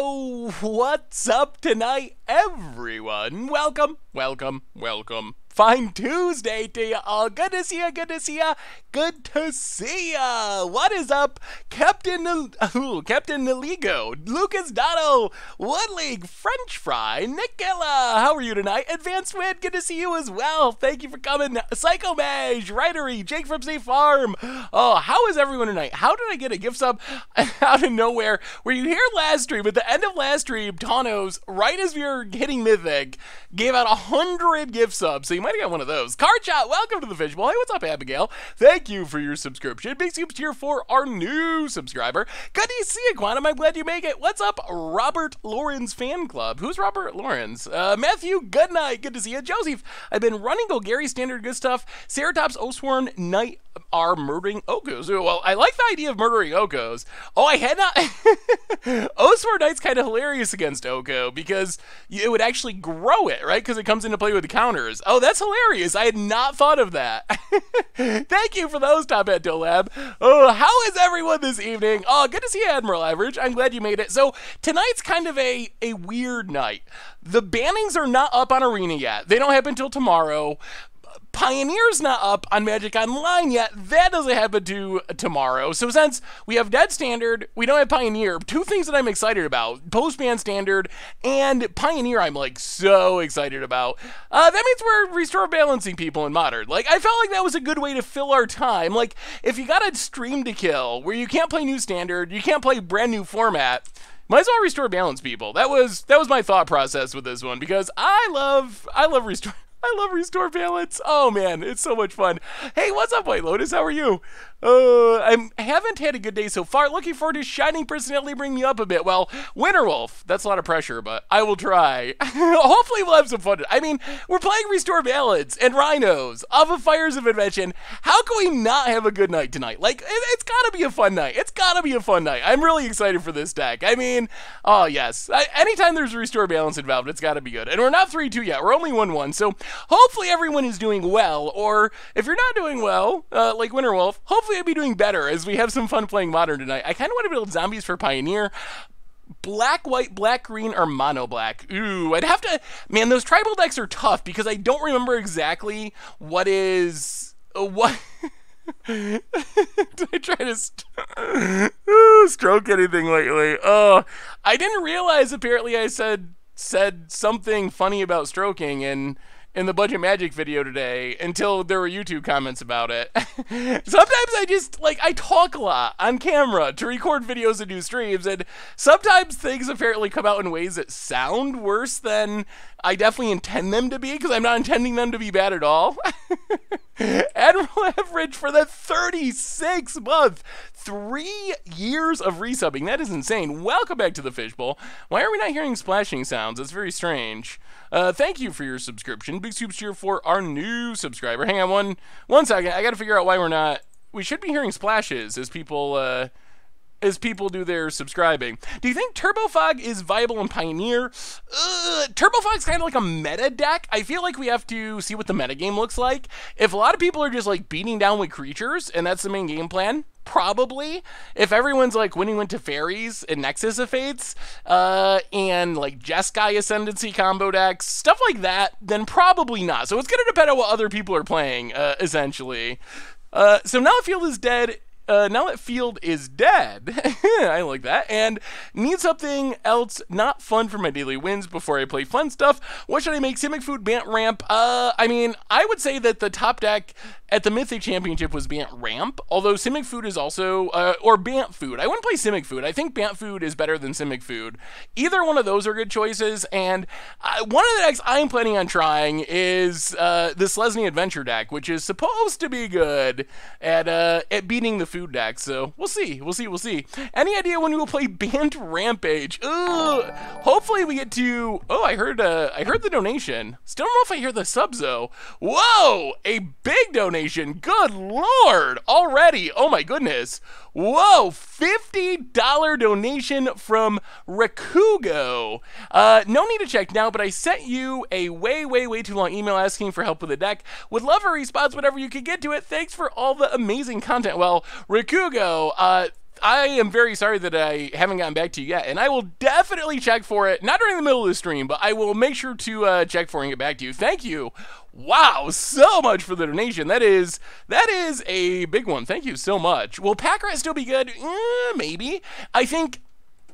What's up tonight, everyone? Welcome, welcome, welcome. Fine Tuesday to you all. Good to see ya, good to see ya, good to see ya. What is up, Captain uh, Captain Naligo, Lucas Dotto, Wood League, French Fry, Nicola. How are you tonight? Advanced Win, good to see you as well. Thank you for coming. Psycho Mage, Writery, Jake from Safe Farm. Oh, how is everyone tonight? How did I get a gift sub out of nowhere? Were you here last stream? At the end of last stream, Tawnos, right as we were hitting Mythic, gave out a hundred gift subs. So you might have got one of those. Card Chat, welcome to the Fishbowl. Hey, what's up, Abigail? Thank you for your subscription. Big soups here for our new subscriber. Good to see you, Quantum. I'm glad you make it. What's up, Robert Lawrence fan club? Who's Robert Lawrence? Uh, Matthew, good night. Good to see you. Joseph, I've been running Golgari standard good stuff. Ceratops, Oathsworn, Knight are murdering Okos. Well, I like the idea of murdering Okos. Oh, I had not. Oathsworn Knight's kind of hilarious against Oko because it would actually grow it, right? Because it comes into play with the counters. Oh, that's hilarious. I had not thought of that. Thank you for those, Top Hat Lab. Oh, how is everyone this evening? Oh, good to see you, Admiral Average. I'm glad you made it. So, tonight's kind of a, a weird night. The bannings are not up on Arena yet. They don't happen until tomorrow. Pioneer's not up on Magic Online yet. That doesn't happen to tomorrow. So since we have Dead Standard, we don't have Pioneer. Two things that I'm excited about: Postman Standard and Pioneer. I'm like so excited about. Uh, that means we're restore balancing people in Modern. Like I felt like that was a good way to fill our time. Like if you got a stream to kill where you can't play new Standard, you can't play brand new format might as well restore balance people. That was that was my thought process with this one because I love I love restore I love restore balance. Oh man, it's so much fun. Hey, what's up, White Lotus? How are you? Uh, I haven't had a good day so far. Looking forward to Shining Personality bring me up a bit. Well, Winterwolf, that's a lot of pressure, but I will try. Hopefully we'll have some fun. I mean, we're playing Restore Balance and Rhinos of Fires of Invention. How can we not have a good night tonight? Like, it, has gotta be a fun night. It's gotta be a fun night. I'm really excited for this deck. I mean, oh yes. I, anytime there's Restore Balance involved, it's gotta be good. And we're not 3-2 yet. We're only 1-1. So hopefully everyone is doing well. Or if you're not doing well, uh, like Winterwolf, hopefully I'll be doing better as we have some fun playing Modern tonight. I kind of want to build zombies for Pioneer. Black, white, black, green, or mono black. Ooh, I'd have to. Man, those tribal decks are tough because I don't remember exactly what is. Uh, what. Did I try to st- stroke anything lately? Oh, I didn't realize. Apparently, I said said something funny about stroking, and in the Budget Magic video today until there were YouTube comments about it. sometimes I just, like, I talk a lot on camera to record videos and do streams, and sometimes things apparently come out in ways that sound worse than I definitely intend them to be, because I'm not intending them to be bad at all. Admiral Average for the 36 month. Three years of resubbing. That is insane. Welcome back to the Fishbowl. Why are we not hearing splashing sounds? That's very strange. Uh, thank you for your subscription. Big soups here for our new subscriber. Hang on one one second. I got to figure out why we're not. We should be hearing splashes as people uh, as people do their subscribing. Do you think Turbofog is viable in Pioneer? Uh, Turbofog's kind of like a meta deck. I feel like we have to see what the meta game looks like. If a lot of people are just like beating down with creatures and that's the main game plan, probably. If everyone's like winning to fairies and Nexus of Fates, uh, and like Jeskai Ascendancy combo decks, stuff like that, then probably not. So it's gonna depend on what other people are playing, uh, essentially. Uh, so now the field is dead uh, now that Field is dead, I like that, and need something else not fun for my daily wins before I play fun stuff. What should I make? Simic Food, Bant Ramp? Uh, I mean, I would say that the top deck at the Mythic Championship was Bant Ramp, although Simic Food is also, uh, or Bant Food. I wouldn't play Simic Food. I think Bant Food is better than Simic Food. Either one of those are good choices, and uh, one of the decks I'm planning on trying is uh, the Selesnya Adventure deck, which is supposed to be good at, uh, at beating the food food deck, so we'll see. We'll see. We'll see. Any idea when we will play Bant Rampage? Ugh. Hopefully we get to. Oh, I heard. Uh, I heard the donation. Still don't know if I hear the subs though. Whoa! A big donation. Good lord! Already. Oh my goodness. Whoa! $50 donation from Rakugo. Uh, no need to check now, but I sent you a way, way, way too long email asking for help with the deck. Would love a response whenever you could get to it. Thanks for all the amazing content. Well, Rakugo, uh, I am very sorry that I haven't gotten back to you yet, and I will definitely check for it. Not during the middle of the stream, but I will make sure to uh, check for it and get back to you. Thank you. Wow, so much for the donation. That is that is a big one. Thank you so much. Will Pack Rat still be good? Eh, maybe. I think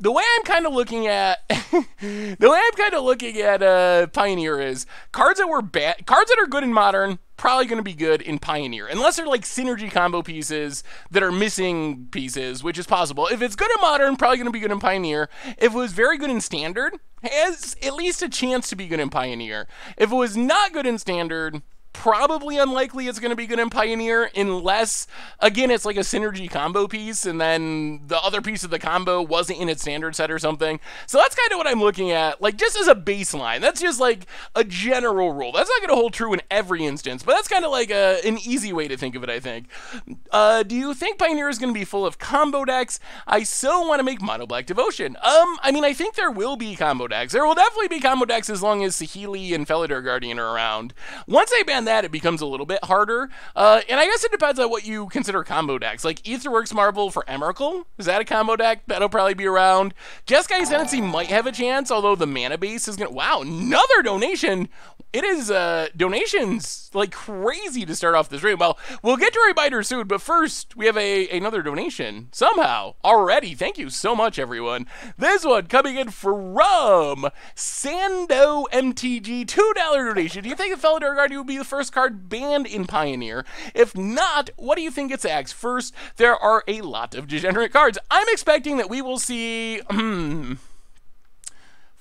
the way I'm kind of looking at the way I'm kind of looking at uh, Pioneer is cards that were bad, cards that are good in Modern, probably going to be good in Pioneer, unless they're like synergy combo pieces that are missing pieces, which is possible. If it's good in Modern, probably going to be good in Pioneer. If it was very good in Standard, has at least a chance to be good in Pioneer. If it was not good in Standard, probably unlikely it's going to be good in Pioneer unless, again, it's like a synergy combo piece and then the other piece of the combo wasn't in its standard set or something. So that's kind of what I'm looking at, like just as a baseline. That's just like a general rule. That's not going to hold true in every instance, but that's kind of like a, an easy way to think of it, I think. Uh, do you think Pioneer is going to be full of combo decks? I so want to make Mono Black Devotion. Um, I mean, I think there will be combo decks. There will definitely be combo decks as long as Saheeli and Felidar Guardian are around. Once I ban that, it becomes a little bit harder. Uh, and I guess it depends on what you consider combo decks. Like Aetherworks Marvel for Emrakul, is that a combo deck? That'll probably be around. Jeskai Ascendancy might have a chance, although the mana base is gonna. Wow, another donation. It is uh, donations like crazy to start off this stream. Well, we'll get to a reminder soon, but first we have a another donation somehow already. Thank you so much, everyone. This one coming in from Sando MTG, two dollar donation. Do you think the Felidar Guardian will be the first card banned in Pioneer? If not, what do you think it's acts? First, there are a lot of degenerate cards. I'm expecting that we will see. Hmm,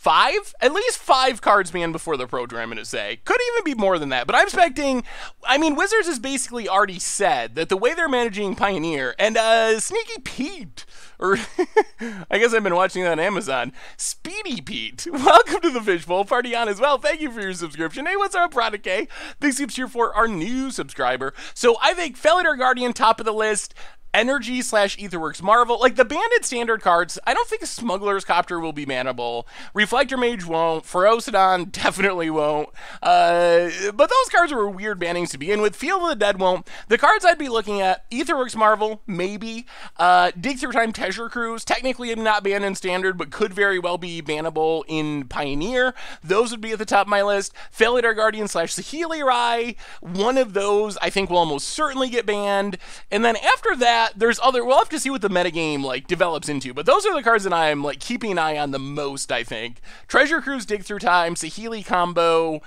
five, at least five cards banned before the program going to say. Could even be more than that, but I'm expecting, I mean, Wizards has basically already said that the way they're managing Pioneer, and uh, Sneaky Pete, or I guess I've been watching that on Amazon, Speedy Pete, welcome to the Fishbowl, party on as well. Thank you for your subscription. Hey, what's up, Product K? Big soups here for our new subscriber. So I think Felidar Guardian, top of the list. Energy slash Aetherworks Marvel. Like the banded standard cards, I don't think Smuggler's Copter will be mannable. Reflector Mage won't. Ferocidon definitely won't. Uh, but those cards were weird bannings to begin with. Field of the Dead won't. The cards I'd be looking at, Aetherworks Marvel, maybe. Uh, Dig Through Time Treasure Cruise, technically not banned in standard, but could very well be bannable in Pioneer. Those would be at the top of my list. Felidar Guardian slash Saheeli Rai, one of those I think will almost certainly get banned. And then after that, there's other. We'll have to see what the metagame like develops into, but those are the cards that I'm like keeping an eye on the most. I think Treasure Cruise, Dig Through Time, Saheeli combo.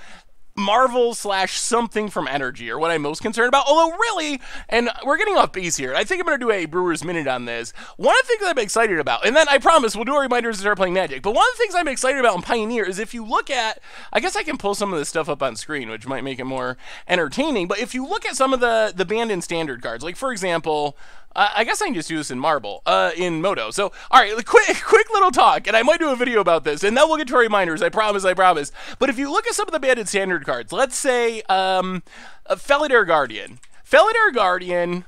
Marvel slash something from Energy are what I'm most concerned about. Although, really, and we're getting off base here. I think I'm going to do a Brewers Minute on this. One of the things I'm excited about, and then I promise we'll do a reminder to start playing Magic. But one of the things I'm excited about in Pioneer is if you look at, I guess I can pull some of this stuff up on screen, which might make it more entertaining. But if you look at some of the the banned in standard cards, like for example, uh, I guess I can just do this in Marble, uh, in Moto. So, all right, quick, quick little talk, and I might do a video about this, and then we'll get to our reminders. I promise, I promise. But if you look at some of the banded standard cards, let's say um, Felidar Guardian. Felidar Guardian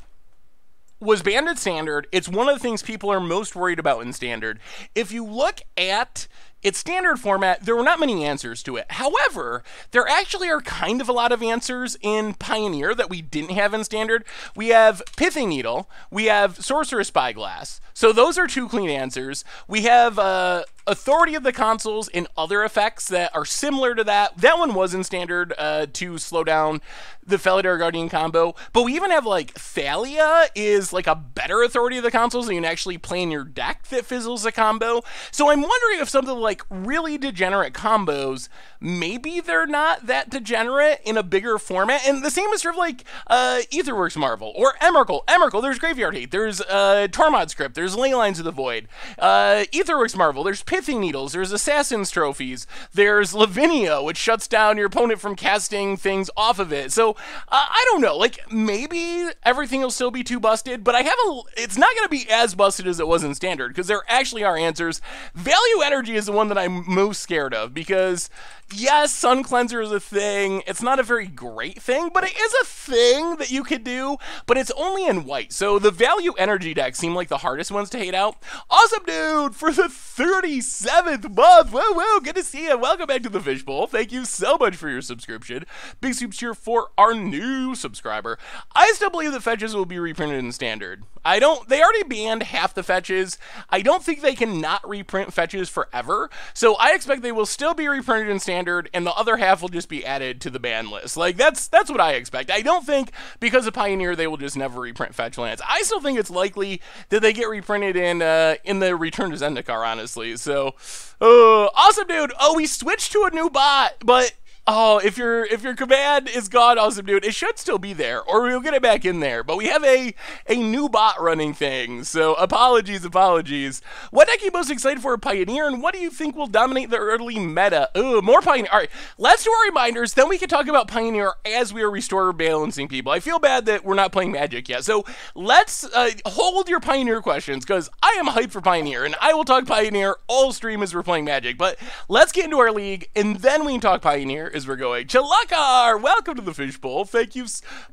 was banded standard. It's one of the things people are most worried about in standard. If you look at its standard format, there were not many answers to it. However, there actually are kind of a lot of answers in Pioneer that we didn't have in standard. We have Pithing Needle, we have Sorcerous Spyglass. So those are two clean answers. We have uh, Authority of the Consuls and other effects that are similar to that. That one was in standard uh, to slow down the Felidar Guardian combo. But we even have like Thalia is like a better Authority of the Consuls, and you can actually play in your deck that fizzles a combo. So I'm wondering if something like really degenerate combos, maybe they're not that degenerate in a bigger format. And the same is sort of like uh, Aetherworks Marvel or Emrakul. Emrakul, there's Graveyard Hate, there's uh, Tormod's Crypt, there's Leylines of the Void. Uh, Aetherworks Marvel, there's Needles, there's Assassin's Trophies, there's Lavinia, which shuts down your opponent from casting things off of it. So uh, I don't know, like maybe everything will still be too busted, but I have a. It's not going to be as busted as it was in standard because there actually are answers. Value energy is the one that I'm most scared of because yes, Suncleanser is a thing. It's not a very great thing, but it is a thing that you could do, but it's only in white. So the value energy decks seem like the hardest ones to hate out. Awesome dude for the 37th month. Whoa, whoa, good to see you. Welcome back to the Fishbowl. Thank you so much for your subscription. Big soup cheer for our new subscriber. I still believe that fetches will be reprinted in standard. I don't, they already banned half the fetches. I don't think they can not reprint fetches forever. So I expect they will still be reprinted in standard and the other half will just be added to the ban list. Like that's, that's what I expect. I don't think because of Pioneer they will just never reprint fetch lands. I still think it's likely that they get reprinted in, uh, in the Return to Zendikar, honestly. So, uh, awesome dude. Oh, we switched to a new bot, but Oh, if your if your command is gone, awesome dude, it should still be there, or we'll get it back in there. But we have a a new bot running things, so apologies, apologies. What deck are you most excited for, Pioneer, and what do you think will dominate the early meta? Ooh, more Pioneer. All right, let's do our reminders, then we can talk about Pioneer as we are restore balancing people. I feel bad that we're not playing Magic yet, so let's uh, hold your Pioneer questions because I am hyped for Pioneer, and I will talk Pioneer all stream as we're playing Magic. But let's get into our league, and then we can talk Pioneer as we're going. Chalakar, welcome to the Fishbowl. Thank you.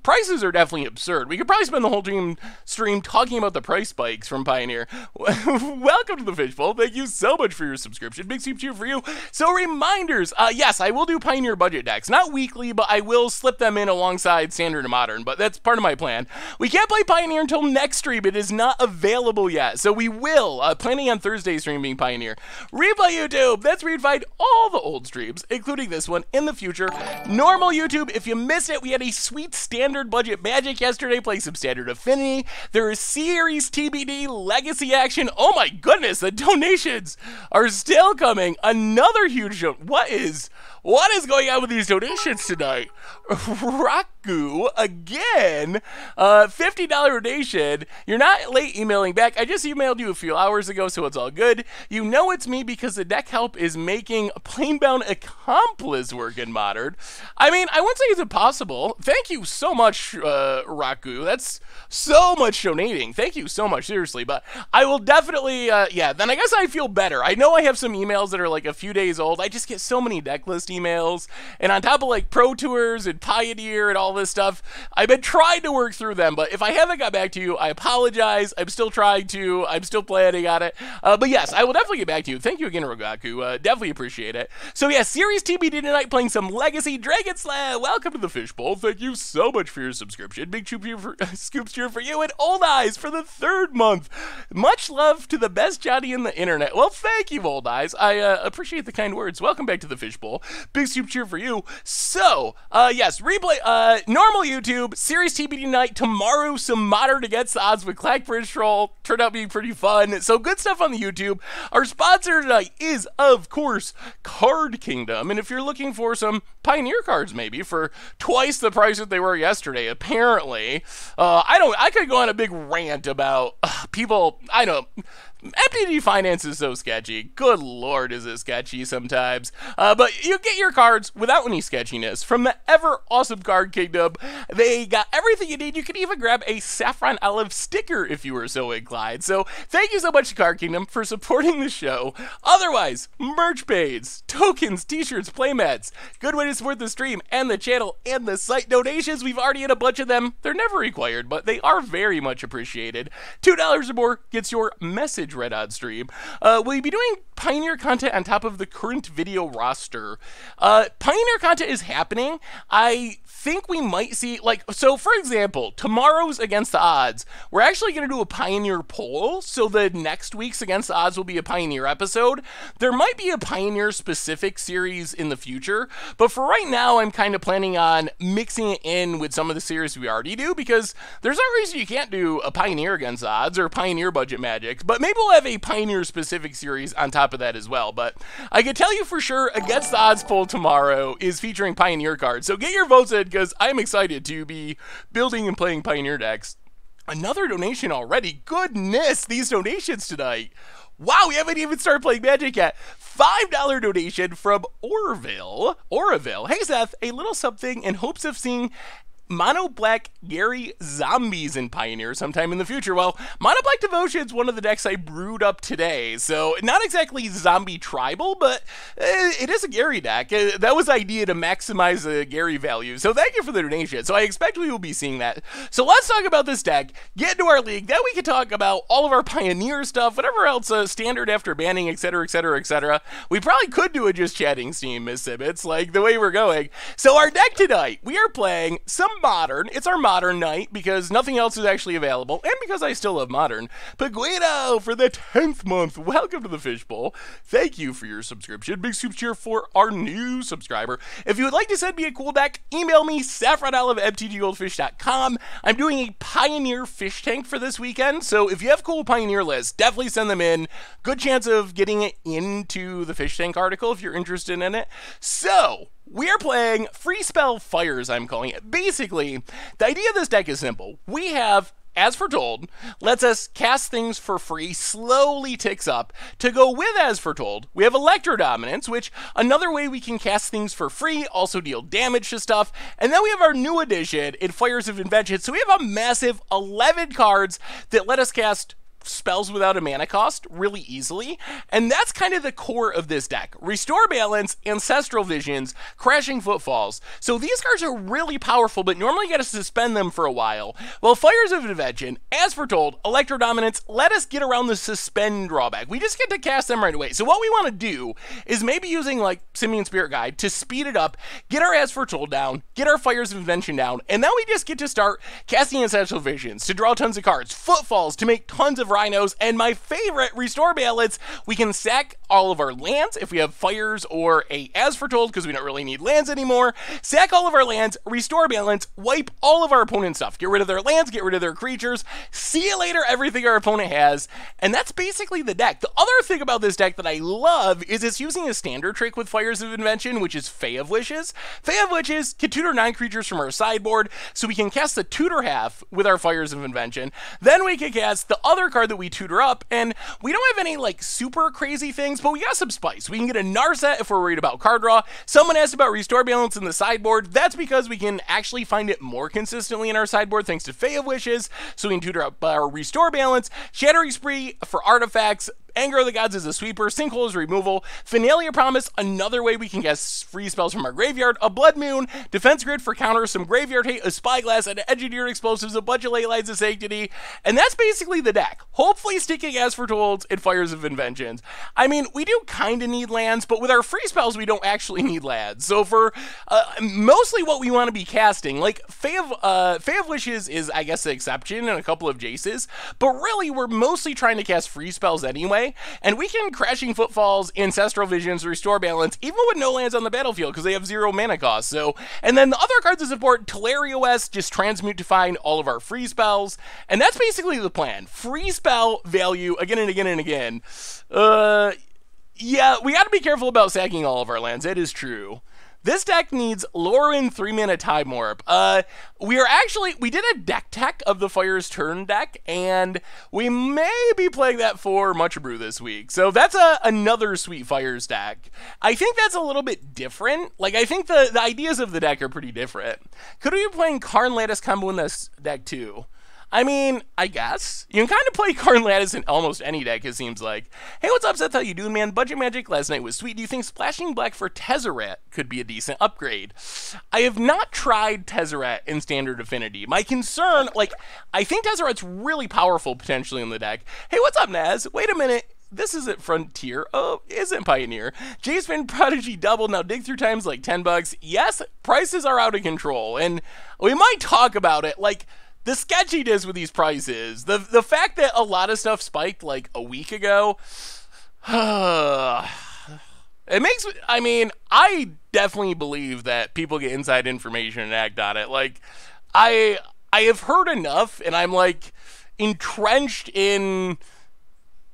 Prices are definitely absurd. We could probably spend the whole stream, talking about the price spikes from Pioneer. welcome to the Fishbowl. Thank you so much for your subscription. Big soup cheer for you. So reminders, uh, yes, I will do Pioneer budget decks. Not weekly, but I will slip them in alongside Standard and Modern, but that's part of my plan. We can't play Pioneer until next stream. It is not available yet, so we will. Uh, planning on Thursday stream being Pioneer. Replay YouTube. That's where you'd find all the old streams, including this one, in the future. Normal YouTube, if you missed it, we had a sweet standard budget magic yesterday, play some standard affinity. There is series TBD legacy action. Oh my goodness, the donations are still coming. Another huge jump. What is what is going on with these donations tonight? Raku, again, uh, $50 donation. You're not late emailing back. I just emailed you a few hours ago, so it's all good. You know it's me because the deck help is making Planebound Accomplice work in Modern. I mean, I wouldn't say it's impossible. Thank you so much, uh, Raku. That's so much donating. Thank you so much, seriously. But I will definitely, uh, yeah, then I guess I feel better. I know I have some emails that are like a few days old. I just get so many deck list. And on top of like Pro Tours and Pioneer and all this stuff, I've been trying to work through them. But if I haven't got back to you, I apologize. I'm still trying to. I'm still planning on it. Uh, but yes, I will definitely get back to you. Thank you again, Rogaku. Uh, definitely appreciate it. So yeah, Series TBD tonight playing some Legacy Dragon Slam. Welcome to the Fishbowl. Thank you so much for your subscription. Big scoop here for, scoops here for you and Old Eyes for the third month. Much love to the best Johnny in the internet. Well, thank you, Old Eyes. I uh, appreciate the kind words. Welcome back to the Fishbowl. Big soup cheer for you. So, uh, yes, replay, uh, normal YouTube, Series TBD night, tomorrow, some modern against the odds with Clackbridge Troll. Turned out being pretty fun. So, good stuff on the YouTube. Our sponsor tonight is, of course, Card Kingdom. And if you're looking for some Pioneer cards, maybe, for twice the price that they were yesterday, apparently, uh, I don't, I could go on a big rant about uh, people, I don't MTG Finance is so sketchy. Good lord, is it sketchy sometimes. Uh, but you get your cards without any sketchiness from the ever awesome Card Kingdom. They got everything you need. You can even grab a Saffron Olive sticker if you were so inclined. So thank you so much, Card Kingdom, for supporting the show. Otherwise, merch page, tokens, t-shirts, playmats. Good way to support the stream and the channel and the site. Donations, we've already had a bunch of them. They're never required, but they are very much appreciated. $2 or more gets your message Red Odd stream. Uh, will you be doing Pioneer content on top of the current video roster? Uh, Pioneer content is happening. I think we might see, like, so for example, tomorrow's Against the Odds, we're actually going to do a Pioneer poll, so the next week's Against the Odds will be a Pioneer episode. There might be a Pioneer specific series in the future, but for right now, I'm kind of planning on mixing it in with some of the series we already do, because there's no reason you can't do a Pioneer Against the Odds or Pioneer Budget Magic, but maybe we'll have a Pioneer specific series on top of that as well. But I can tell you for sure, Against the Odds poll tomorrow is featuring Pioneer cards, so get your votes in, because I'm excited to be building and playing Pioneer decks. Another donation already. Goodness, these donations tonight. Wow, we haven't even started playing Magic yet. $5 donation from Orville. Orville. Hey, Seth, a little something in hopes of seeing Mono Black Gary Zombies in Pioneer sometime in the future. Well, Mono Black Devotion is one of the decks I brewed up today, so not exactly zombie tribal, but eh, it is a Gary deck. Eh, that was the idea to maximize the Gary value, so thank you for the donation. So I expect we will be seeing that. So let's talk about this deck, get into our league, then we can talk about all of our Pioneer stuff, whatever else uh, standard after banning, etc., etc., etc. We probably could do a just chatting steam, Miss Sibbets, like the way we're going. So our deck tonight, we are playing some modern. It's our modern night because nothing else is actually available, and because I still love modern. Paguido for the 10th month. Welcome to the Fishbowl. Thank you for your subscription. Big super cheer for our new subscriber. If you would like to send me a cool deck, email me saffronolive. I'm doing a Pioneer fish tank for this weekend, so if you have cool Pioneer lists, definitely send them in. Good chance of getting it into the fish tank article if you're interested in it. So, we are playing Free Spell Fires, I'm calling it. Basically, the idea of this deck is simple. We have as foretold, lets us cast things for free, slowly ticks up. To go with as foretold, we have Electrodominance, which another way we can cast things for free, also deal damage to stuff. And then we have our new addition in Fires of Invention. So we have a massive 11 cards that let us cast spells without a mana cost really easily, and that's kind of the core of this deck. Restore Balance, Ancestral Visions, Crashing Footfalls. So these cards are really powerful, but normally you gotta suspend them for a while. Well, Fires of Invention, as foretold, Electrodominance, let us get around the suspend drawback. We just get to cast them right away. So what we want to do is maybe using like Simian Spirit Guide to speed it up, get our as foretold down, get our Fires of Invention down, and then we just get to start casting Ancestral Visions to draw tons of cards, Footfalls to make tons of rhinos, and my favorite, Restore Balance. We can sack all of our lands if we have fires or a as foretold because we don't really need lands anymore. Sack all of our lands, restore balance, wipe all of our opponent's stuff. Get rid of their lands, get rid of their creatures. See you later, everything our opponent has. And that's basically the deck. The other thing about this deck that I love is it's using a standard trick with Fires of Invention, which is Fae of Wishes. Fae of Wishes can tutor nine creatures from our sideboard, so we can cast the tutor half with our Fires of Invention. Then we can cast the other card that we tutor up, and we don't have any like super crazy things, but we got some spice. We can get a Narset if we're worried about card draw. Someone asked about Restore Balance in the sideboard. That's because we can actually find it more consistently in our sideboard thanks to Fae of Wishes, so we can tutor up our Restore Balance, Shattering Spree for artifacts, Anger of the Gods is a sweeper, Sinkhole is removal, Finale of Promise, another way we can get free spells from our graveyard, a Blood Moon, Defense Grid for counter, some Graveyard Hate, a Spyglass, and Engineered Explosives, a bunch of Leylines of Sanctity, and that's basically the deck. Hopefully sticking as foretold in Fires of Inventions. I mean, we do kind of need lands, but with our free spells, we don't actually need lands. So for uh, mostly what we want to be casting, like Fae of, uh, of Wishes is, I guess, the exception and a couple of Jaces, but really we're mostly trying to cast free spells anyway, and we can Crashing Footfalls, Ancestral Visions, Restore Balance, even with no lands on the battlefield because they have zero mana cost. So, and then the other cards that support West just transmute to find all of our free spells, and that's basically the plan. Free spell value again and again and again. Uh, yeah, we got to be careful about sacking all of our lands. It is true. This deck needs Lorwyn 3 mana Time Warp. Uh, we are actually, we did a deck tech of the Fire's Turn deck, and we may be playing that for Much Brew this week. So that's a, another sweet Fires deck. I think that's a little bit different. Like, I think the, the ideas of the deck are pretty different. Could we be playing Karn Lattice combo in this deck too? I mean, I guess. You can kind of play Karn Lattice in almost any deck, it seems like. Hey, what's up, Seth? How you doing, man? Budget Magic last night was sweet. Do you think Splashing Black for Tezzeret could be a decent upgrade? I have not tried Tezzeret in Standard Affinity. My concern, like, I think Tezzeret's really powerful potentially in the deck. Hey, what's up, Naz? Wait a minute this isn't Frontier. Oh, isn't Pioneer. Jace, Vryn's Prodigy doubled. Now dig through times like 10 bucks. Yes, prices are out of control. And we might talk about it. Like, the sketchiness with these prices, the the fact that a lot of stuff spiked like a week ago, it makes Me, I mean, I definitely believe that people get inside information and act on it. Like I I have heard enough and I'm like entrenched in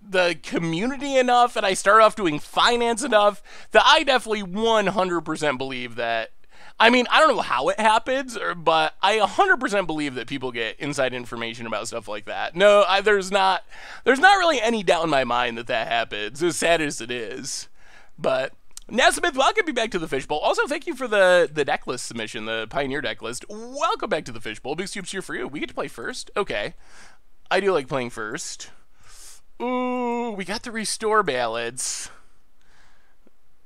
the community enough and I start off doing finance enough that I definitely 100% believe that I mean, I don't know how it happens, or, but I 100% believe that people get inside information about stuff like that. No, I, there's not there's not really any doubt in my mind that that happens, as sad as it is. But Nesmith, welcome you back to the Fishbowl. Also, thank you for the the deck list submission, the Pioneer deck list. Welcome back to the Fishbowl. Big Soups here for you. We get to play first. Okay, I do like playing first. Ooh, we got the restore ballads.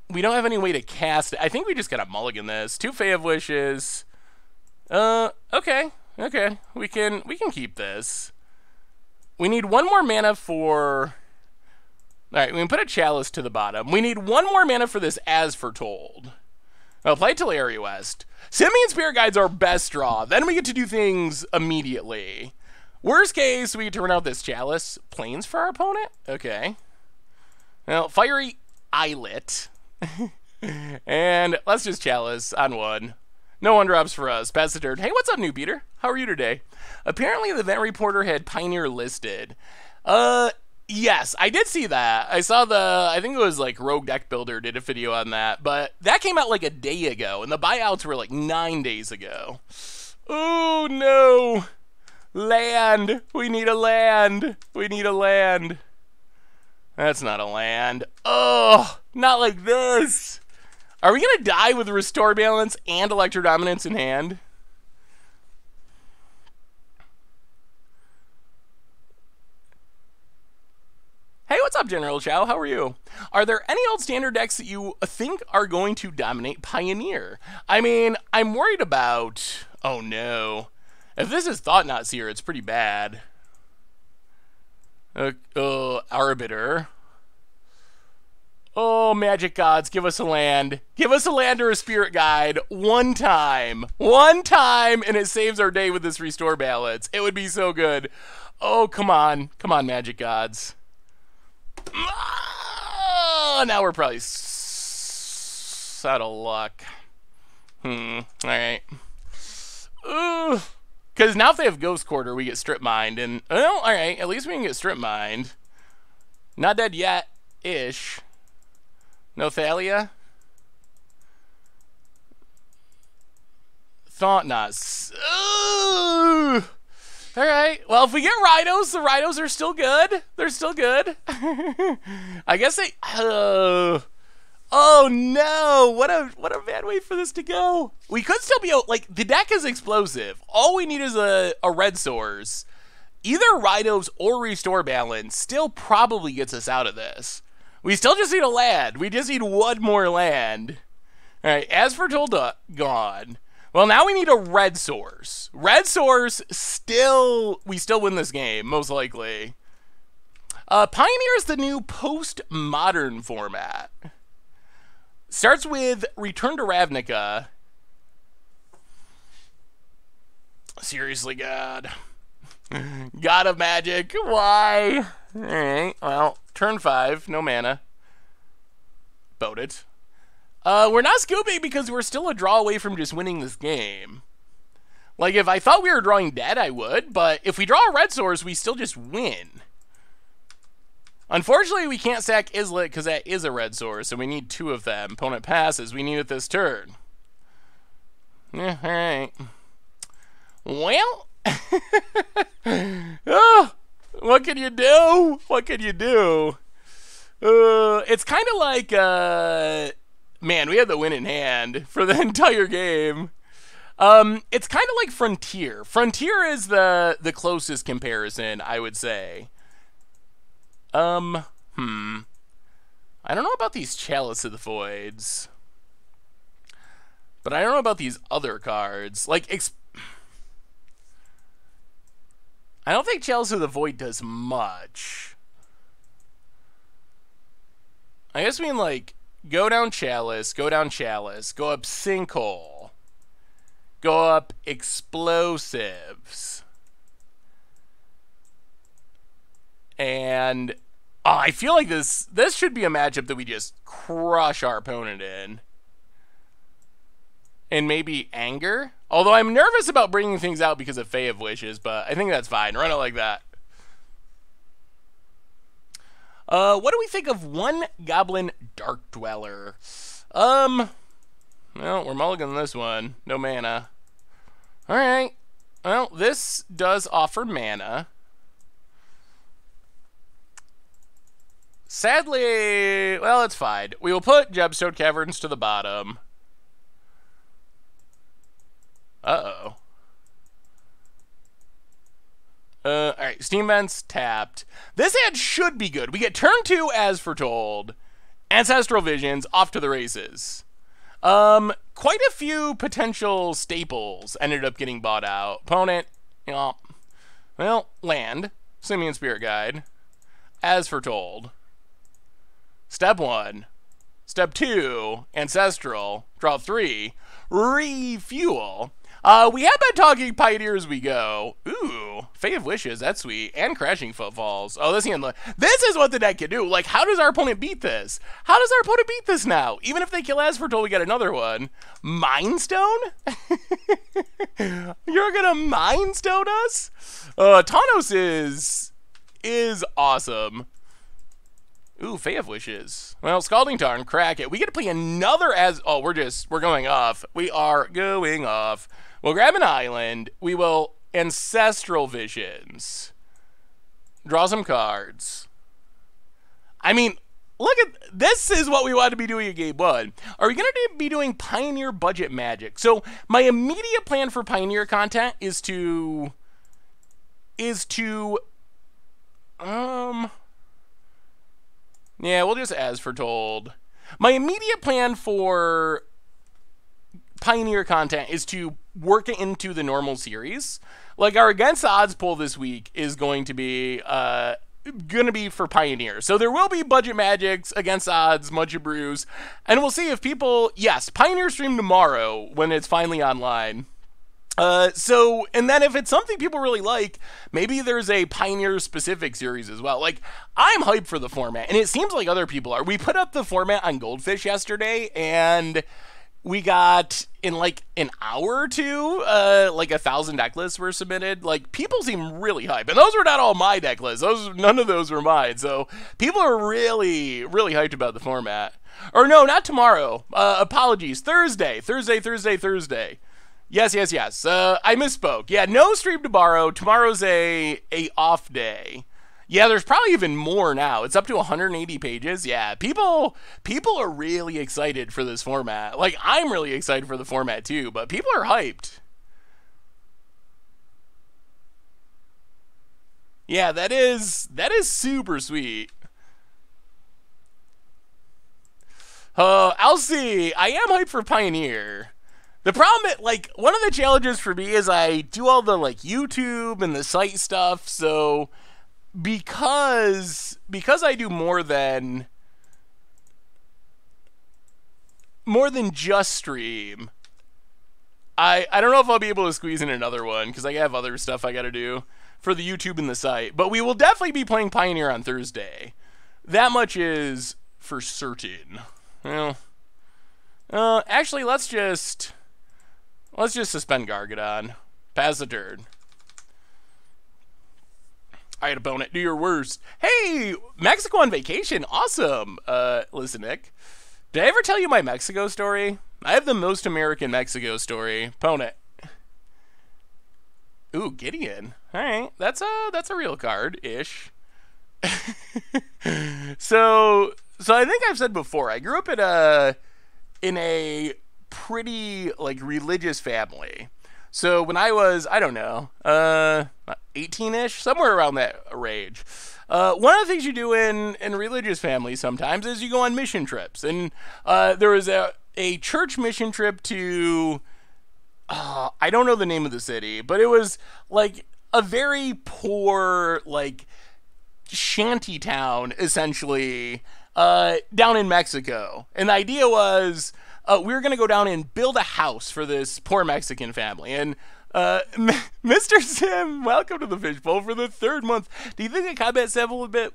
We don't have any way to cast it. I think we just gotta mulligan this. Two Fae of Wishes. Uh, okay, okay. We can we can keep this. We need one more mana for. All right, we can put a chalice to the bottom. We need one more mana for this as foretold. Well, play Tolaria West. Simian Spirit Guide's our best draw. Then we get to do things immediately. Worst case, we turn out this chalice. Plains for our opponent? Okay. Well, Fiery Islet. and let's just chalice on one. No one drops for us. Pass the turn. Hey, what's up, new Peter? How are you today? Apparently, the event reporter had Pioneer listed. Uh, yes, I did see that. I saw the, I think it was like Rogue Deck Builder did a video on that, but that came out like a day ago, and the buyouts were like nine days ago. Oh, no. Land. We need a land. We need a land. That's not a land. Oh, not like this. Are we going to die with Restore Balance and Electrodominance in hand? Hey, what's up, General Chow? How are you? Are there any old standard decks that you think are going to dominate Pioneer? I mean, I'm worried about... Oh, no. If this is Thought-Knot Seer, it's pretty bad. Uh, uh, Arbiter. Oh, magic gods, give us a land. Give us a land or a spirit guide one time. One time, and it saves our day with this restore balance. It would be so good. Oh, come on. Come on, magic gods. Oh, now we're probably out of luck. Hmm. All right. Ooh. Because now if they have Ghost Quarter, we get Strip Mined. And, well, all right. At least we can get Strip Mined. Not dead yet. Ish. No Thalia? Thought not. Ooh. All right. Well, if we get Rhinos, the Rhinos are still good. They're still good. I guess they. Uh, oh no! What a what a bad way for this to go. We could still be like the deck is explosive. All we need is a a red source. Either Rhinos or Restore Balance still probably gets us out of this. We still just need a land. We just need one more land. All right. As for uh, gone. Well, now we need a red source. Red source still, we still win this game, most likely. Uh, Pioneer is the new post-modern format. Starts with Return to Ravnica. Seriously, God. God of Magic, why? Alright, well, turn five, no mana. Boat it. Uh, we're not scooping because we're still a draw away from just winning this game. Like, if I thought we were drawing dead, I would, but if we draw a red source, we still just win. Unfortunately, we can't sack Islet because that is a red source, and we need two of them. Opponent passes. We need it this turn. Yeah, alright. Well, oh, what can you do? What can you do? Uh, it's kind of like, uh, man, we had the win in hand for the entire game. Um, it's kind of like Frontier. Frontier is the the closest comparison, I would say. Um, hmm. I don't know about these Chalice of the Voids. But I don't know about these other cards. Like, I don't think Chalice of the Void does much. I guess we mean, like, go down Chalice, go down Chalice, go up Sinkhole, go up Explosives. And oh, I feel like this this should be a matchup that we just crush our opponent in. And maybe anger. Although I'm nervous about bringing things out because of Fae of Wishes, but I think that's fine. Run it like that. Uh, what do we think of one Goblin Dark Dweller? Um, well, we're mulliganing this one. No mana. All right. Well, this does offer mana. Sadly, well, it's fine. We will put Gemstone Caverns to the bottom. Uh-oh. Uh, all right, Steam Vents tapped. This hand should be good. We get turn two as foretold. Ancestral Visions off to the races. Um, quite a few potential staples ended up getting bought out. Opponent, you know, well, land, Simian Spirit Guide, as foretold. Step one. Step two, Ancestral. Draw three, Refuel. Uh, we have been talking Pioneer as we go. Ooh, Fae of Wishes, that's sweet. And Crashing Footfalls. Oh, this this is what the deck can do. Like, how does our opponent beat this? How does our opponent beat this now? Even if they kill As Foretold, we get another one. Mind Stone? You're gonna Mind Stone us? Uh, Tawnos is, is awesome. Ooh, Fae of Wishes. Well, Scalding Tarn, crack it. We get to play another as... Oh, we're just... We're going off. We are going off. We'll grab an island. We will Ancestral Visions. Draw some cards. I mean, look at... This is what we want to be doing in Game 1. Are we going to be doing Pioneer Budget Magic? So, my immediate plan for Pioneer content is to... Is to... Um... Yeah, we'll just as foretold. My immediate plan for Pioneer content is to work it into the normal series. Like our against the odds poll this week is going to be uh gonna be for Pioneer. So there will be budget magics against odds, Mudge Brews, and we'll see if people yes, Pioneer stream tomorrow when it's finally online. Uh, so, and then if it's something people really like, maybe there's a Pioneer specific series as well. Like, I'm hyped for the format, and it seems like other people are. We put up the format on Goldfish yesterday, and we got in like an hour or two, uh, like a thousand deck lists were submitted. Like, people seem really hyped, and those were not all my deck lists. Those, none of those were mine. So, people are really, really hyped about the format. Or no, not tomorrow. Uh, apologies. Thursday, Thursday, Thursday, Thursday. Yes, yes, yes. Uh, I misspoke. Yeah, no stream tomorrow. Tomorrow's a a off day. Yeah, there's probably even more now. It's up to 180 pages. Yeah, people people are really excited for this format. Like I'm really excited for the format too, but people are hyped. Yeah, that is that is super sweet. Uh, I'll see. I am hyped for Pioneer. The problem, like, one of the challenges for me is I do all the like YouTube and the site stuff. So because because I do more than more than just stream, I I don't know if I'll be able to squeeze in another one because I have other stuff I got to do for the YouTube and the site. But we will definitely be playing Pioneer on Thursday. That much is for certain. Well, uh, actually, let's just Let's just suspend Gargadon. Pass the turn. All right, opponent, do your worst. Hey, Mexico on vacation. Awesome. Uh, listen, Nick. Did I ever tell you my Mexico story? I have the most American Mexico story. Opponent. Ooh, Gideon. All right, that's a that's a real card ish. so so I think I've said before. I grew up in a in a pretty like religious family. So when I was, I don't know, uh, 18-ish, somewhere around that range, uh, one of the things you do in, in religious families sometimes is you go on mission trips. And uh, there was a, a church mission trip to, uh, I don't know the name of the city, but it was like a very poor, like, shanty town, essentially, uh, down in Mexico. And the idea was uh, we were going to go down and build a house for this poor Mexican family. And uh, Mr. Sim, welcome to the fishbowl for the third month. Do you think a Combat Celebrant?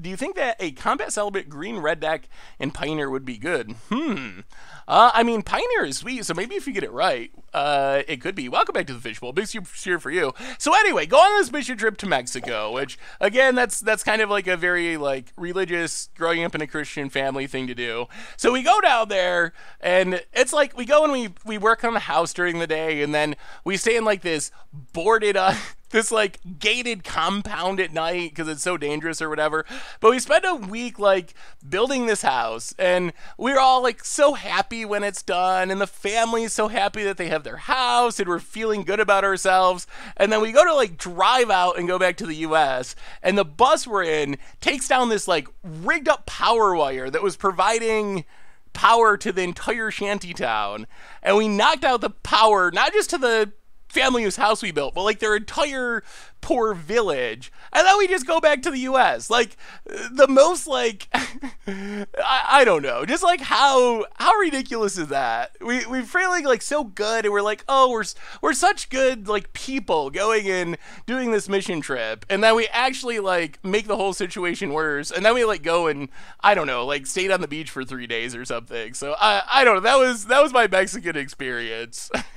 Do you think that a Combat Celebrant green red deck and Pioneer would be good? Hmm. Uh, I mean, Pioneer is sweet, so maybe if you get it right, Uh, it could be. Welcome back to the Fishbowl. Big cheer for you. So anyway, go on this mission trip to Mexico, which again, that's that's kind of like a very like religious, growing up in a Christian family thing to do. So we go down there, and it's like we go and we we work on the house during the day, and then we stay in like this boarded up this like gated compound at night because it's so dangerous or whatever. But we spent a week like building this house and we're all like so happy when it's done and the family is so happy that they have their house and we're feeling good about ourselves. And then we go to like drive out and go back to the US and the bus we're in takes down this like rigged up power wire that was providing power to the entire shanty town and we knocked out the power not just to the family whose house we built, but like their entire poor village. And then we just go back to the US. Like the most like I, I don't know. Just like how how ridiculous is that? We we're feeling like so good and we're like, "Oh, we're we're such good like people going and doing this mission trip." And then we actually like make the whole situation worse. And then we like go and I don't know, like stayed on the beach for 3 days or something. So I I don't know. That was that was my Mexican experience.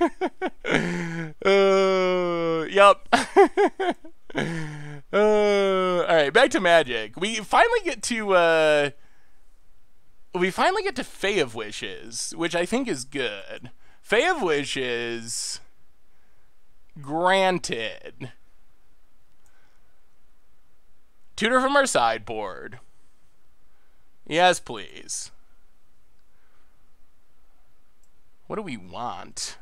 uh, yep. uh, all right, back to magic. We finally get to uh, we finally get to Fae of Wishes, which I think is good. Fae of Wishes granted. Tutor from our sideboard. Yes, please. What do we want?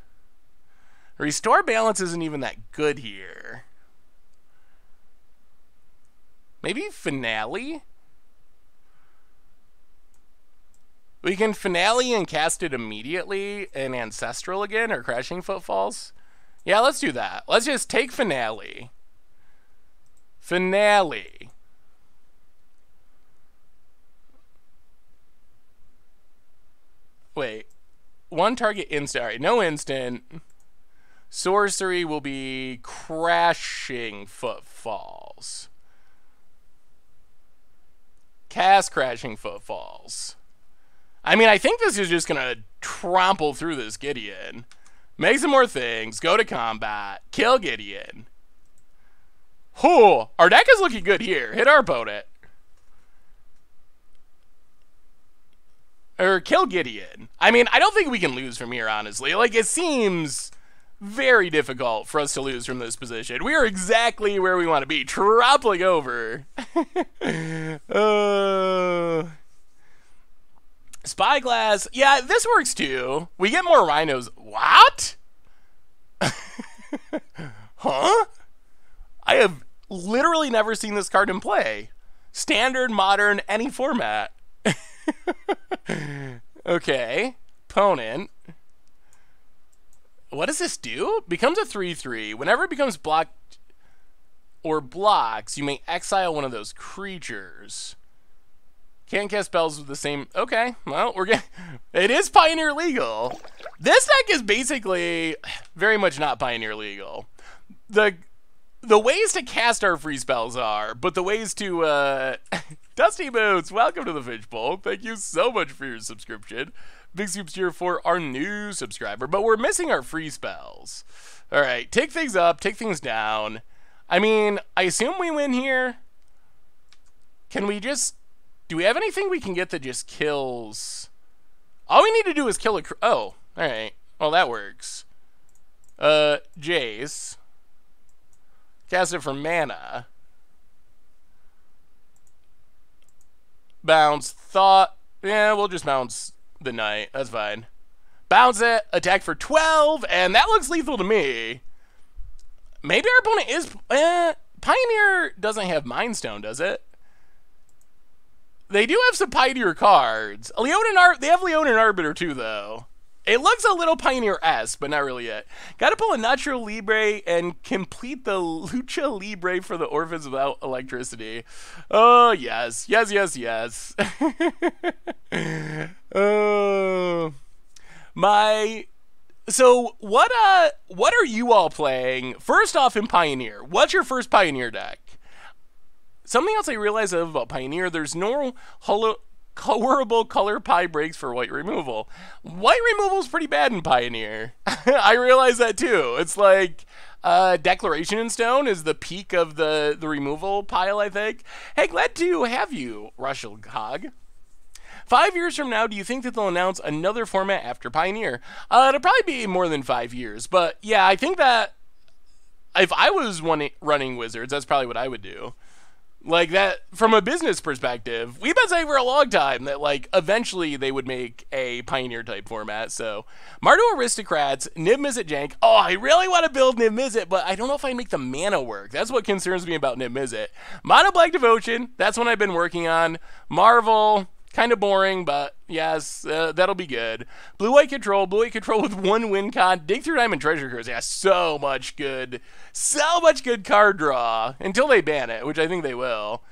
Restore balance isn't even that good here. Maybe finale? We can finale and cast it immediately in Ancestral again or Crashing Footfalls. Yeah, let's do that. Let's just take finale. Finale. Wait. One target instant. No instant. Sorcery will be Crashing Footfalls. Cast Crashing Footfalls. I mean, I think this is just going to trample through this Gideon. Make some more things. Go to combat. Kill Gideon. Oh, our deck is looking good here. Hit our opponent. Or kill Gideon. I mean, I don't think we can lose from here, honestly. Like, it seems very difficult for us to lose from this position. We are exactly where we want to be, trampling over. uh, Spyglass, yeah, this works too. We get more rhinos. What? huh? I have literally never seen this card in play. Standard, modern, any format. okay. Opponent. What does this do? Becomes a 3-3. Whenever it becomes blocked or blocks, you may exile one of those creatures. Can't cast spells with the same... Okay, well, we're getting... It is Pioneer legal. This deck is basically very much not Pioneer legal. The the ways to cast our free spells are, but the ways to... Uh... Dusty Boots, welcome to the Fishbowl. Thank you so much for your subscription. Big Soups here for our new subscriber, but we're missing our free spells. All right, take things up, take things down. I mean, I assume we win here. Can we just... Do we have anything we can get that just kills... All we need to do is kill a... Oh, alright. Well, that works. Uh, Jace. Cast it for mana. Bounce. Thought. Yeah, we'll just bounce the knight. That's fine. Bounce it, attack for 12, and that looks lethal to me. Maybe our opponent is... Eh, Pioneer doesn't have Mind Stone, does it? They do have some Pioneer cards. Leonin Ar they have Leonin Arbiter too, though. It looks a little Pioneer-esque, but not really yet. Gotta pull a Nacho Libre and complete the Lucha Libre for the Orphans without electricity. Oh, yes. Yes, yes, yes. oh. My... So, what, uh, what are you all playing? First off, in Pioneer. What's your first Pioneer deck? Something else I realized about Pioneer, there's no holo horrible color pie breaks for white removal. White removal is pretty bad in Pioneer. I realize that too. It's like uh, Declaration in Stone is the peak of the, the removal pile, I think. Hey, glad to have you, Russell Hog. Five years from now, do you think that they'll announce another format after Pioneer? Uh, it'll probably be more than five years, but yeah, I think that if I was one running Wizards, that's probably what I would do. Like that, from a business perspective, we've been saying for a long time that like eventually they would make a Pioneer type format. So Mardu Aristocrats, Niv Mizzet Jank. Oh, I really want to build Niv Mizzet, but I don't know if I make the mana work. That's what concerns me about Niv Mizzet. Mono Black Devotion, that's what I've been working on. Marvel, Kind of boring, but yes, uh, that'll be good. Blue White Control, Blue White Control with one win con. Dig through Time and Treasure Cruise. Yeah, so much good, so much good card draw until they ban it, which I think they will.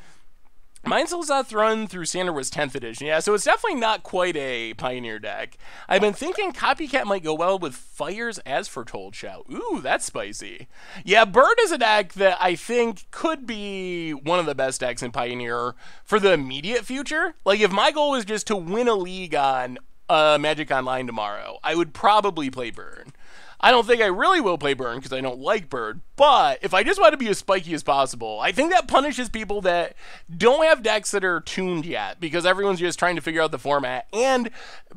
Mindsoul's Death run through Standard was 10th edition. Yeah, so it's definitely not quite a Pioneer deck. I've been thinking Copycat might go well with Fires as Foretold Shout. Ooh, that's spicy. Yeah, Burn is a deck that I think could be one of the best decks in Pioneer for the immediate future. Like, if my goal was just to win a league on uh, Magic Online tomorrow, I would probably play Burn. I don't think I really will play Burn because I don't like Burn, but if I just want to be as spiky as possible, I think that punishes people that don't have decks that are tuned yet because everyone's just trying to figure out the format, and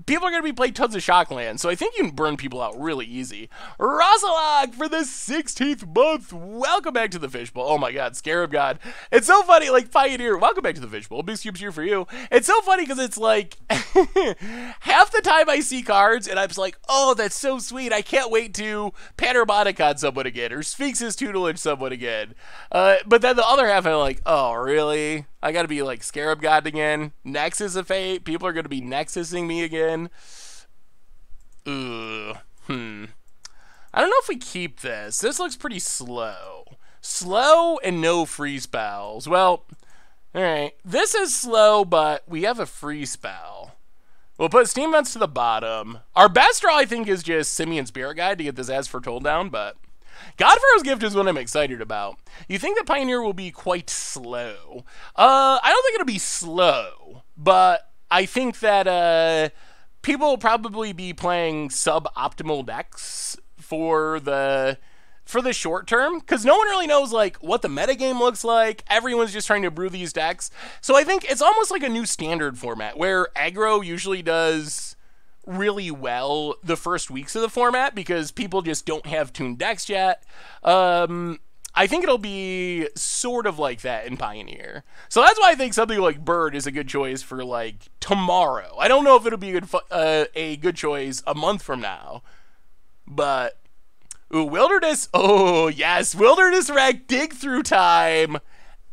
people are going to be playing tons of Shocklands, so I think you can burn people out really easy. Rossalog for the 16th month. Welcome back to the Fishbowl. Oh my god, Scarab God. It's so funny, like Pioneer, welcome back to the Fishbowl. Big Scoops here for you. It's so funny because it's like half the time I see cards and I'm just like, oh, that's so sweet. I can't wait to Panharmonicon on someone again or Sphinx's tutelage someone again. Uh, but then the other half, I'm like, oh, really? I gotta be like Scarab God again? Nexus of Fate? People are gonna be Nexusing me again? Ugh. Hmm. I don't know if we keep this. This looks pretty slow. Slow and no free spells. Well, alright. This is slow, but we have a free spell. We'll put Steam Vents to the bottom. Our best draw, I think, is just Simian Spirit Guide to get this As Foretold down, but God Pharaoh's Gift is what I'm excited about. You think that Pioneer will be quite slow? Uh, I don't think it'll be slow, but I think that uh, people will probably be playing suboptimal decks for the for the short term because no one really knows like what the metagame looks like. Everyone's just trying to brew these decks. So I think it's almost like a new standard format where aggro usually does really well the first weeks of the format because people just don't have tuned decks yet. Um, I think it'll be sort of like that in Pioneer. So that's why I think something like Burn is a good choice for like tomorrow. I don't know if it'll be a good uh, a good choice a month from now, but Ooh, Wilderness. Oh, yes. Wilderness Wreck, Dig Through Time.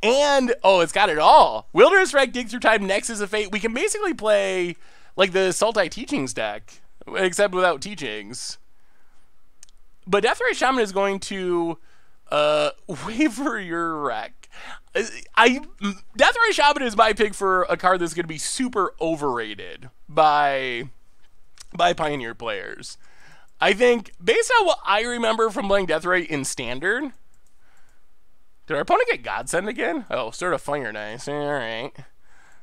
And, oh, it's got it all. Wilderness Wreck, Dig Through Time, Nexus of Fate. We can basically play like the Sultai Teachings deck, except without teachings. But Deathrite Shaman is going to uh, waver your wreck. I Deathrite Shaman is my pick for a card that's going to be super overrated by by Pioneer players. I think, based on what I remember from playing Deathrite in Standard, did our opponent get Godsend again? Oh, Sword of Fire and Ice. All right.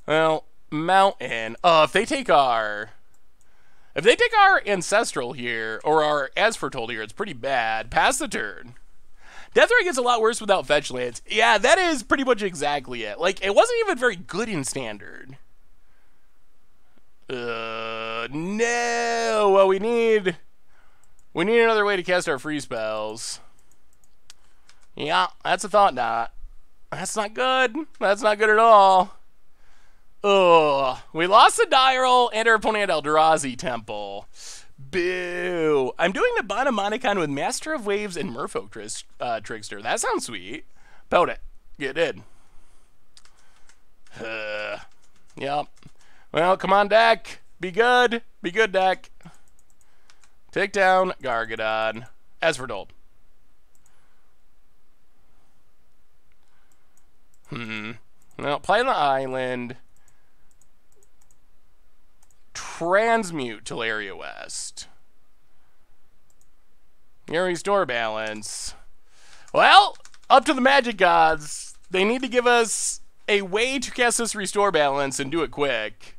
Well, Mountain. Oh, if they take our... If they take our Ancestral here, or our As Foretold here, it's pretty bad. Pass the turn. Deathrite gets a lot worse without fetch lands. Yeah, that is pretty much exactly it. Like, it wasn't even very good in Standard. Uh, no. Well, we need... We need another way to cast our free spells. Yeah, that's a Thought-Knot. That's not good. That's not good at all. Ugh. We lost the Diral and our opponent had Eldrazi Temple. Boo. I'm doing the Monomicon with Master of Waves and Merfolk uh, Trickster. That sounds sweet. Pout it. Get in. Uh, yep. Well, come on, deck. Be good. Be good, deck. Take down Gargadon, as foretold. Hmm. Now, play on the island. Transmute Tolaria West. Here restore balance. Well, up to the magic gods. They need to give us a way to cast this restore balance and do it quick.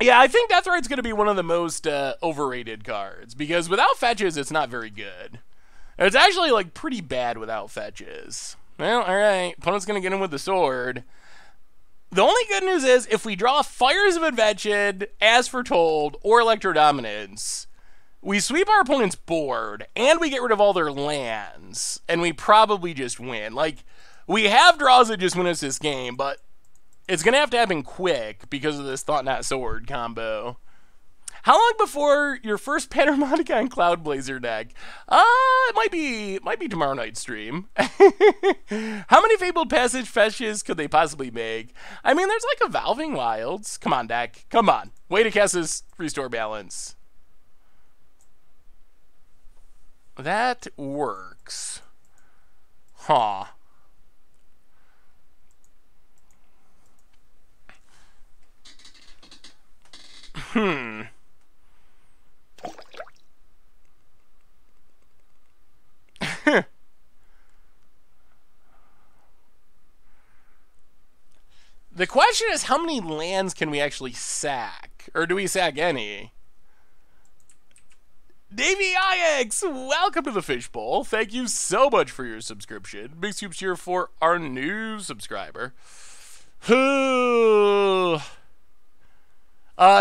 Yeah, I think Deathrite's going to be one of the most uh, overrated cards because without fetches, it's not very good. It's actually like pretty bad without fetches. Well, all right, opponent's going to get him with the sword. The only good news is if we draw Fires of Invention, as foretold, or Electrodominance, we sweep our opponent's board and we get rid of all their lands, and we probably just win. Like, we have draws that just win us this game, but it's going to have to happen quick because of this Thought-Knot Sword combo. How long before your first Panharmonicon Cloud Blazer deck? Uh, it might be might be tomorrow night stream. How many Fabled Passage fetches could they possibly make? I mean, there's like Evolving Wilds. Come on, deck. Come on. Way to cast this Restore Balance. That works. Huh. Hmm. The question is how many lands can we actually sack? Or do we sack any? Davey Ix, welcome to the Fishbowl. Thank you so much for your subscription. Big soups here for our new subscriber. uh,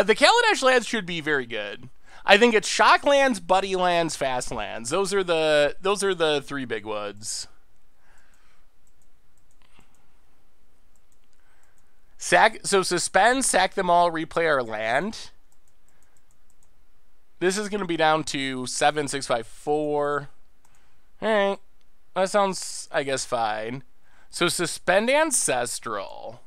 the Kaladesh lands should be very good. I think it's Shocklands, Buddy Lands, Fast Lands. Those are the those are the three big ones. Sack so suspend, sack them all, replay our land. This is gonna be down to seven, six, five, four. Alright. That sounds I guess fine. So suspend ancestral.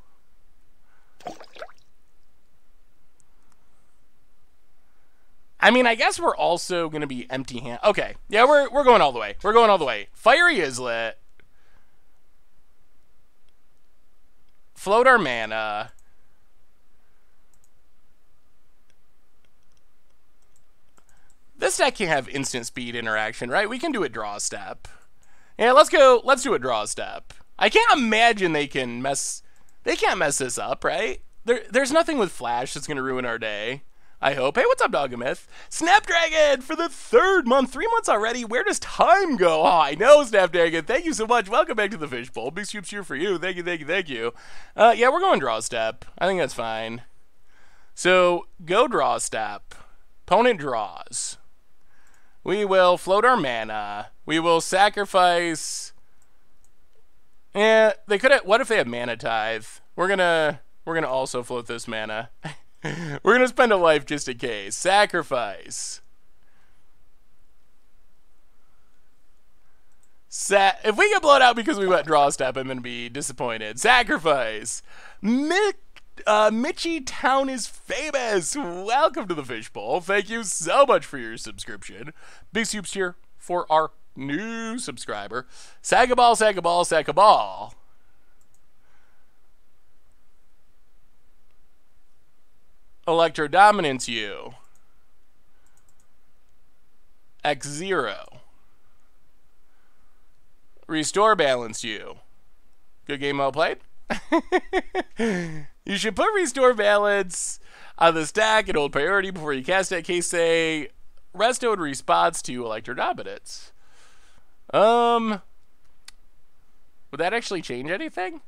I mean, I guess we're also going to be empty hand. Okay. Yeah, we're, we're going all the way. We're going all the way. Fiery Islet. Float our mana. Uh, this deck can have instant speed interaction, right? We can do a draw step. Yeah, let's go. Let's do a draw step. I can't imagine they can mess. They can't mess this up, right? There, there's nothing with Flash that's going to ruin our day. I hope. Hey, what's up, Dogamith? Snapdragon for the third month, three months already. Where does time go? Oh, I know, Snapdragon. Thank you so much. Welcome back to the Fishbowl. Big scoops here for you. Thank you, thank you, thank you. Uh, yeah, we're going draw step. I think that's fine. So go draw step. Opponent draws. We will float our mana. We will sacrifice. Yeah, they could have. What if they have mana tithe? We're gonna. We're gonna also float this mana. We're going to spend a life just in case. Sacrifice. Sa- if we get blown out because we went draw step, I'm going to be disappointed. Sacrifice. Mick uh, Mitchy Town is famous. Welcome to the Fishbowl. Thank you so much for your subscription. Big soups here for our new subscriber. Sagaball, Sagaball, Sagaball. Electrodominance you. X0. Restore balance U. Good game well played. you should put restore balance on the stack in old priority before you cast it. Case say resto in response to electrodominance. Um, would that actually change anything?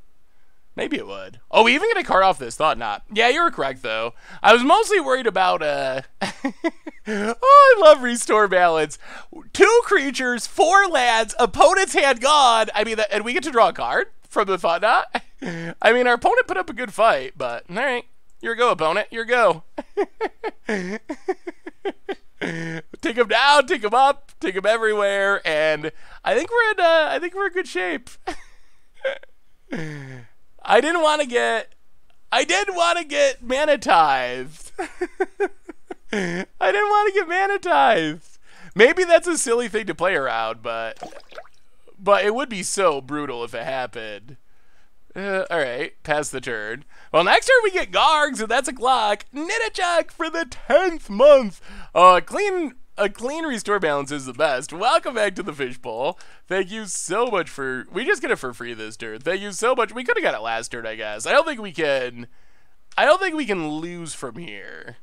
Maybe it would. Oh, we even get a card off this. Thought-Knot. Yeah, you were correct, though. I was mostly worried about, uh... oh, I love Restore Balance. Two creatures, four lands, opponent's hand gone. I mean, and we get to draw a card from the Thought-Knot. I mean, our opponent put up a good fight, but... All right. Your go, opponent. Your go. take him down, take him up, take him everywhere, and I think we're in, uh, I think we're in good shape. I didn't want to get. I didn't want to get manatized. I didn't want to get manatized. Maybe that's a silly thing to play around, but but it would be so brutal if it happened. Uh, all right, pass the turn. Well, next turn we get Gargs, and that's a clock. Nidachak for the tenth month. Uh, clean a clean restore balance is the best. Welcome back to the fishbowl. Thank you so much for. We just get it for free this turn. Thank you so much. We could have got it last turn, I guess. I don't think we can. I don't think we can lose from here.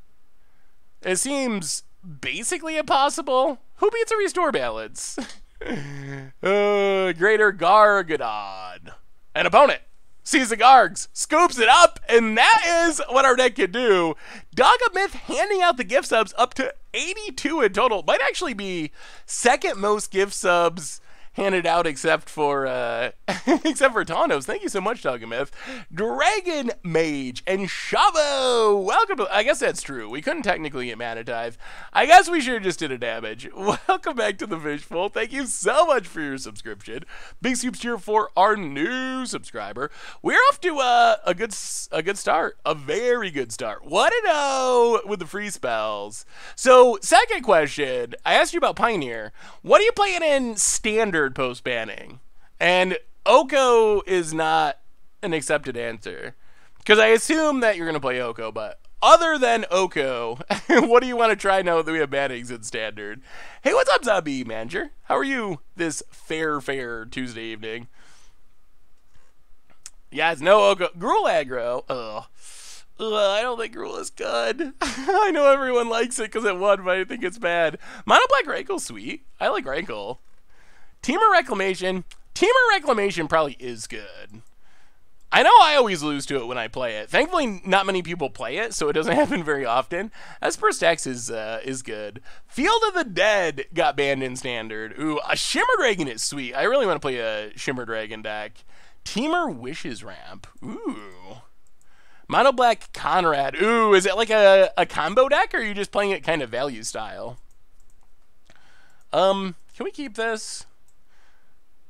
It seems basically impossible. Who beats a restore balance? uh, Greater Gargadon. An opponent sees the Gargs, scoops it up, and that is what our deck can do. Dogamyth handing out the gift subs up to 82 in total. Might actually be second most gift subs handed out except for uh, except for Tondos. Thank you so much, Dogamyth. Dragon Mage and Shavo. Welcome to I guess that's true. We couldn't technically get Mana Dive. I guess we should have just did a damage. Welcome back to the Fishbowl. Thank you so much for your subscription. Big soups here for our new subscriber. We're off to uh, a good a good start. A very good start. What to know with the free spells. So, second question. I asked you about Pioneer. What are you playing in standard post banning. And Oko is not an accepted answer. Because I assume that you're going to play Oko, but other than Oko, what do you want to try now that we have bannings in standard? Hey, what's up, Zombie Manager? How are you this fair, fair Tuesday evening? Yeah, it's no Oko. Gruul aggro. Ugh. Ugh, I don't think Gruul is good. I know everyone likes it because it won, but I think it's bad. Mono Black Rankle's sweet. I like Rankle. Temur Reclamation. Temur Reclamation probably is good. I know I always lose to it when I play it. Thankfully, not many people play it, so it doesn't happen very often. Esper Stacks is uh, is good. Field of the Dead got banned in Standard. Ooh, a Shimmer Dragon is sweet. I really want to play a Shimmer Dragon deck. Temur Wishes Ramp. Ooh. Mono Black Conrad. Ooh, is it like a, a combo deck, or are you just playing it kind of value style? Um, can we keep this?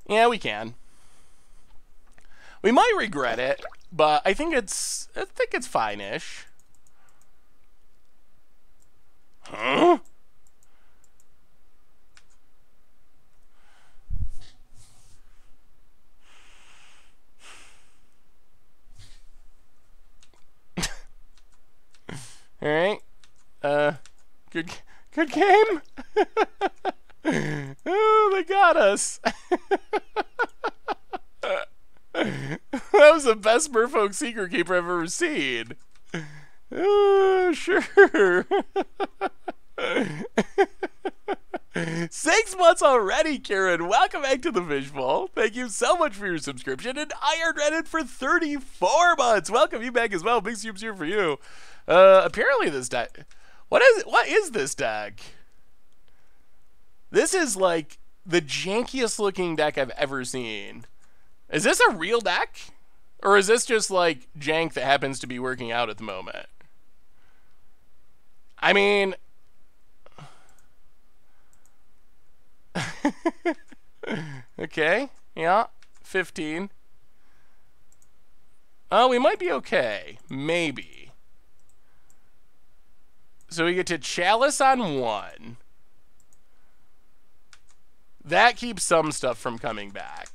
Yeah, we can. We might regret it, but I think it's I think it's fine-ish. Huh? All right. Uh, good, good game. oh, they got us. that was the best Merfolk Secret Keeper I've ever seen. Uh, sure. Six months already, Karen. Welcome back to the Fishbowl. Thank you so much for your subscription. And Iron Reddit for 34 months. Welcome you back as well. Big soups here for you. Uh, apparently this deck. What is what is this deck? This is like the jankiest looking deck I've ever seen. Is this a real deck? Or is this just like jank that happens to be working out at the moment? I mean, okay, yeah, 15. Oh, we might be okay. Maybe. So we get to Chalice on one. That keeps some stuff from coming back.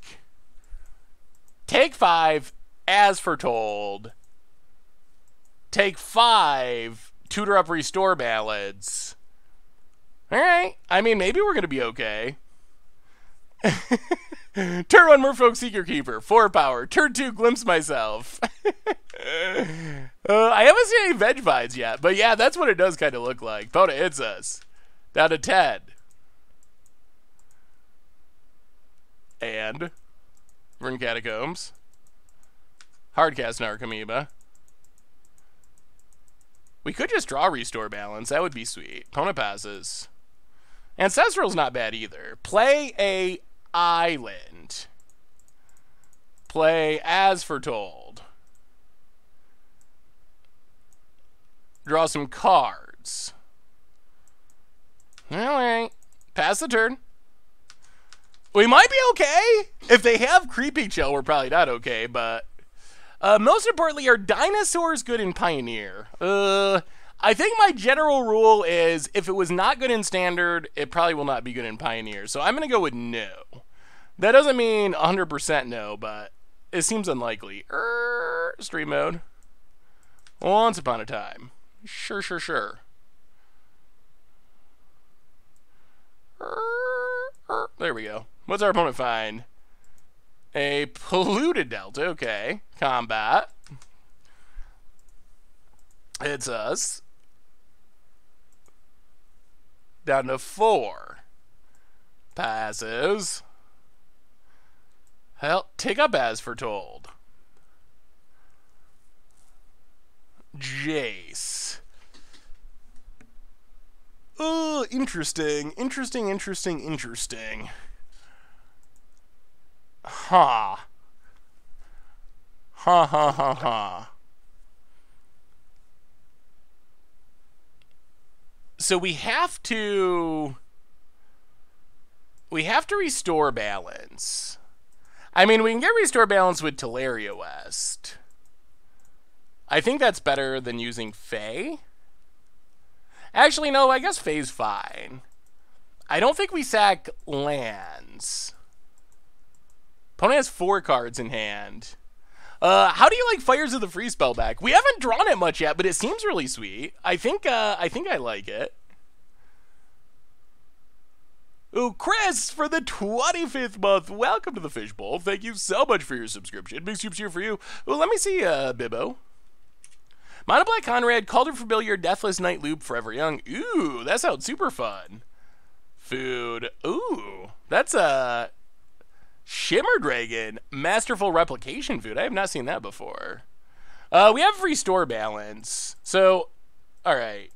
Take five, as foretold. Take five, tutor up restore balance. Alright. I mean, maybe we're going to be okay. Turn one, Merfolk Secret Keeper. Four power. Turn two, Glimpse Myself. uh, I haven't seen any Vengevines yet, but yeah, that's what it does kind of look like. Pona hits us. Down to 10. and Verdant Catacombs, Hardcast Narcomoeba. We could just draw Restore Balance. That would be sweet. Pona passes. Ancestral's not bad either. Play a island. Play as foretold. Draw some cards. All right. Pass the turn. We might be okay. If they have Creeping Chill, we're probably not okay, but... Uh, most importantly, are dinosaurs good in Pioneer? Uh, I think my general rule is if it was not good in Standard, it probably will not be good in Pioneer. So I'm going to go with no. That doesn't mean 100% no, but it seems unlikely. Er, stream mode. Once upon a time. Sure, sure, sure. Er, there we go. What's our opponent find? A polluted delta. Okay. Combat. Hits us. Down to four. Passes. Hell, take up as foretold. Jace. Oh, interesting. Interesting, interesting, interesting. Ha. Ha ha ha ha. So we have to we have to restore balance. I mean, we can get restore balance with Tolaria West. I think that's better than using Fae. Actually, no, I guess Fae's fine. I don't think we sack lands. Opponent has four cards in hand. Uh, how do you like Fires of the Free spell back? We haven't drawn it much yet, but it seems really sweet. I think uh, I think I like it. Ooh, Chris, for the 25th month, welcome to the Fishbowl. Thank you so much for your subscription. Big soups here for you. Well, let me see, uh, Bibbo. Mono Black Conrad, Cauldron Familiar, Deathless Knight Loop, Forever Young. Ooh, that sounds super fun. Food. Ooh, that's a Shimmer Dragon, Masterful Replication Food. I have not seen that before. Uh, we have Restore Balance. So, all right.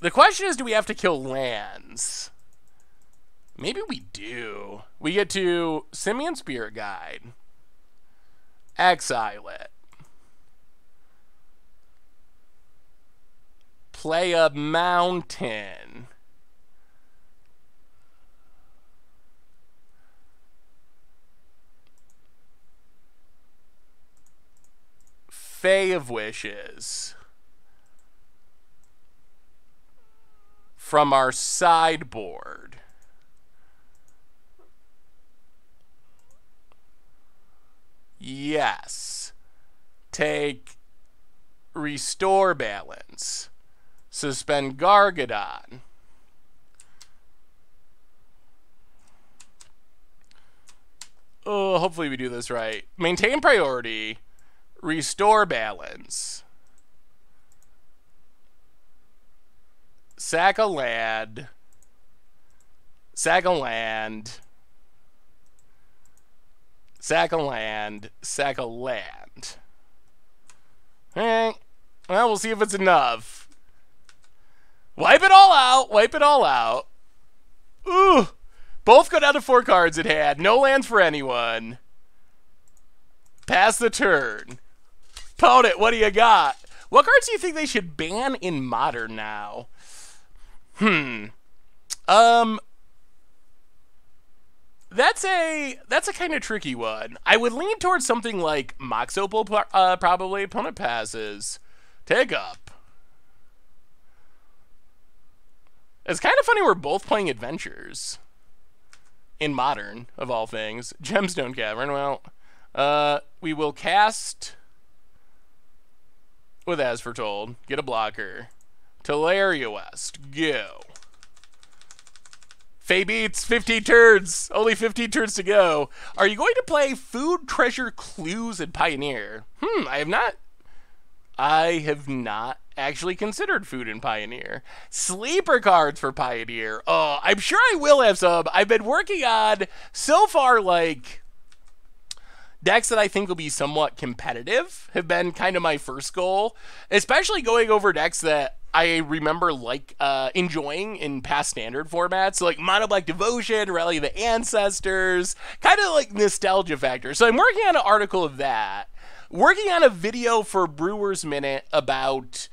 The question is, do we have to kill lands? Maybe we do. We get to Simian Spirit Guide. Exile it. Play a mountain. Fae of Wishes. From our sideboard. Yes. Take restore balance. Suspend Gargadon. Oh, hopefully we do this right. Maintain priority. Restore balance. Sack a land. Sack a land. Sack a land. Sack a land. Eh, well, we'll see if it's enough. Wipe it all out. Wipe it all out. Ooh. Both go down to four cards it had. No lands for anyone. Pass the turn. Opponent, what do you got? What cards do you think they should ban in Modern now? Hmm. Um, that's a that's a kind of tricky one. I would lean towards something like Mox Opal, uh, probably. Opponent passes. Take up. It's kind of funny we're both playing adventures. In modern, of all things. Gemstone Cavern, well, uh, we will cast with As Foretold. Get a blocker. Tolaria West. Go. Fae beats 15 turns. Only 15 turns to go. Are you going to play Food, Treasure, Clues, and Pioneer? Hmm, I have not. I have not actually considered Food and Pioneer. Sleeper cards for Pioneer. Oh, I'm sure I will have some. I've been working on so far like decks that I think will be somewhat competitive have been kind of my first goal, especially going over decks that I remember like uh, enjoying in past standard formats, like Mono Black Devotion, Rally the Ancestors, kind of like nostalgia factor. So I'm working on an article of that, working on a video for Brewers Minute about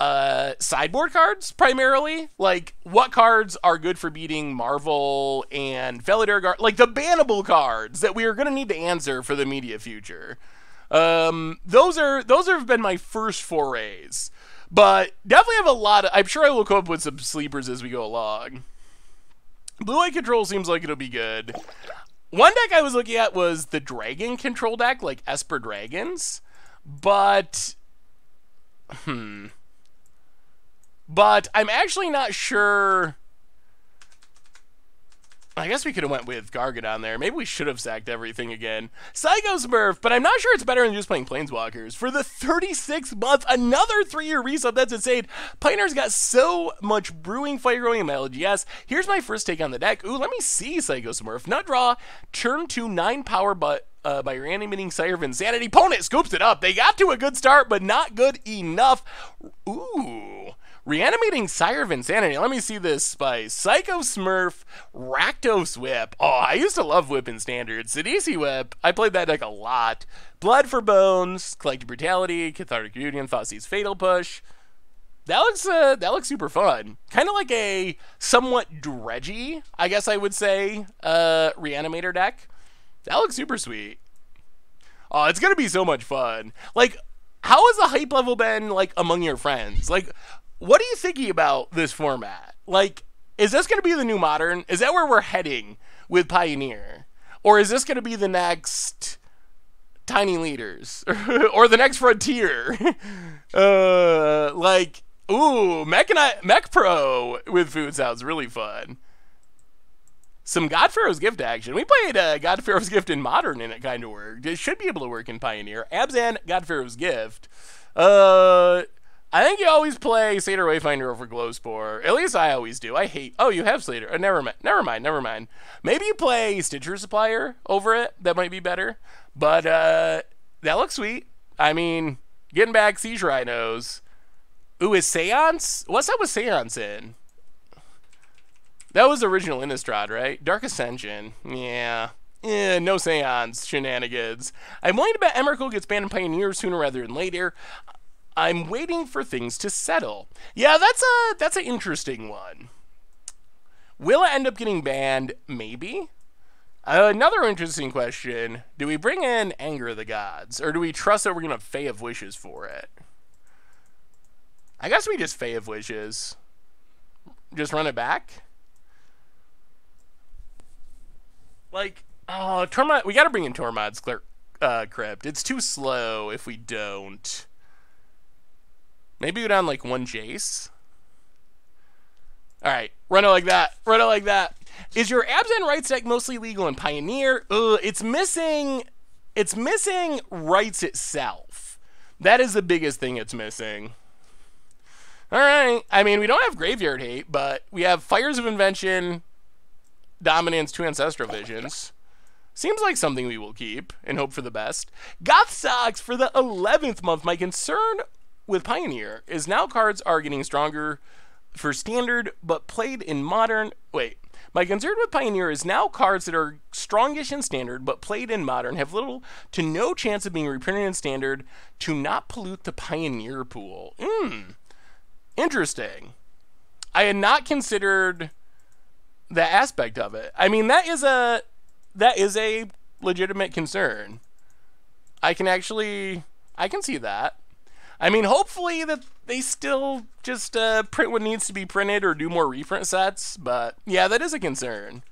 uh, sideboard cards primarily. Like what cards are good for beating Marvel and Felidar like the bannable cards that we are going to need to answer for the media future. Um, those are those have been my first forays. But definitely have a lot of. I'm sure I will come up with some sleepers as we go along. Blue Eye Control seems like it'll be good. One deck I was looking at was the Dragon Control deck, like Esper Dragons. But. Hmm. But I'm actually not sure I guess we could have went with Gargadon there. Maybe we should have sacked everything again. Psycho Smurf, but I'm not sure it's better than just playing Planeswalkers. For the 36th month, another three-year resub. That's insane. Pioneer's got so much brewing, fire growing, mileage. Yes. Here's my first take on the deck. Ooh, let me see Psycho Smurf. Nut draw, turn to nine power, but uh, by reanimating Sire of Insanity. Opponent scoops it up. They got to a good start, but not good enough. Ooh. Reanimating Sire of Insanity. Let me see this by Psycho Smurf, Rakdos Whip. Oh, I used to love Whip in Standard. Sidisi Whip. I played that deck a lot. Blood for Bones, Collective Brutality, Cathartic Union, Thoughtseize Fatal Push. That looks uh, that looks super fun. Kind of like a somewhat dredgy, I guess I would say, uh, Reanimator deck. That looks super sweet. Oh, it's gonna be so much fun. Like, how has the hype level been like among your friends? Like, what are you thinking about this format? Like, is this gonna be the new modern? Is that where we're heading with Pioneer, or is this gonna be the next? Tiny Leaders or the next frontier. uh, like, ooh, Mech, and I, Mech Pro with food sounds really fun some God Pharaoh's Gift action. We played uh, Gift in Modern, and it kind of worked. It should be able to work in Pioneer. Abzan, God Pharaoh's Gift. Uh, I think you always play Satyr Wayfinder over Glowspore. At least I always do. I hate. Oh, you have Slater. Uh, never mind. Never mind. Never mind. Maybe you play Stitcher Supplier over it. That might be better. But uh, that looks sweet. I mean, getting back Siege Rhinos. Ooh, is Seance? What's up with Seance in? That was original Innistrad, right? Dark Ascension. Yeah. Yeah, no seance shenanigans. I'm willing to bet Emrakul gets banned in Pioneer sooner rather than later. I'm waiting for things to settle. Yeah, that's a that's an interesting one. Will it end up getting banned? Maybe. Another interesting question: Do we bring in Anger of the Gods, or do we trust that we're gonna Fae of Wishes for it? I guess we just Fae of Wishes. Just run it back. Like, oh, Tormod, we got to bring in Tormod's uh, Crypt. It's too slow if we don't. Maybe go down like one Jace. All right, run it like that. Run it like that. Is your Abzan Rites deck mostly legal in Pioneer? Ugh, it's missing. It's missing Rites itself. That is the biggest thing it's missing. All right. I mean, we don't have Graveyard Hate, but we have Fires of Invention, Dominance, two Ancestral Visions. Seems like something we will keep and hope for the best. Goth Socks for the 11th month. My concern with Pioneer is now cards are getting stronger for standard, but played in modern. Wait. My concern with Pioneer is now cards that are strongish in standard, but played in modern have little to no chance of being reprinted in standard to not pollute the Pioneer pool. Hmm. Interesting. I had not considered that aspect of it. I mean, that is a that is a legitimate concern. I can actually I can see that. I mean, hopefully that they still just uh, print what needs to be printed or do more reprint sets, but yeah, that is a concern.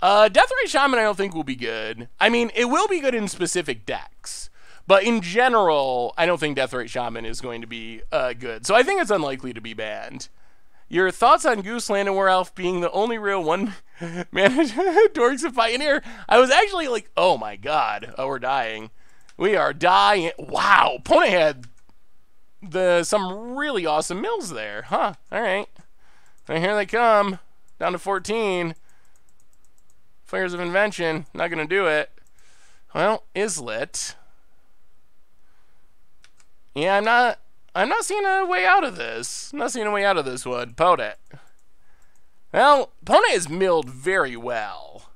Uh, Deathrite Shaman I don't think will be good. I mean, it will be good in specific decks, but in general, I don't think Deathrite Shaman is going to be uh, good. So I think it's unlikely to be banned. Your thoughts on Gooseland and War Elf being the only real one man Dorks of Pioneer? I was actually like, oh my god, oh we're dying. We are dying. Wow, Pony had the some really awesome mills there, huh? All right, and here they come, down to 14. Fires of Invention, not gonna do it. Well, Islet. Yeah, I'm not I'm not seeing a way out of this. I'm not seeing a way out of this one. Pone. Well, Pone is milled very well.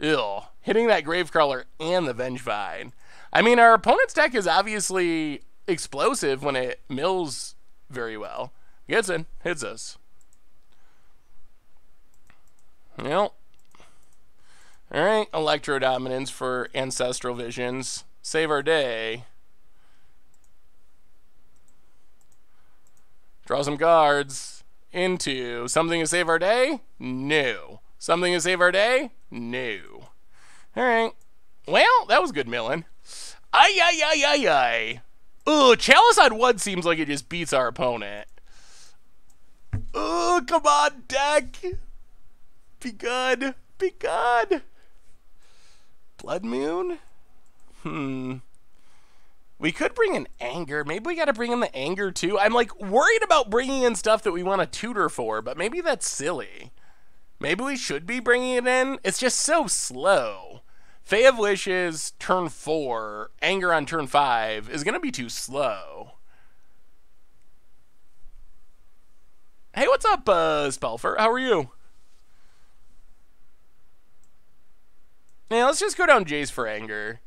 Ill. Hitting that Gravecrawler and the Vengevine. I mean, our opponent's deck is obviously explosive when it mills very well. Gets in, hits us. Well. Alright, Electrodominance for Ancestral Visions. Save our day. Draw some cards into something to save our day? No. Something to save our day? No. Alright. Well, that was good milling. Ay, ay, ay, ay, ay. Ooh, Chalice on one seems like it just beats our opponent. Ooh, come on, deck. Be good. Be good. Blood Moon? Hmm. We could bring in anger. Maybe we got to bring in the anger too. I'm like worried about bringing in stuff that we want to tutor for, but maybe that's silly. Maybe we should be bringing it in. It's just so slow. Fae of Wishes, turn four, anger on turn five is going to be too slow. Hey, what's up, uh, Spelfer? How are you? Yeah, let's just go down Jace for anger.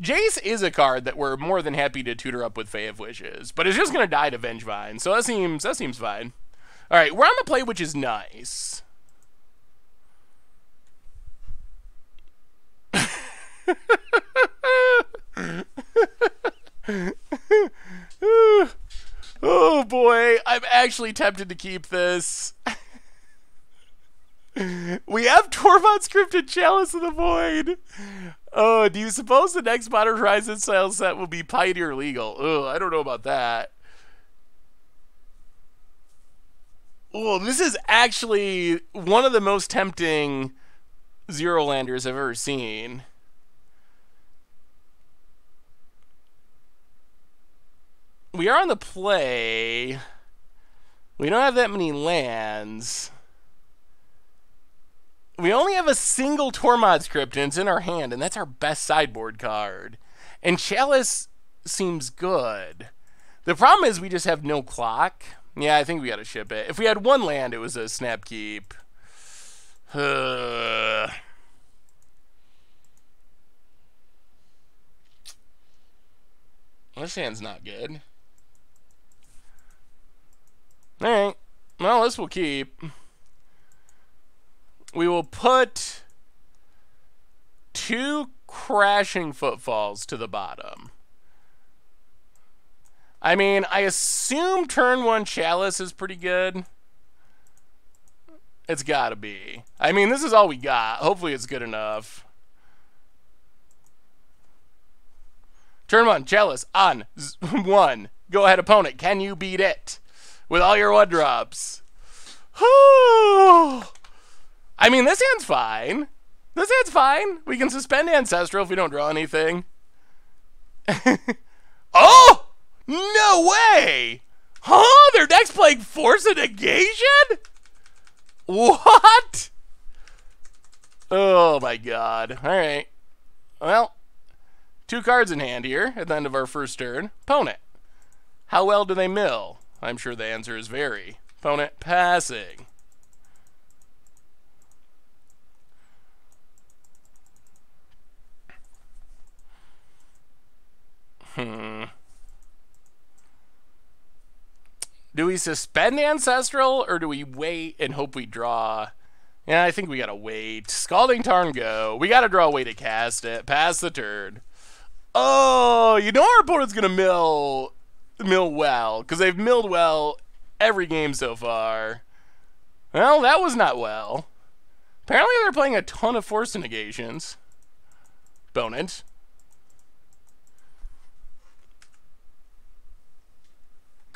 Jace is a card that we're more than happy to tutor up with Fae of Wishes, but it's just gonna die to Vengevine, so that seems that seems fine. Alright, we're on the play, which is nice. oh boy, I'm actually tempted to keep this. we have Tormod scripted Chalice of the Void. Oh, do you suppose the next Modern Horizon style set will be Pioneer legal? Oh, I don't know about that. Oh, this is actually one of the most tempting Zero Landers I've ever seen. We are on the play. We don't have that many lands. We only have a single Tormod's Crypt, and it's in our hand, and that's our best sideboard card. And Chalice seems good. The problem is we just have no clock. Yeah, I think we gotta ship it. If we had one land, it was a snap keep. Uh. This hand's not good. Alright. Well, this will keep we will put two crashing footfalls to the bottom. I mean, I assume turn one chalice is pretty good. It's gotta be. I mean, this is all we got. Hopefully it's good enough. Turn one, chalice, on. one. Go ahead, opponent. Can you beat it? With all your one drops. I mean, this hand's fine. This hand's fine. We can suspend Ancestral if we don't draw anything. oh! No way! Huh? Their deck's playing Force of Negation? What? Oh my god. Alright. Well, two cards in hand here at the end of our first turn. Opponent. How well do they mill? I'm sure the answer is very. Opponent passing. Hmm. Do we suspend Ancestral or do we wait and hope we draw? Yeah, I think we gotta wait. Scalding Tarn go. We gotta draw a way to cast it. Pass the turn. Oh, you know our opponent's gonna mill mill well, because they've milled well every game so far. Well, that was not well. Apparently they're playing a ton of force negations. Bonus.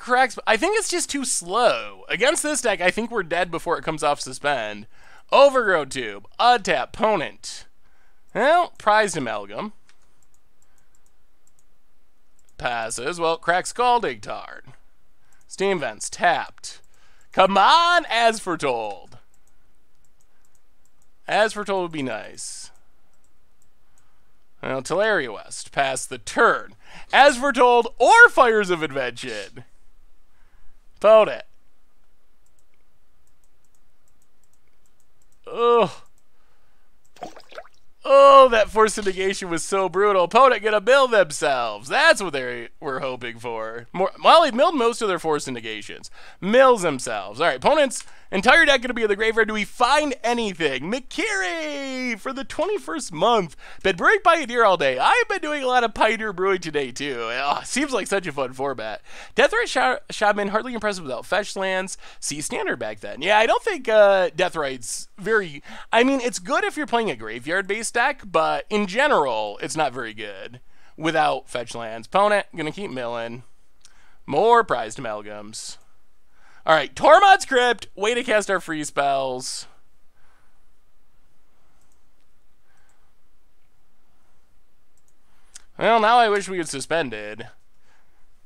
cracks. I think it's just too slow. Against this deck, I think we're dead before it comes off suspend. Overgrown Tomb, untap, Ponent. Well, prized amalgam. Passes. Well, cracks Scalding Tarn. Steam Vents, tapped. Come on, as foretold. As foretold would be nice. Well, Tolaria West, pass the turn. As foretold, or Fires of Invention. Fold it. Ugh. Force negation was so brutal. Opponent gonna build themselves. That's what they were hoping for. More, well, he milled most of their force negations. Mills themselves. All right, opponent's entire deck gonna be in the graveyard. Do we find anything? Mikiri for the 21st month. Been brewing Pioneer all day. I've been doing a lot of Pioneer brewing today too. Oh, seems like such a fun format. Deathrite Sh Shaman hardly impressive without fetch lands. See standard back then. Yeah, I don't think uh, Deathrite's very. I mean, it's good if you're playing a graveyard based deck, but in general, it's not very good without fetch lands. Opponent, gonna keep milling. More prized amalgams. All right, Tormod's Crypt, way to cast our free spells. Well, now I wish we had suspended.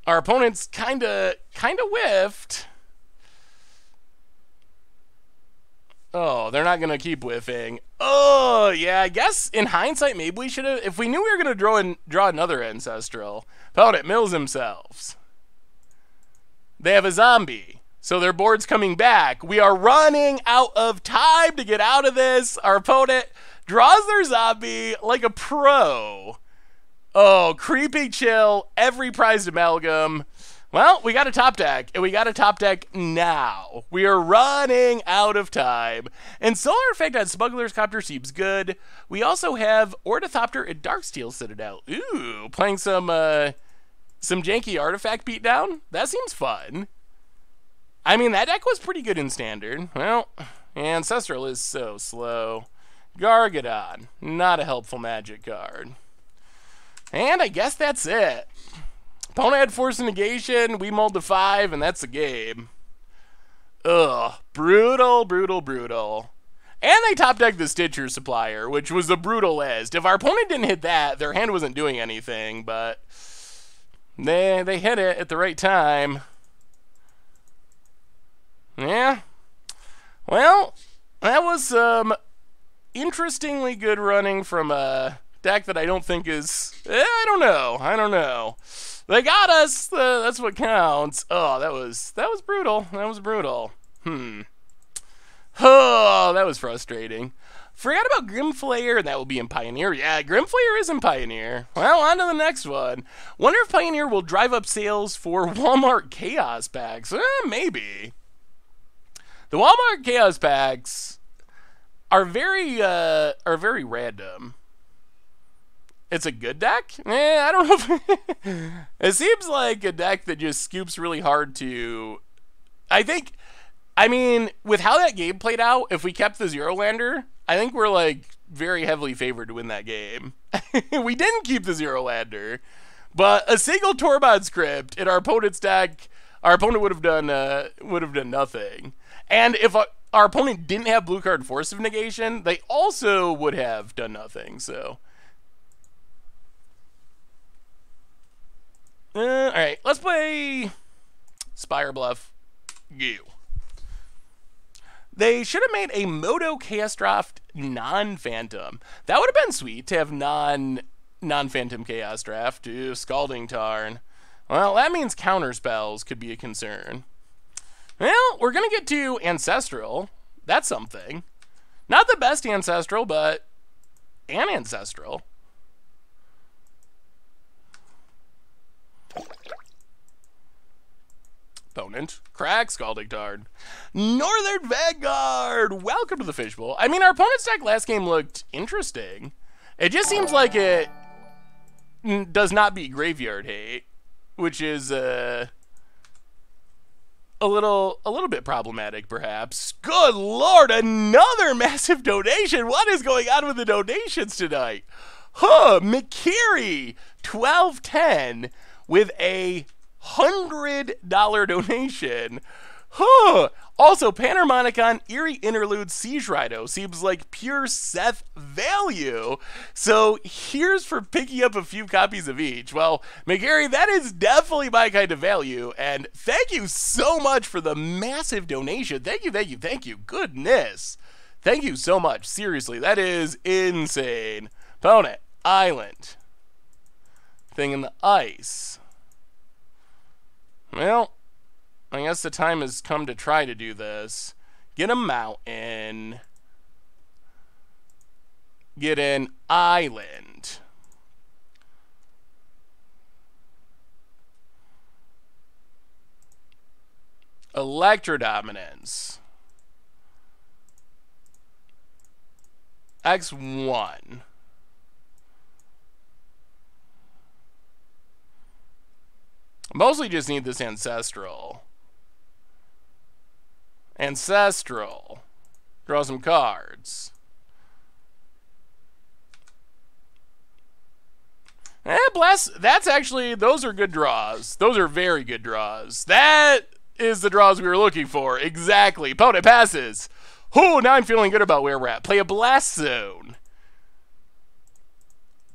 Our opponent's kinda, kinda whiffed. Oh, they're not gonna keep whiffing. Oh, yeah. I guess in hindsight, maybe we should have. If we knew we were gonna draw and draw another ancestral, opponent mills themselves. They have a zombie. So their board's coming back. We are running out of time to get out of this. Our opponent draws their zombie like a pro. Oh, Creeping Chill. Every prized amalgam. Well, we got a top deck, and we got a top deck now. We are running out of time. And Solar Effect on Smuggler's Copter seems good. We also have Ornithopter and Darksteel Citadel. Ooh, playing some uh, some janky artifact beatdown. That seems fun. I mean, that deck was pretty good in Standard. Well, Ancestral is so slow. Gargadon, not a helpful magic card. And I guess that's it. Opponent had Force Negation, we mulled to five, and that's the game. Ugh. Brutal, brutal, brutal. And they top decked the Stitcher Supplier, which was the brutalist. If our opponent didn't hit that, their hand wasn't doing anything, but they they hit it at the right time. Yeah. Well, that was some interestingly good running from a deck that I don't think is. Eh, I don't know. I don't know. They got us. Uh, that's what counts. Oh, that was that was brutal. That was brutal. Hmm. Oh, that was frustrating. Forgot about Grimflayer, and that will be in Pioneer. Yeah, Grimflayer is in Pioneer. Well, on to the next one. Wonder if Pioneer will drive up sales for Walmart Chaos packs. Eh, maybe. The Walmart Chaos packs are very uh, are very random. It's a good deck? Eh, I don't know. it seems like a deck that just scoops really hard to. I think. I mean, with how that game played out, if we kept the Zero Lander, I think we're like very heavily favored to win that game. we didn't keep the Zero Lander, but a single Tormod's Crypt in our opponent's deck, our opponent would have done uh, would have done nothing. And if uh, our opponent didn't have blue card Force of Negation, they also would have done nothing. So Uh, all right, let's play Spirebluff. You. They should have made a Moto Chaos Draft non-Phantom. That would have been sweet to have non non-Phantom Chaos Draft. Ooh, Scalding Tarn. Well, that means counter spells could be a concern. Well, we're gonna get to Ancestral. That's something. Not the best Ancestral, but an Ancestral. Opponent, Crack Scalding Tarn. Northern Vanguard! Welcome to the Fishbowl. I mean, our opponent's deck last game looked interesting. It just seems like it does not beat Graveyard Hate, which is uh, a little a little bit problematic, perhaps. Good lord, another massive donation! What is going on with the donations tonight? Huh, McKiri, 1210 with a hundred dollar donation. Huh. Also, Panharmonicon Eerie Interlude Siege Rhino seems like pure Seth value. So here's for picking up a few copies of each. Well, McGarry, that is definitely my kind of value. And thank you so much for the massive donation. Thank you, thank you, thank you. Goodness. Thank you so much. Seriously, that is insane. Opponent, Island. Thing in the ice. Well, I guess the time has come to try to do this. Get a mountain. Get an island. Electrodominance. X1. Mostly just need this Ancestral. Ancestral. Draw some cards. Eh, bless. That's actually, those are good draws. Those are very good draws. That is the draws we were looking for. Exactly. Opponent passes. Oh, now I'm feeling good about where we're at. Play a Blast Zone.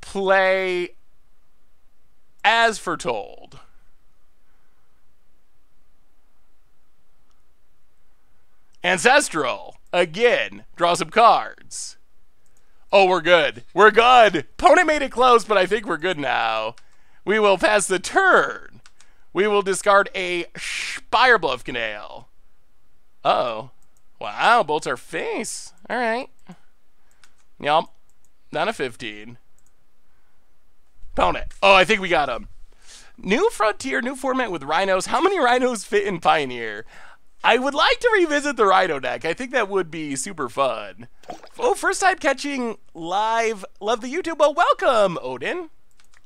Play as foretold. Ancestral. Again. Draw some cards. Oh, we're good. We're good. Opponent made it close, but I think we're good now. We will pass the turn. We will discard a Spirebluff Canal. Uh oh Wow, bolts our face. All right. Yep. Not a 15. Opponent. Oh, I think we got him. New frontier, new format with rhinos. How many rhinos fit in Pioneer? I would like to revisit the Rhino deck. I think that would be super fun. Oh, first time catching live. Love the YouTube. Well, welcome, Odin.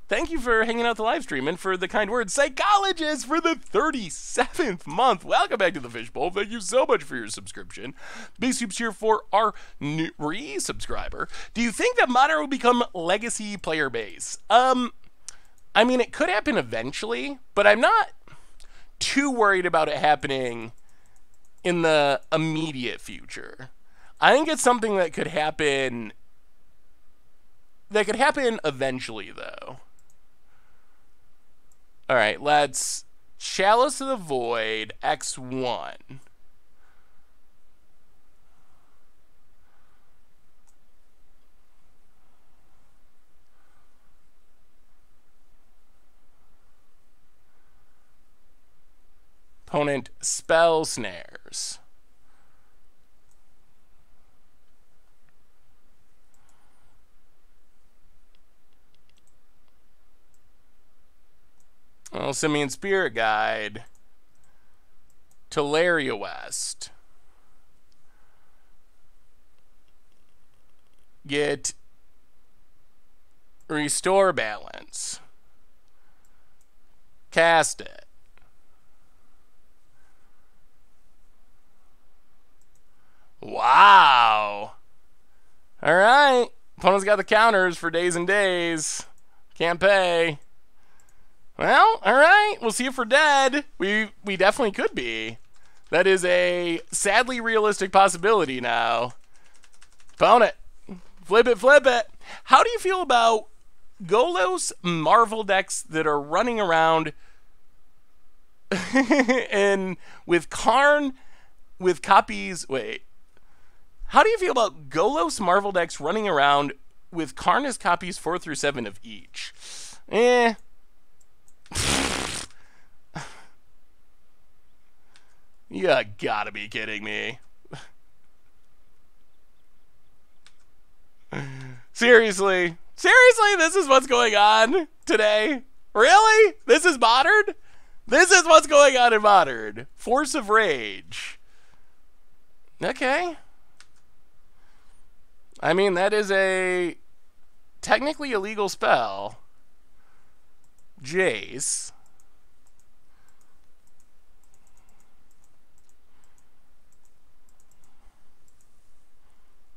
Thank you for hanging out the live stream and for the kind words. Psychologist for the 37th month. Welcome back to the Fishbowl. Thank you so much for your subscription. Big soups here for our new re-subscriber. Do you think that Modern will become legacy player base? Um, I mean, it could happen eventually, but I'm not too worried about it happening in the immediate future. I think it's something that could happen that could happen eventually though. All right, let's Chalice of the Void X1. Opponent spell snares. Well, Simian Spirit Guide. Tolaria West. Get Restore Balance. Cast it. Wow. All right. Opponent's got the counters for days and days. Can't pay. Well, all right. We'll see if we're dead. We we definitely could be. That is a sadly realistic possibility now. Opponent. Flip it, flip it. How do you feel about Golos Marvel decks that are running around and with Karn with copies wait how do you feel about Golos Marvel decks running around with Karnas copies 4 through 7 of each? Eh. you gotta be kidding me. Seriously? Seriously, this is what's going on today? Really? This is modern? This is what's going on in modern. Force of Rage. Okay. I mean, that is a technically illegal spell. Jace.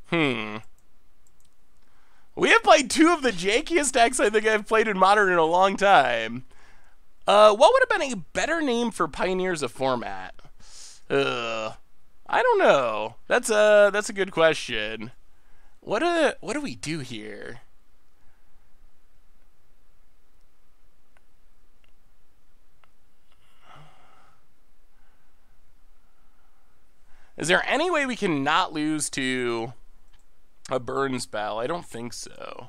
Hmm. We have played two of the jankiest decks I think I've played in Modern in a long time. Uh, what would have been a better name for Pioneers of Format? Uh, I don't know. That's a that's a good question. What do what do we do here? Is there any way we can not lose to a burn spell? I don't think so.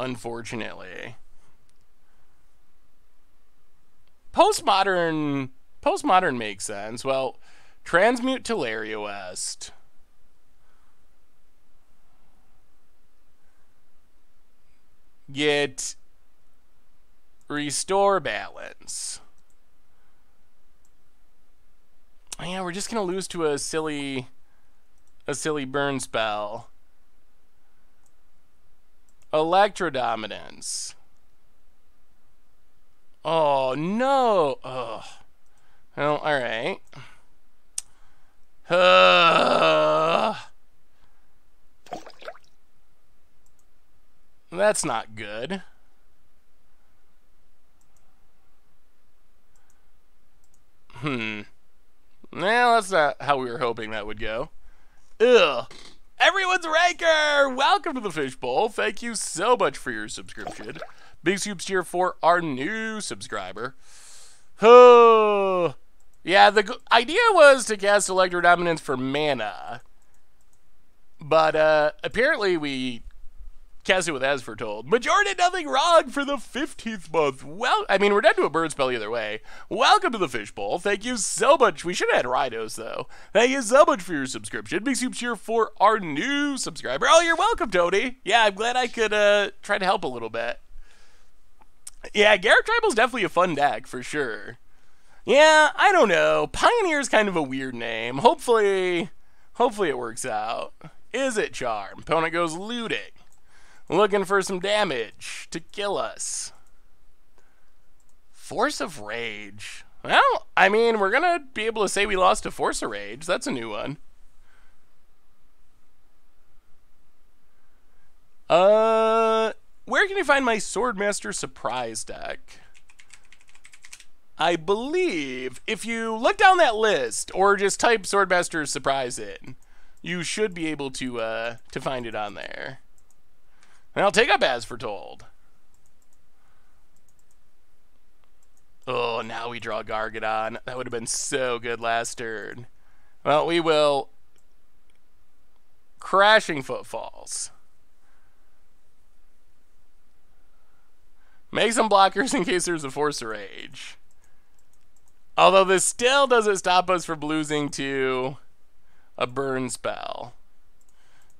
Unfortunately. Postmodern postmodern makes sense. Well, Transmute Tolaria West. Get Restore Balance. Oh, yeah, we're just to lose to a silly a silly burn spell. Electrodominance. Oh, no. Oh. Well, all right. That's not good. Hmm. Well, that's not how we were hoping that would go. Ugh. Everyone's Ranker! Welcome to the Fishbowl. Thank you so much for your subscription. Big soups here for our new subscriber. Oh, yeah, the idea was to cast Electrodominance for mana. But uh, apparently we cast it with As Foretold. Majority nothing wrong for the 15th month. Well, I mean, we're dead to a bird spell either way. Welcome to the Fishbowl. Thank you so much. We should have had Rhinos, though. Thank you so much for your subscription. Big Soups here for our new subscriber. Oh, you're welcome, Tony. Yeah, I'm glad I could uh, try to help a little bit. Yeah, Garruk Tribal's definitely a fun deck, for sure. Yeah, I don't know. Pioneer's kind of a weird name. Hopefully, hopefully it works out. Is it Charm? Opponent goes looting. Looking for some damage to kill us. Force of Rage. Well, I mean, we're going to be able to say we lost to Force of Rage. That's a new one. Uh, where can you find my Swordmaster Surprise deck? I believe if you look down that list or just type Swordmaster Surprise in, you should be able to uh, to find it on there. And I'll take up as foretold. Oh, now we draw Gargadon. That would have been so good last turn. Well, we will. Crashing Footfalls. Make some blockers in case there's a Force Rage. Although this still doesn't stop us from losing to a burn spell.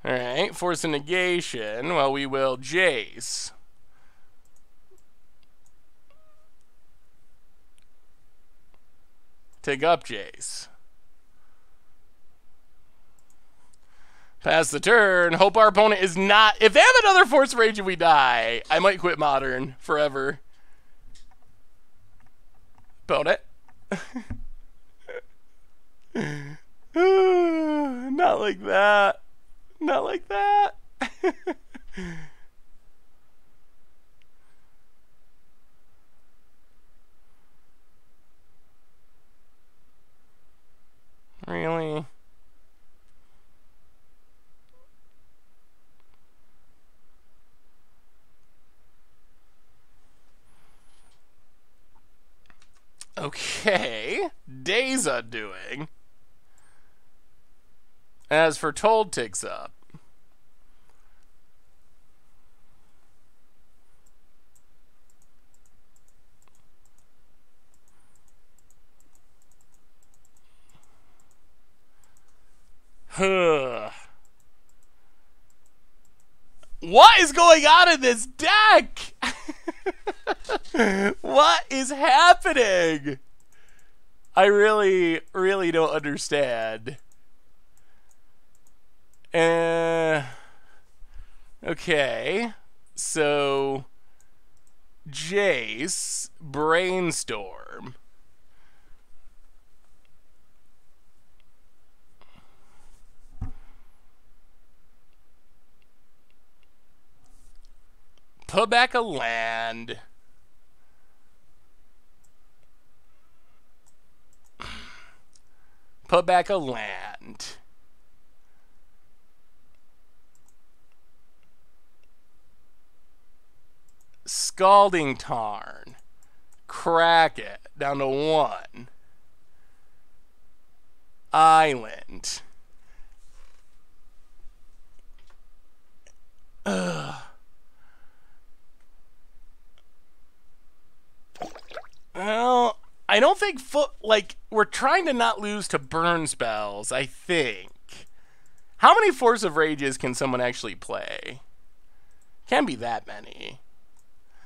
Alright, force a negation. Well, we will Jace. Take up Jace. Pass the turn. Hope our opponent is not... If they have another Force Rage and we die, I might quit Modern forever. Opponent. not like that. Not like that. really? Okay. Days doing. As Foretold takes up. what is going on in this deck? what is happening? I really, really don't understand. Uh, okay. So, Jace, Brainstorm. Put back a land. Put back a land. Scalding Tarn. Crack it down to one. Island. Ugh. Well, I don't think foot like we're trying to not lose to burn spells. I think. How many Force of Rages can someone actually play? Can't be that many.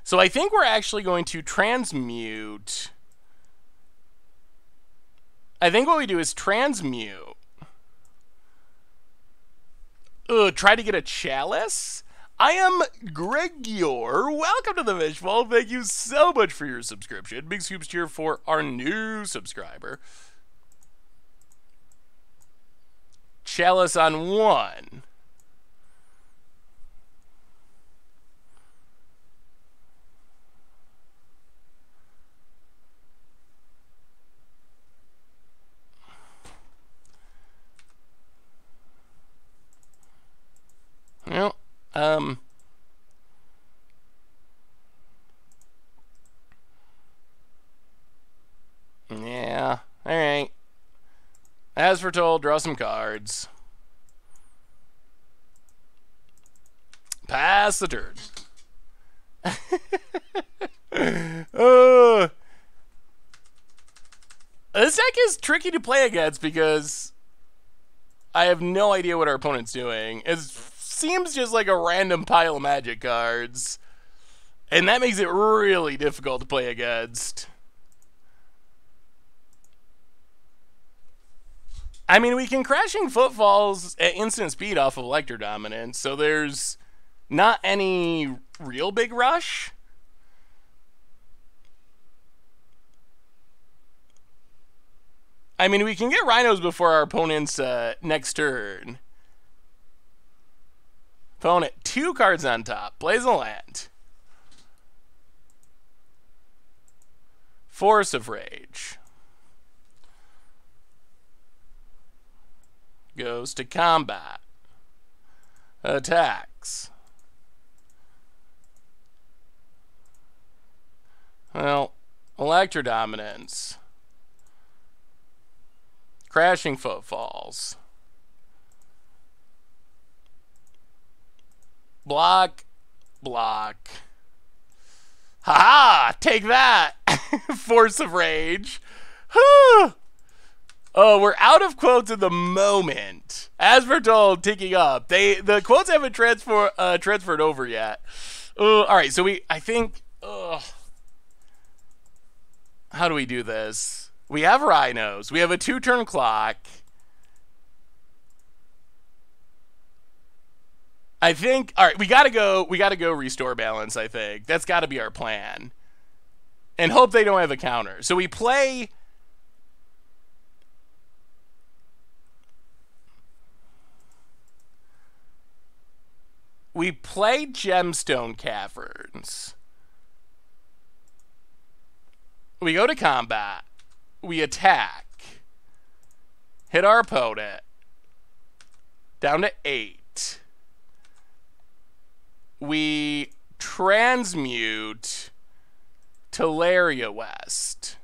So I think we're actually going to transmute. I think what we do is transmute. Ugh, try to get a chalice? I am Gregor. Welcome to the Fishbowl. Thank you so much for your subscription. Big scoops here for our new subscriber. Chalice on one. Um. Yeah. All right. As foretold, draw some cards. Pass the turn. uh, this deck is tricky to play against because I have no idea what our opponent's doing. It seems just like a random pile of magic cards. And that makes it really difficult to play against. I mean, we can crashing footfalls at instant speed off of Electrodominance, so there's not any real big rush. I mean, we can get rhinos before our opponent's uh, next turn. Opponent, two cards on top. Plays a land. Force of Rage. Goes to combat. Attacks. Well, Electrodominance. Crashing Footfalls. Block, block. Ha! Take that! Force of Rage. oh, we're out of quotes at the moment. As Foretold, ticking up. They the quotes haven't transfer uh, transferred over yet. Uh, all right, so we I think. Uh, how do we do this? We have rhinos. We have a two turn clock. I think all right, we got to go we got to go restore balance, I think. That's got to be our plan. And hope they don't have a counter. So we play We play Gemstone Caverns. We go to combat we attack, hit our opponent, down to eight. We transmute Tolaria West.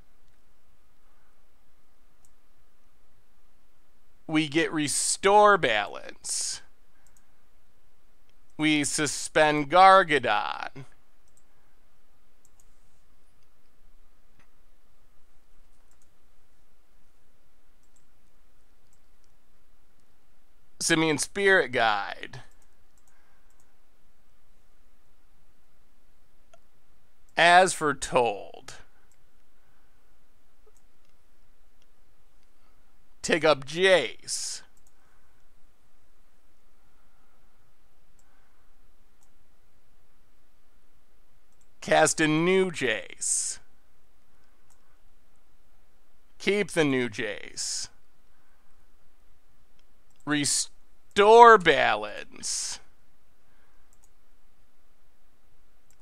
We get restore balance. We suspend Gargadon. Simian Spirit Guide. As foretold. Take up Jace. Cast a new Jace. Keep the new Jace. Restore balance.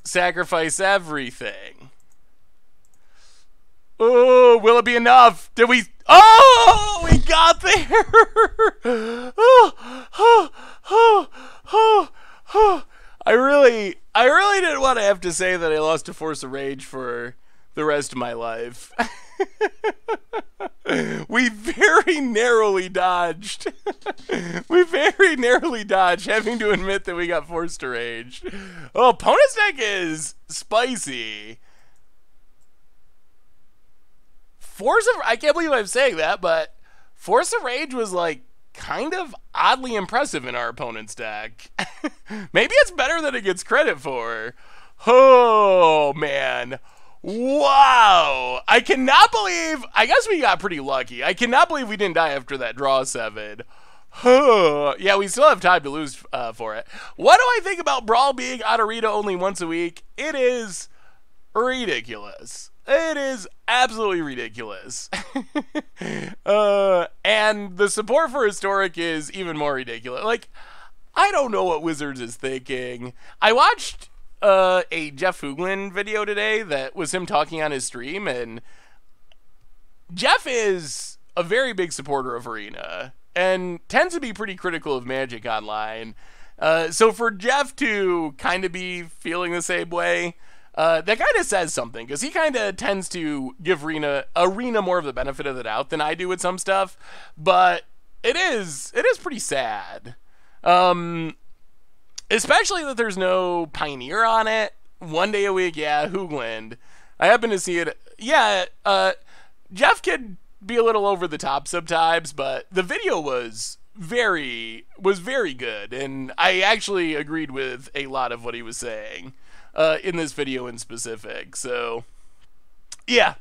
Sacrifice everything. Oh, will it be enough? Did we? Oh, we got there. oh, oh, oh, oh, oh. I really, I really didn't want to have to say that I lost to Force of Rage for the rest of my life. we very narrowly dodged. we very narrowly dodged having to admit that we got forced to rage. Oh, opponent's deck is spicy. Force of I can't believe I'm saying that, but Force of Rage was like kind of oddly impressive in our opponent's deck. Maybe it's better than it gets credit for. Oh man. Wow! I cannot believe. I guess we got pretty lucky. I cannot believe we didn't die after that draw seven. yeah, we still have time to lose uh, for it. What do I think about Brawl being out of Rita only once a week? It is ridiculous. It is absolutely ridiculous. uh, and the support for Historic is even more ridiculous. Like, I don't know what Wizards is thinking. I watched uh, a Jeff Hoogland video today that was him talking on his stream, and Jeff is a very big supporter of Arena and tends to be pretty critical of Magic Online. Uh, so for Jeff to kind of be feeling the same way, uh, that kind of says something because he kind of tends to give Arena Arena more of the benefit of the doubt than I do with some stuff. But it is it is pretty sad, um, especially that there's no Pioneer on it. One day a week, yeah, Hoogland. I happen to see it. Yeah, uh, Jeff could be a little over the top sometimes, but the video was very was very good, and I actually agreed with a lot of what he was saying uh, in this video in specific. So, yeah.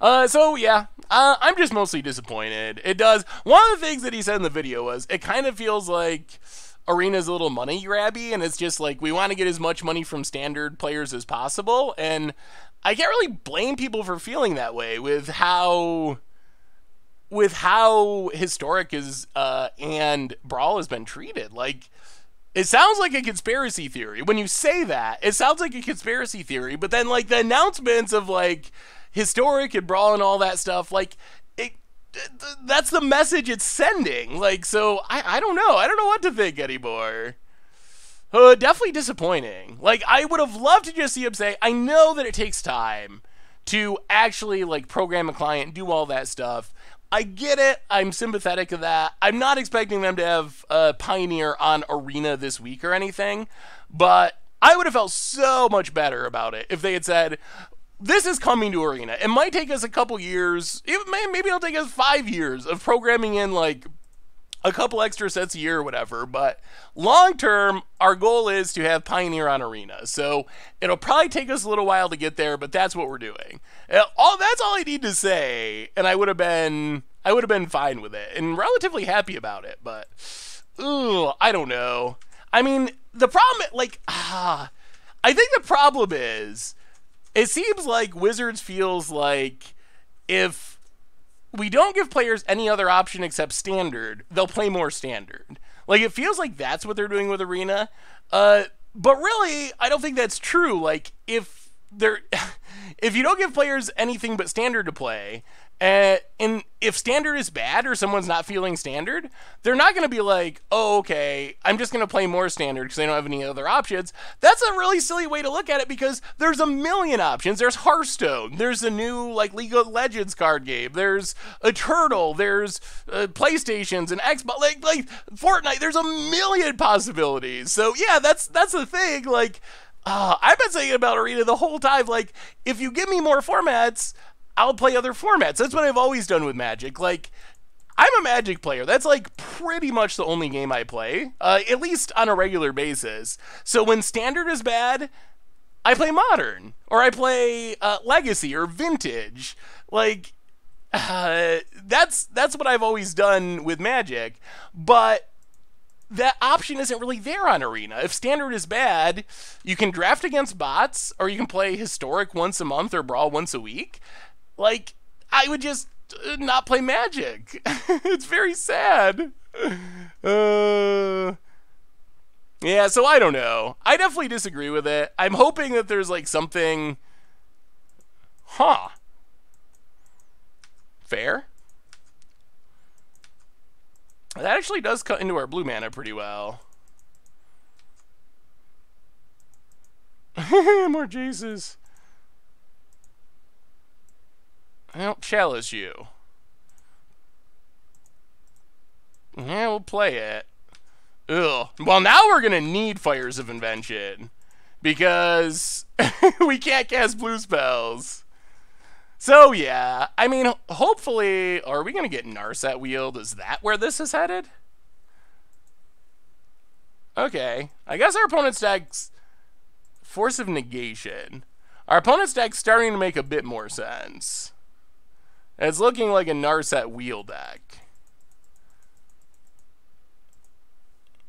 Uh, so yeah, uh, I'm just mostly disappointed. It does. One of the things that he said in the video was it kind of feels like Arena's a little money grabby, and it's just like we want to get as much money from standard players as possible. And I can't really blame people for feeling that way with how with how historic is uh, and brawl has been treated. Like it sounds like a conspiracy theory. When you say that, it sounds like a conspiracy theory, but then like the announcements of like historic and brawl and all that stuff, like that's the message it's sending. Like so I, I don't know. I don't know what to think anymore. Uh, definitely disappointing. Like I would have loved to just see him say, I know that it takes time to actually like program a client, do all that stuff. I get it. I'm sympathetic to that. I'm not expecting them to have a Pioneer on Arena this week or anything, but I would have felt so much better about it if they had said, this is coming to Arena. It might take us a couple years. It may, maybe it'll take us five years of programming in like a couple extra sets a year or whatever. But long term, our goal is to have Pioneer on Arena. So it'll probably take us a little while to get there, but that's what we're doing. All that's all I need to say, and I would have been I would have been fine with it and relatively happy about it. But ooh, I don't know. I mean, the problem, like, ah, I think the problem is, it seems like Wizards feels like if we don't give players any other option except standard, they'll play more standard. Like it feels like that's what they're doing with Arena. Uh, but really, I don't think that's true. Like if they're if you don't give players anything but standard to play, uh, and if standard is bad or someone's not feeling standard, they're not going to be like, oh, okay, I'm just going to play more standard because they don't have any other options. That's a really silly way to look at it because there's a million options. There's Hearthstone. There's a new like League of Legends card game. There's a Turtle. There's uh, PlayStations and Xbox. Like like Fortnite. There's a million possibilities. So yeah, that's that's the thing. Like. Uh, I've been saying about Arena the whole time. Like, if you give me more formats, I'll play other formats. That's what I've always done with Magic. Like, I'm a Magic player. That's like pretty much the only game I play, uh, at least on a regular basis. So when Standard is bad, I play Modern or I play uh, Legacy or Vintage. Like, uh, that's that's what I've always done with Magic. But that option isn't really there on Arena. If Standard is bad, you can draft against bots or you can play Historic once a month or Brawl once a week. Like, I would just uh, not play Magic. it's very sad. Uh, yeah, so I don't know. I definitely disagree with it. I'm hoping that there's like something. Huh. Fair. That actually does cut into our blue mana pretty well. More Jesus. Well, challenge you. Yeah, we'll play it. Ugh. Well, now we're going to need Fires of Invention. Because we can't cast blue spells. So, yeah. I mean, hopefully... Are we going to get Narset Wield? Is that where this is headed? Okay. I guess our opponent's deck's... Force of Negation. Our opponent's deck's starting to make a bit more sense. It's looking like a Narset wheel deck.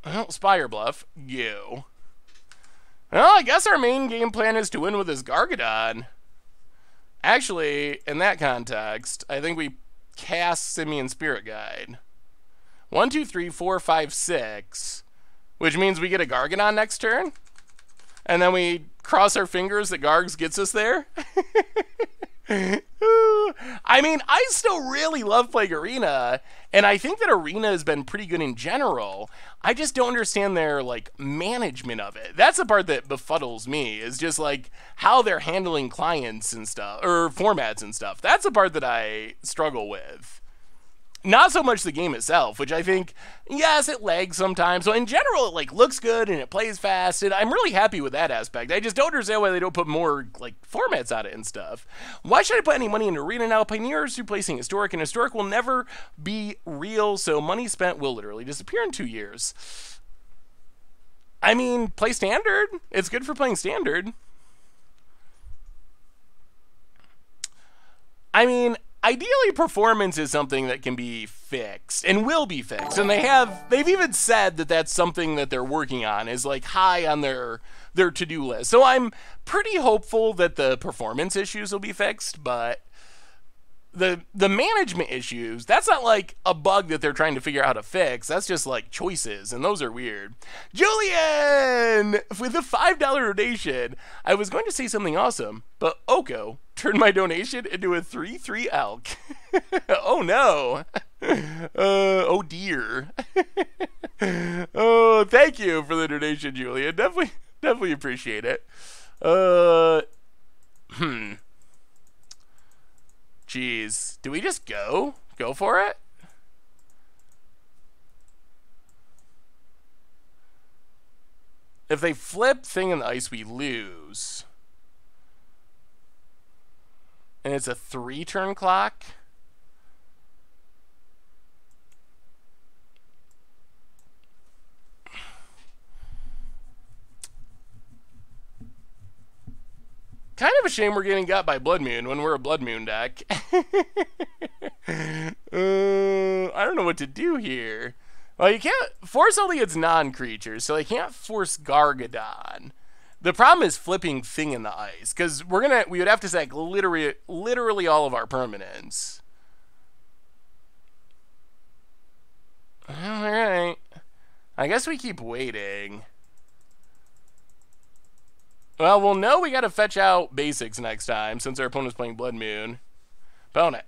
Well, Spirebluff, you. Well, I guess our main game plan is to win with this Gargadon. Actually, in that context, I think we cast Simian Spirit Guide. One, two, three, four, five, six, which means we get a Gargadon next turn, and then we cross our fingers that Gargs gets us there. I mean, I still really love playing Arena, and I think that Arena has been pretty good in general. I just don't understand their like management of it. That's the part that befuddles me. Is just like how they're handling clients and stuff or formats and stuff. That's the part that I struggle with not so much the game itself, which I think, yes, it lags sometimes. So in general, it like looks good and it plays fast, and I'm really happy with that aspect. I just don't understand why they don't put more like formats on it and stuff. Why should I put any money into Arena now? Pioneer is replacing Historic, and Historic will never be real, so money spent will literally disappear in two years. I mean, play Standard. It's good for playing Standard. I mean, ideally performance is something that can be fixed and will be fixed. And they have they've even said that that's something that they're working on is like high on their their to-do list. So i'm pretty hopeful that the performance issues will be fixed but the the management issues that's not like a bug that they're trying to figure out how to fix. That's just like choices and those are weird. Julian with a five dollar donation i was going to say something awesome but oko turned my donation into a 3-3 elk oh no. Uh, oh dear. Oh thank you for the donation julian. Definitely definitely appreciate it. Uh hmm Jeez. Do we just go? Go for it? If they flip thing in the ice, we lose. And it's a three turn clock. Kind of a shame we're getting got by Blood Moon when we're a Blood Moon deck. uh, I don't know what to do here. Well, you can't force only its non-creatures, so they can't force Gargadon. The problem is flipping Thing in the Ice, because we're gonna we would have to sack literally literally all of our permanents. All right, I guess we keep waiting. Well, we'll know we got to fetch out basics next time since our opponent's playing Blood Moon. Opponent.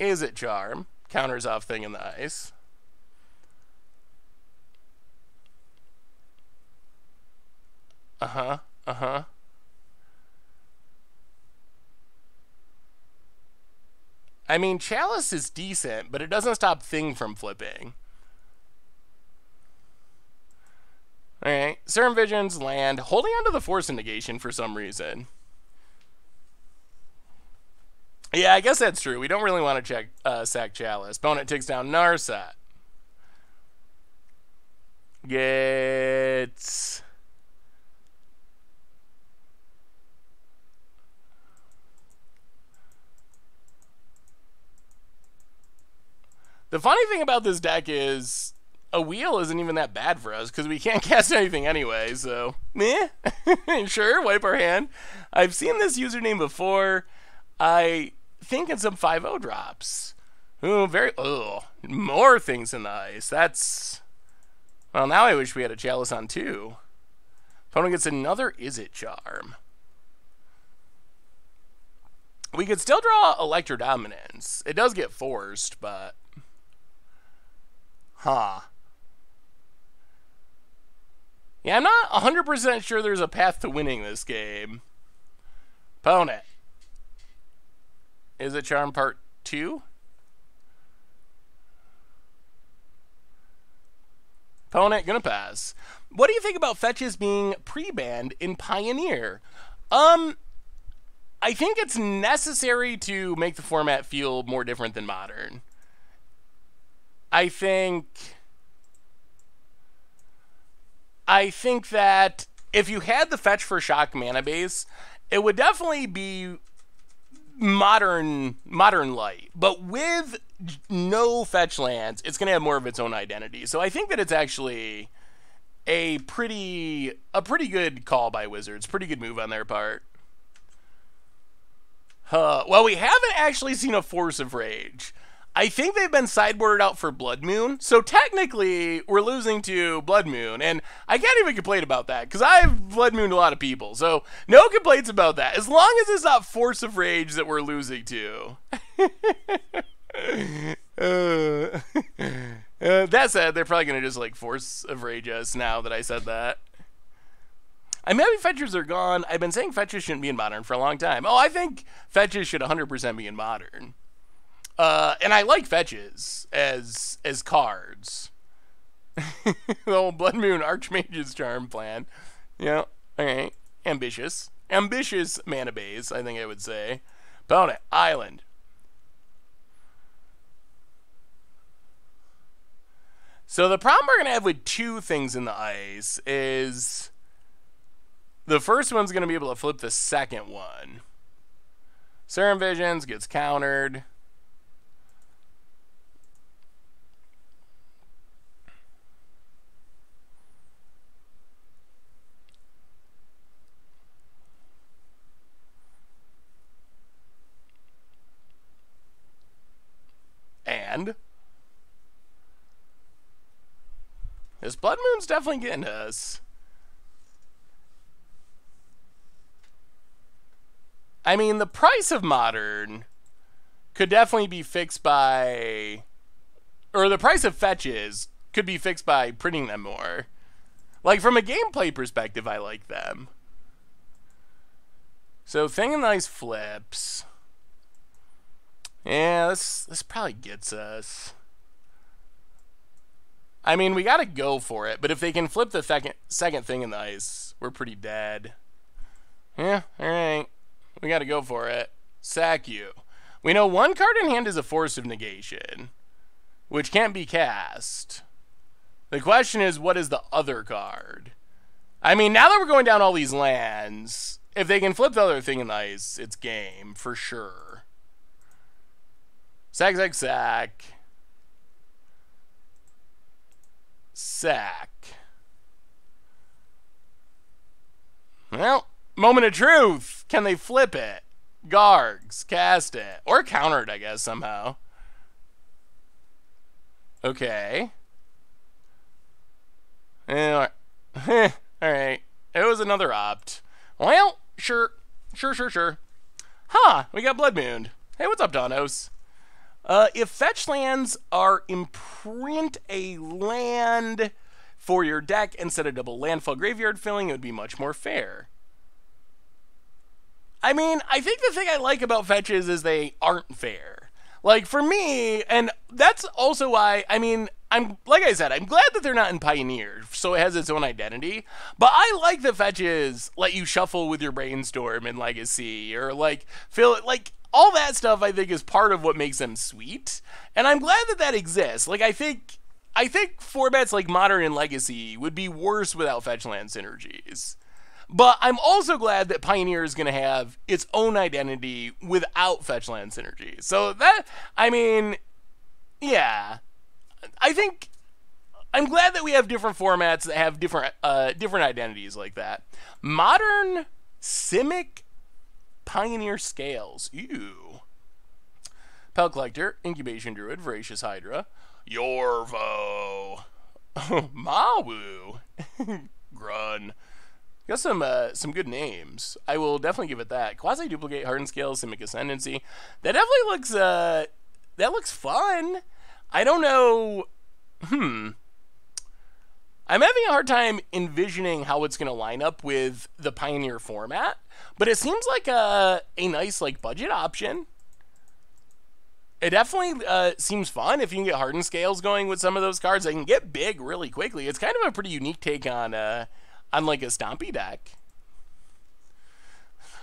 Izzet Charm? Counters off Thing in the Ice. Uh-huh. Uh-huh. I mean, Chalice is decent, but it doesn't stop Thing from flipping. Alright, Serum Visions land, holding onto the Force Negation for some reason. Yeah, I guess that's true. We don't really want to check uh, sack Chalice. Opponent takes down Narset. Gets... The funny thing about this deck is a wheel isn't even that bad for us because we can't cast anything anyway. So, meh. sure, wipe our hand. I've seen this username before. I think in some 5 drops. Ooh, very. Oh, more things in the ice. That's. Well, now I wish we had a chalice on too. Opponent gets another Izzet Charm. We could still draw Electrodominance. It does get forced, but. Huh. Yeah, I'm not 100% sure there's a path to winning this game. Opponent. it Charm Part 2? Opponent, gonna pass. What do you think about fetches being pre-banned in Pioneer? Um, I think it's necessary to make the format feel more different than Modern. I think I think that if you had the fetch for shock mana base, it would definitely be modern modern light. But with no fetch lands, it's going to have more of its own identity. So I think that it's actually a pretty a pretty good call by Wizards. Pretty good move on their part. Uh, well, we haven't actually seen a Force of Rage. I think they've been sideboarded out for Blood Moon. So technically, we're losing to Blood Moon. And I can't even complain about that because I've Blood Mooned a lot of people. So no complaints about that. As long as it's not Force of Rage that we're losing to. uh, that said, they're probably going to just like Force of Rage us now that I said that. I'm happy fetches are gone. I've been saying fetches shouldn't be in modern for a long time. Oh, I think fetches should 100% be in modern. Uh, and I like fetches as as cards. the old Blood Moon Archmage's Charm plan. Yeah, alright. Ambitious. Ambitious mana base, I think I would say. Opponent, Island. So the problem we're going to have with two things in the ice is the first one's going to be able to flip the second one. Serum Visions gets countered. And this Blood Moon's definitely getting us. I mean, the price of modern could definitely be fixed by, or the price of fetches could be fixed by printing them more. Like, from a gameplay perspective, I like them. So, Thing of Nice flips. Yeah, this, this probably gets us. I mean, we got to go for it, but if they can flip the second, second thing in the ice, we're pretty dead. Yeah, alright. We got to go for it. Sack you. We know one card in hand is a force of negation, which can't be cast. The question is, what is the other card? I mean, now that we're going down all these lands, if they can flip the other thing in the ice, it's game, for sure. Sack, sack, sack. Sack. Well, Moment of truth. Can they flip it? Gargs, cast it. Or counter it, I guess, somehow. Okay. Eh, Alright. It was another opt. Well, sure. Sure, sure, sure. Huh, we got Blood Moon. Hey, what's up, Donos? Uh, if fetch lands are imprint a land for your deck instead of double landfall graveyard filling, it would be much more fair. I mean, I think the thing I like about fetches is they aren't fair. Like for me, and that's also why I mean, I'm like I said, I'm glad that they're not in Pioneer, so it has its own identity. But I like the fetches let you shuffle with your brainstorm in Legacy, or like feel it like all that stuff. I think is part of what makes them sweet, and I'm glad that that exists. Like I think, I think formats like Modern and Legacy would be worse without fetchland synergies. But I'm also glad that Pioneer is going to have its own identity without Fetchland synergy. So that, I mean, yeah, I think I'm glad that we have different formats that have different uh, different identities like that. Modern Simic Pioneer Scales. Ew. Pelt Collector, Incubation Druid, Voracious Hydra, Yorvo, Mawu, Grun. Got some uh, some good names. I will definitely give it that. Quasi duplicate hardened scales, simic ascendancy. That definitely looks uh that looks fun. I don't know. Hmm. I'm having a hard time envisioning how it's going to line up with the Pioneer format, but it seems like a a nice like budget option. It definitely uh, seems fun if you can get hardened scales going with some of those cards. They can get big really quickly. It's kind of a pretty unique take on uh, unlike a Stompy deck.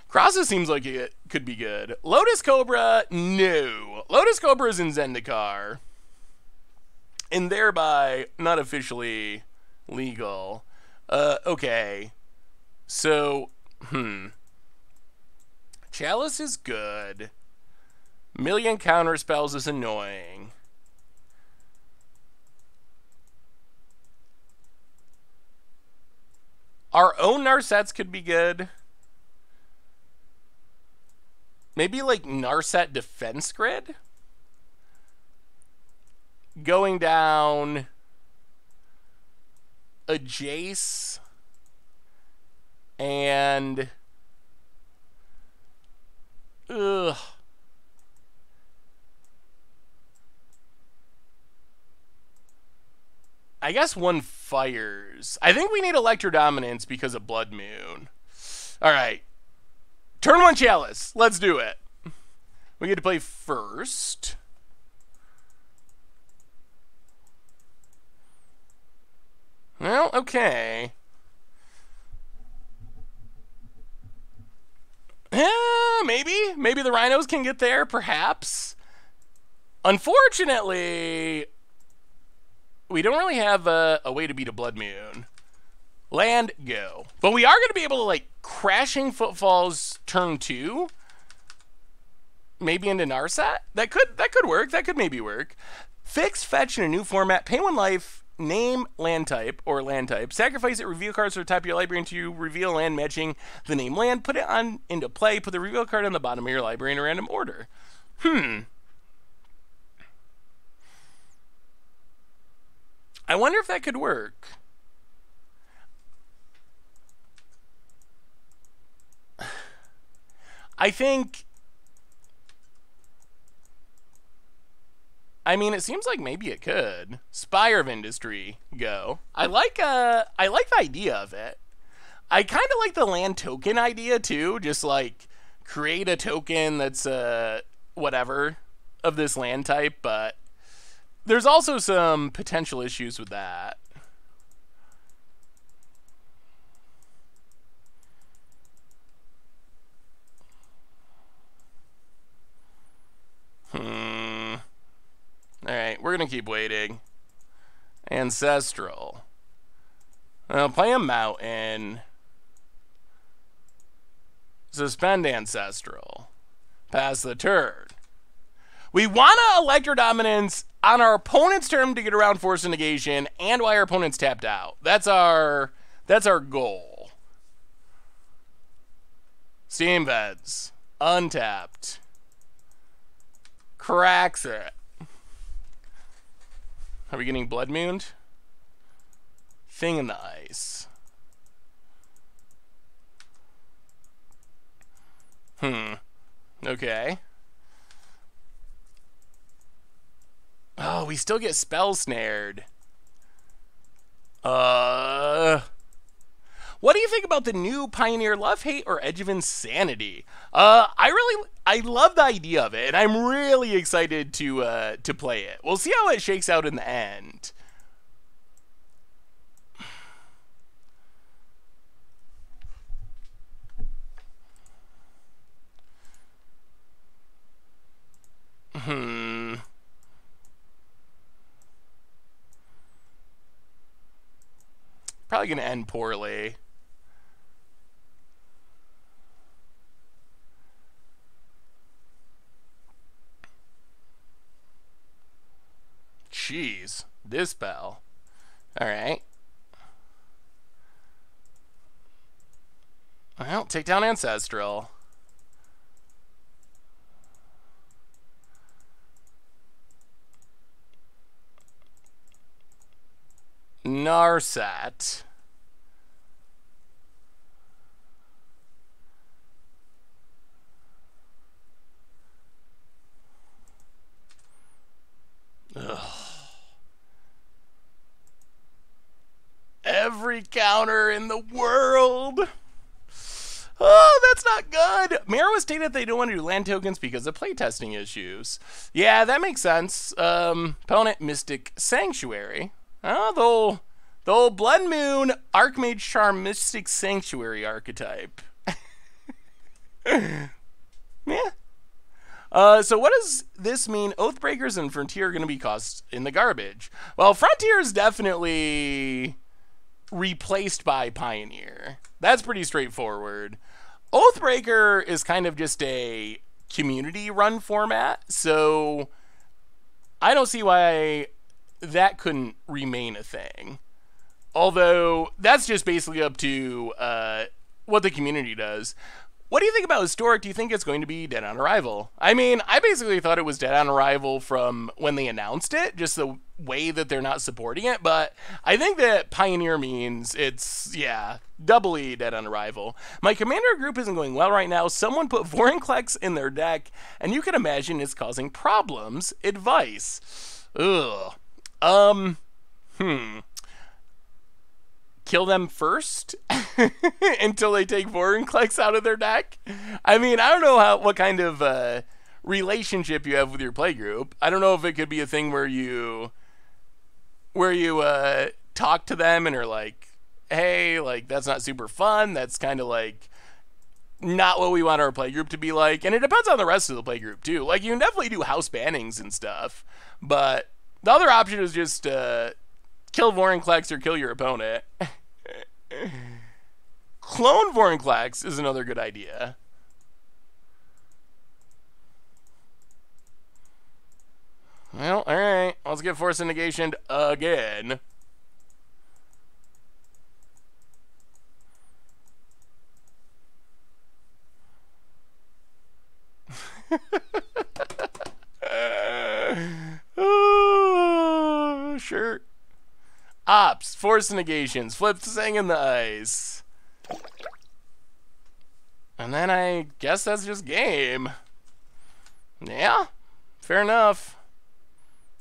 Crosses seems like it could be good. Lotus Cobra, no. Lotus Cobra is in Zendikar. And thereby not officially legal. Uh, okay. So, hmm. Chalice is good. Million counter spells is annoying. Our own Narsets could be good. Maybe like Narset Defense Grid? going down a Jace and ugh. I guess one fires. I think we need Electrodominance because of Blood Moon. All right. Turn one Chalice. Let's do it. We get to play first. Well, okay. Yeah, maybe. Maybe the rhinos can get there, perhaps. Unfortunately, we don't really have a, a way to beat a Blood Moon. Land, go. But we are going to be able to, like, Crashing Footfalls turn two. Maybe into Narset? That could, that could work. That could maybe work. Fix fetch in a new format. Pay one life name land type or land type, sacrifice it, reveal cards the type of your library into you, reveal land matching the name land, put it on into play, put the reveal card on the bottom of your library in a random order. Hmm. I wonder if that could work. I think I mean, it seems like maybe it could. Spire of Industry, go. I like uh I like the idea of it. I kind of like the land token idea too, just like create a token that's uh whatever of this land type, but there's also some potential issues with that. Hmm. Alright, we're going to keep waiting. Ancestral. I'll play a mountain. Suspend Ancestral. Pass the turn. We want to Electrodominance on our opponent's turn to get around Force Negation and while our opponent's tapped out. That's our that's our goal. Steam Vents. Untapped. Cracks it. Are we getting Blood Mooned? Thing in the ice. Hmm. Okay. Oh, we still get spell snared. Uh. What do you think about the new Pioneer Love Hate or Edge of Insanity? Uh, I really, I love the idea of it, and I'm really excited to uh, to play it. We'll see how it shakes out in the end. Hmm. Probably gonna end poorly. Jeez, Dispel. All right. Well, take down Ancestral. Narset. Ugh. Every counter in the world. Oh, that's not good. Mara stated they don't want to do land tokens because of playtesting issues. Yeah, that makes sense. Um, opponent Mystic Sanctuary. Oh, the old, the old Blood Moon Archmage Charm Mystic Sanctuary archetype. yeah. Uh, so what does this mean? Oathbreakers and Frontier are going to be cost in the garbage. Well, Frontier is definitely replaced by Pioneer. That's pretty straightforward. Oathbreaker is kind of just a community run format, so I don't see why that couldn't remain a thing. Although that's just basically up to uh, what the community does. What do you think about Historic? Do you think it's going to be Dead on Arrival? I mean, I basically thought it was Dead on Arrival from when they announced it, just the way that they're not supporting it, but I think that Pioneer means it's, yeah, doubly Dead on Arrival. My commander group isn't going well right now. Someone put Vorinclex in their deck, and you can imagine it's causing problems. Advice. Ugh. Um, hmm kill them first until they take Vorinclex out of their deck. I mean, I don't know how what kind of uh, relationship you have with your playgroup. I don't know if it could be a thing where you where you uh, talk to them and are like, "Hey, like that's not super fun. That's kind of like." Not what we want our playgroup to be like, and it depends on the rest of the playgroup too. Like you can definitely do house bannings and stuff, but the other option is just uh, Kill Vorinclex or kill your opponent. Clone Vorinclex is another good idea. Well, alright. Let's get Force Negation again. oh, sure. Ops, force negations, flip the thing in the ice. And then I guess that's just game. Yeah, fair enough.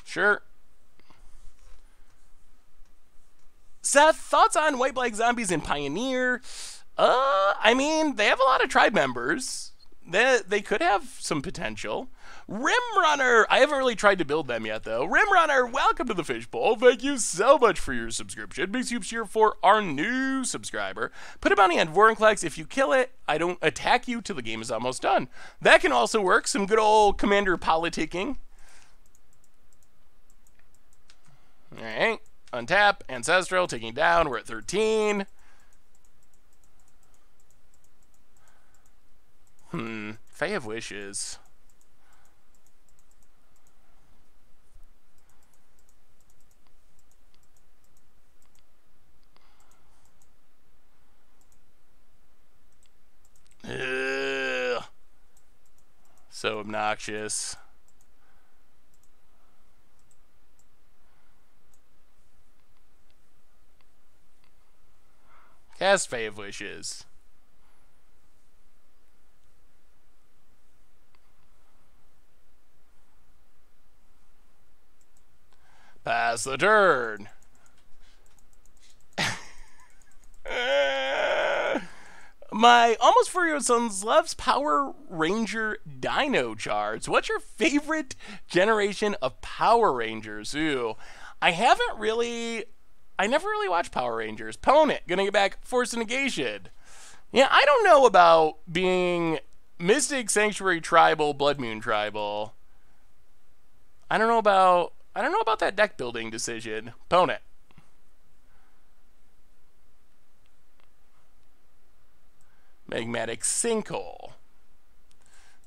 Sure. Seth, thoughts on White Black Zombies and Pioneer? Uh, I mean, they have a lot of tribe members. They, they could have some potential. Rimrunner! I haven't really tried to build them yet, though. Rimrunner, welcome to the Fishbowl. Thank you so much for your subscription. Big soups here for our new subscriber. Put a bounty on Vorinclex. If you kill it, I don't attack you till the game is almost done. That can also work. Some good old commander politicking. Alright. Untap. Ancestral. Taking down. We're at 13. Hmm. Fae of Wishes. Ugh. So obnoxious. Cast of Wishes. Pass the turn. My almost four year old son loves Power Ranger Dino Charge. What's your favorite generation of Power Rangers? Ooh, I haven't really, I never really watched Power Rangers. Ponent, gonna get back Force Negation. Yeah, I don't know about being Mystic Sanctuary Tribal, Blood Moon Tribal. I don't know about, I don't know about that deck building decision. Ponent. Magmatic sinkhole.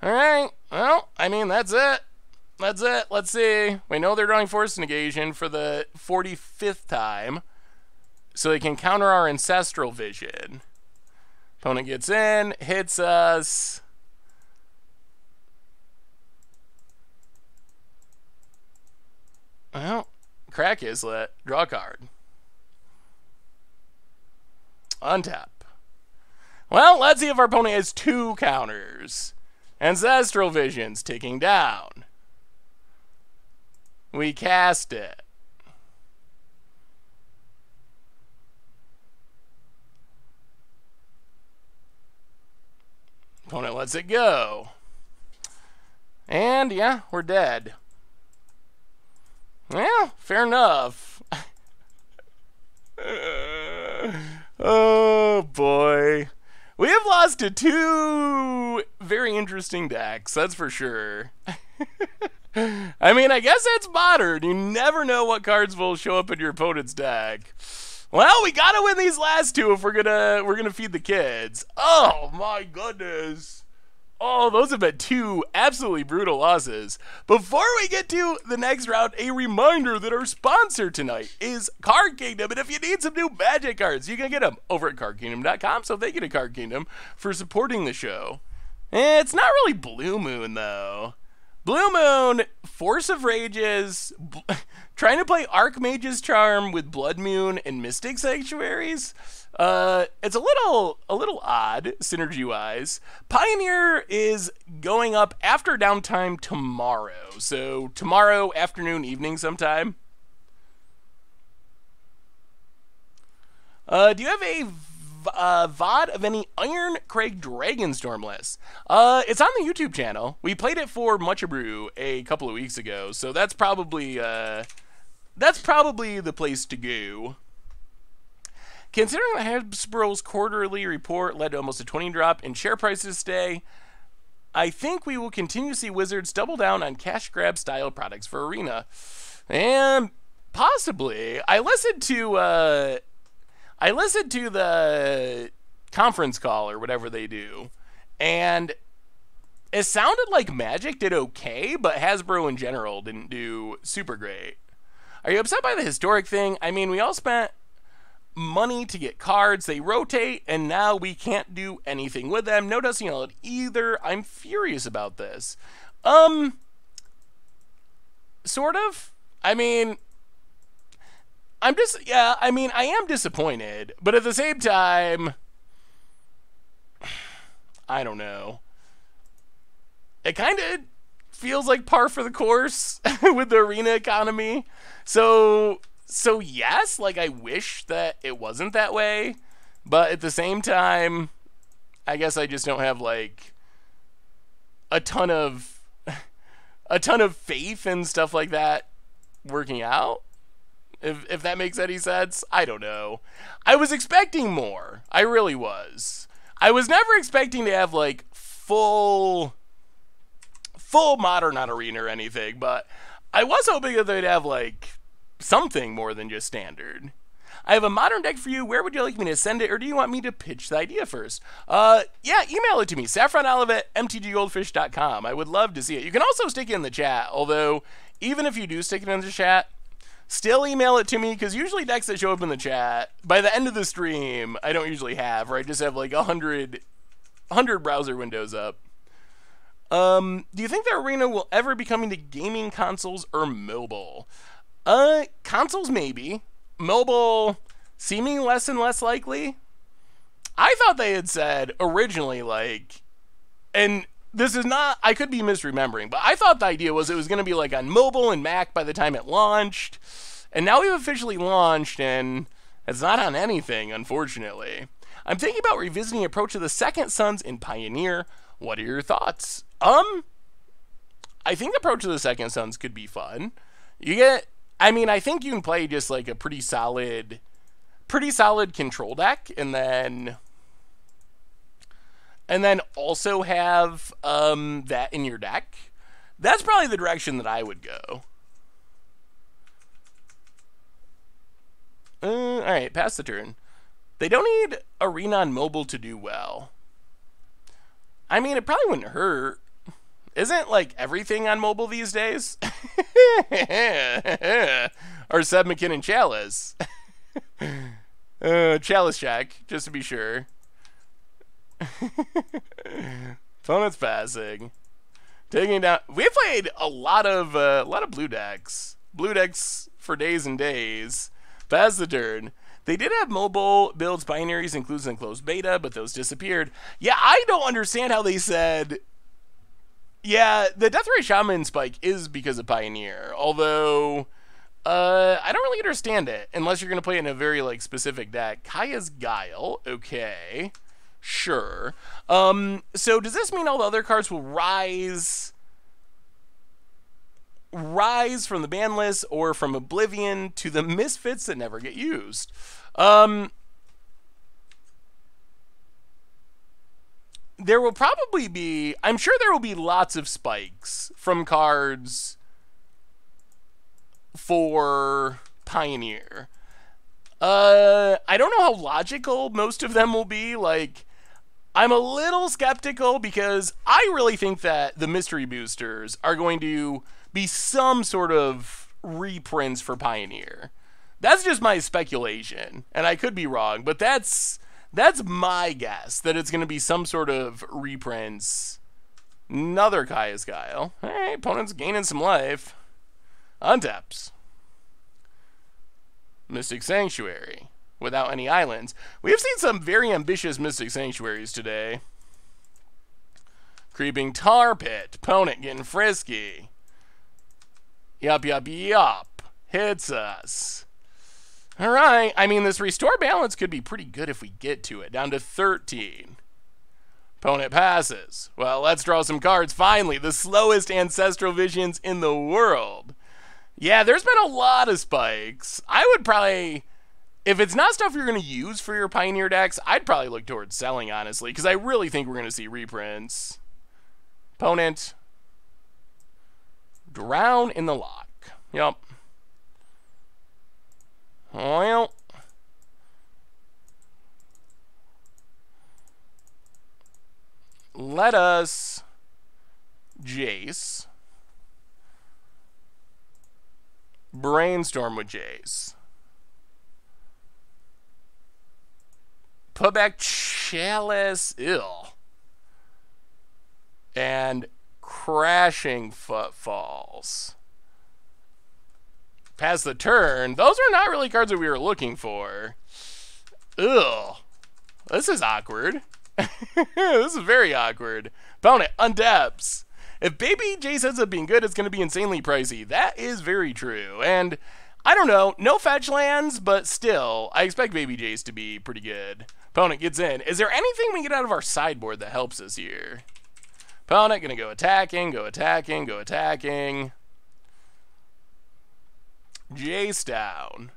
All right. Well, I mean, that's it. That's it. Let's see. We know they're drawing Force Negation for the 45th time. So they can counter our Ancestral Vision. Opponent gets in, hits us. Well, crack islet. Draw a card. Untap. Well, let's see if our opponent has two counters. Ancestral Vision's ticking down. We cast it. Opponent lets it go. And yeah, we're dead. Well, fair enough. oh boy. We have lost to two very interesting decks, that's for sure. I mean, I guess that's modern. You never know what cards will show up in your opponent's deck. Well, we gotta win these last two if we're gonna we're gonna feed the kids. Oh my goodness. Oh, those have been two absolutely brutal losses. Before we get to the next round, a reminder that our sponsor tonight is Card Kingdom. And if you need some new magic cards, you can get them over at cardkingdom.com. So thank you to Card Kingdom for supporting the show. Eh, it's not really Blue Moon, though. Blue Moon, Force of Rages, trying to play Archmage's Charm with Blood Moon and Mystic Sanctuaries. Uh, it's a little a little odd synergy wise. Pioneer is going up after downtime tomorrow, so tomorrow afternoon, evening, sometime. Uh, do you have a uh, VOD of any Iron Craig Dragonstorm list? Uh, it's on the YouTube channel. We played it for Much Abrew a couple of weeks ago, so that's probably uh, that's probably the place to go. Considering that Hasbro's quarterly report led to almost a 20 drop in share prices today, I think we will continue to see Wizards double down on cash grab style products for Arena. And possibly. I listened to uh I listened to the conference call or whatever they do, and it sounded like Magic did okay, but Hasbro in general didn't do super great. Are you upset by the historic thing? I mean, we all spent money to get cards. They rotate, and now we can't do anything with them. No Dusty Yellow either. I'm furious about this. Um, sort of. I mean, I'm just, yeah, I mean, I am disappointed, but at the same time, I don't know. It kind of feels like par for the course with the arena economy. So, so yes, like I wish that it wasn't that way, but at the same time, I guess I just don't have like a ton of a ton of faith and stuff like that working out. If if that makes any sense, I don't know. I was expecting more. I really was. I was never expecting to have like full full modern on arena or anything, but I was hoping that they'd have like something more than just standard. I have a modern deck for you. Where would you like me to send it, or do you want me to pitch the idea first? Uh, yeah, email it to me, saffronolive at mtggoldfish.com. I would love to see it. You can also stick it in the chat, although even if you do stick it in the chat, still email it to me because usually decks that show up in the chat by the end of the stream, I don't usually have, or I just have like a hundred, hundred browser windows up. Um, do you think that arena will ever be coming to gaming consoles or mobile? Uh, consoles maybe. Mobile seeming less and less likely. I thought they had said originally, like, and this is not, I could be misremembering, but I thought the idea was it was going to be like on mobile and Mac by the time it launched. And now we've officially launched, and it's not on anything, unfortunately. I'm thinking about revisiting the Approach of the Second Sons in Pioneer. What are your thoughts? Um, I think the Approach of the Second Sons could be fun. You get I mean, I think you can play just like a pretty solid, pretty solid control deck, and then, and then also have um, that in your deck. That's probably the direction that I would go. Uh, all right, pass the turn. They don't need Arena on mobile to do well. I mean, it probably wouldn't hurt. Isn't like everything on mobile these days? or Seb McKinnon Chalice. uh, Chalice check, just to be sure. Opponent's passing. Taking down. We played a lot of uh, a lot of blue decks. Blue decks for days and days. Pass the turn. They did have mobile builds, binaries, includes and closed beta, but those disappeared. Yeah, I don't understand how they said yeah, the Deathrite Shaman spike is because of Pioneer, although uh, I don't really understand it unless you're going to play it in a very like specific deck. Kaya's Guile, okay, sure. Um, so does this mean all the other cards will rise? Rise from the ban list or from Oblivion to the misfits that never get used. Um, there will probably be I'm sure there will be lots of spikes from cards for Pioneer. Uh I don't know how logical most of them will be like I'm a little skeptical because I really think that the mystery boosters are going to be some sort of reprints for Pioneer. That's just my speculation, and I could be wrong, but that's that's my guess that it's going to be some sort of reprints. Another Kaya's Guile. Hey, opponent's gaining some life. Untaps. Mystic Sanctuary without any islands. We have seen some very ambitious Mystic Sanctuaries today. Creeping Tar Pit. Opponent getting frisky. Yup, yup, yup. Hits us. Alright, I mean, this restore balance could be pretty good if we get to it. Down to 13. Opponent passes. Well, let's draw some cards. Finally, the slowest Ancestral Visions in the world. Yeah, there's been a lot of spikes. I would probably, if it's not stuff you're going to use for your Pioneer decks, I'd probably look towards selling, honestly, because I really think we're going to see reprints. Opponent. Drown in the Loch. Yep. Well. Let us Jace. Brainstorm with Jace. Put back Chalice. Ill. And Crashing Footfalls. Pass the turn. Those are not really cards that we were looking for. Ugh. This is awkward. this is very awkward. Opponent, untaps. If Baby Jace ends up being good, it's going to be insanely pricey. That is very true. And I don't know, no fetch lands, but still, I expect Baby Jace to be pretty good. Opponent gets in. Is there anything we get out of our sideboard that helps us here? Opponent going to go attacking, go attacking, go attacking. Jace down.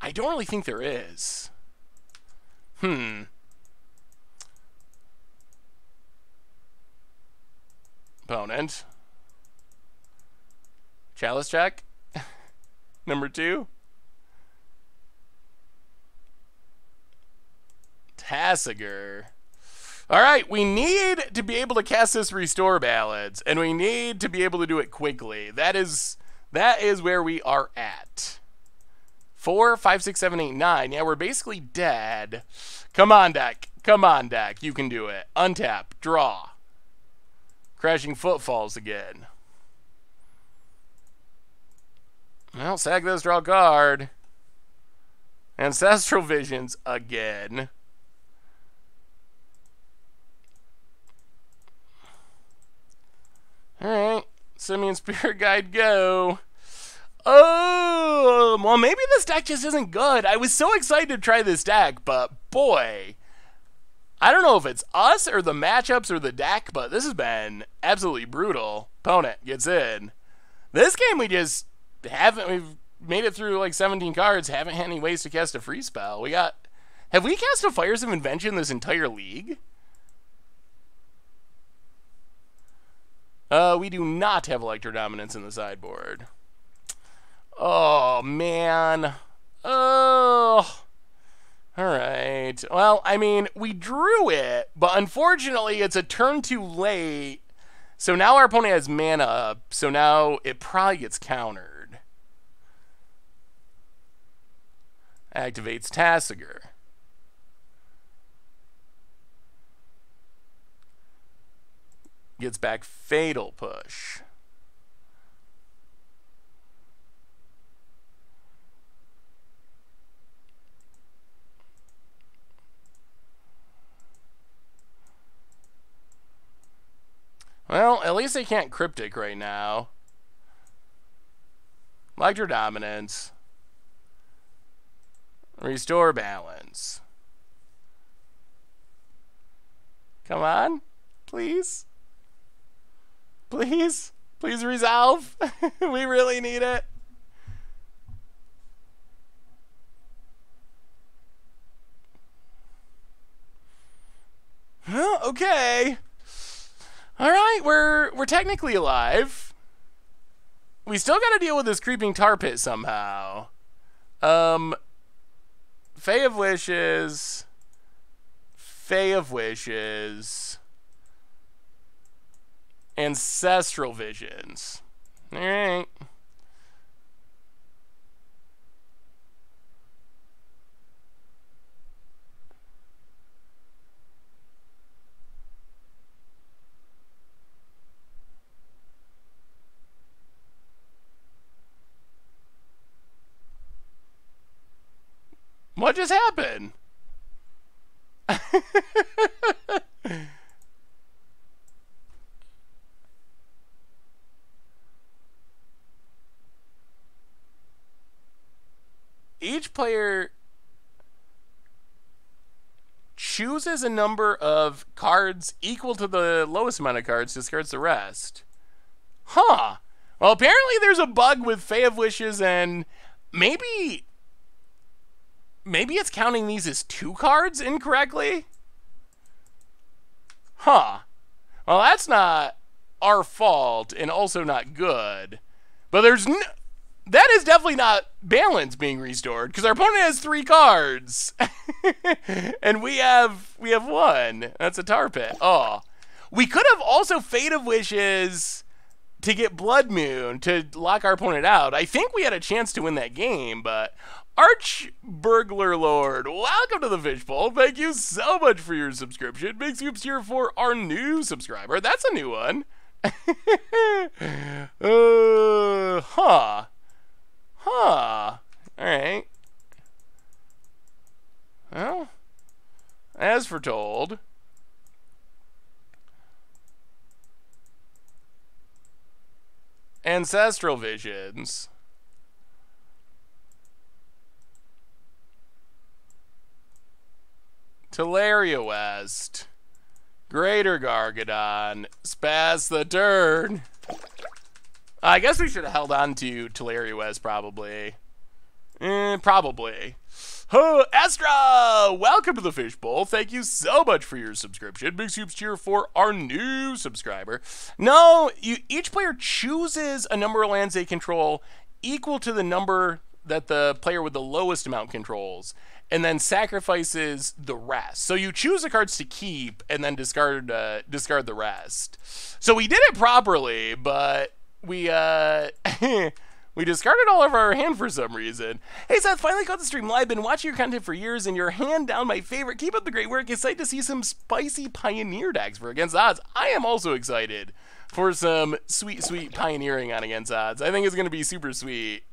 I don't really think there is. Hmm. Opponent. Chalice check. Number two. Tasigur. All right, we need to be able to cast this restore balance, and we need to be able to do it quickly. That is that is where we are at. Four, five, six, seven, eight, nine. Yeah, we're basically dead. Come on, deck. Come on, deck. You can do it. Untap. Draw. Crashing footfalls again. Well, sack this draw card. Ancestral Visions again. Alright. Simian Spirit Guide, go. Oh, well, maybe this deck just isn't good. I was so excited to try this deck, but boy, I don't know if it's us or the matchups or the deck, but this has been absolutely brutal. Opponent gets in. This game we just haven't, we've made it through like 17 cards, haven't had any ways to cast a free spell. We got, have we cast a Fires of Invention this entire league? Uh, we do not have Electrodominance in the sideboard. Oh, man. Oh. All right. Well, I mean, we drew it, but unfortunately, it's a turn too late. So now our opponent has mana up, so now it probably gets countered. Activates Tasigur. Gets back Fatal Push. Well, at least they can't cryptic right now. Electrodominance. Restore balance. Come on. Please. Please. Please resolve. we really need it. okay. All right, we're we're technically alive. We still got to deal with this creeping tar pit somehow. Um, Fae of Wishes, Fae of Wishes, Ancestral Visions. All right. What just happened? Each player chooses a number of cards equal to the lowest amount of cards, discards the rest. Huh. Well, apparently there's a bug with Fae of Wishes, and maybe maybe it's counting these as two cards incorrectly? Huh. Well, that's not our fault and also not good. But there's no, that is definitely not balance being restored because our opponent has three cards, and we have we have one. That's a tar pit. Oh, we could have also Fae of Wishes to get Blood Moon to lock our opponent out. I think we had a chance to win that game, but Arch Burglar Lord, welcome to the Fishbowl. Thank you so much for your subscription. Big scoops here for our new subscriber. That's a new one. uh, huh. Huh. Alright. Well, as foretold. Ancestral visions. Tolaria West. Greater Gargadon. Spaz the Turn. I guess we should have held on to Tolaria West, probably. Eh, probably. Oh, Astra! Welcome to the Fishbowl. Thank you so much for your subscription. Big soups cheer for our new subscriber. No, you each player chooses a number of lands they control equal to the number that the player with the lowest amount controls and then sacrifices the rest. So you choose the cards to keep and then discard uh, discard the rest. So we did it properly, but we uh we discarded all of our hand for some reason. Hey Seth, finally caught the stream live. Been watching your content for years, and your hand down my favorite. Keep up the great work. Excited to see some spicy pioneer decks for against odds. I am also excited for some sweet, sweet pioneering on against odds. I think it's gonna be super sweet.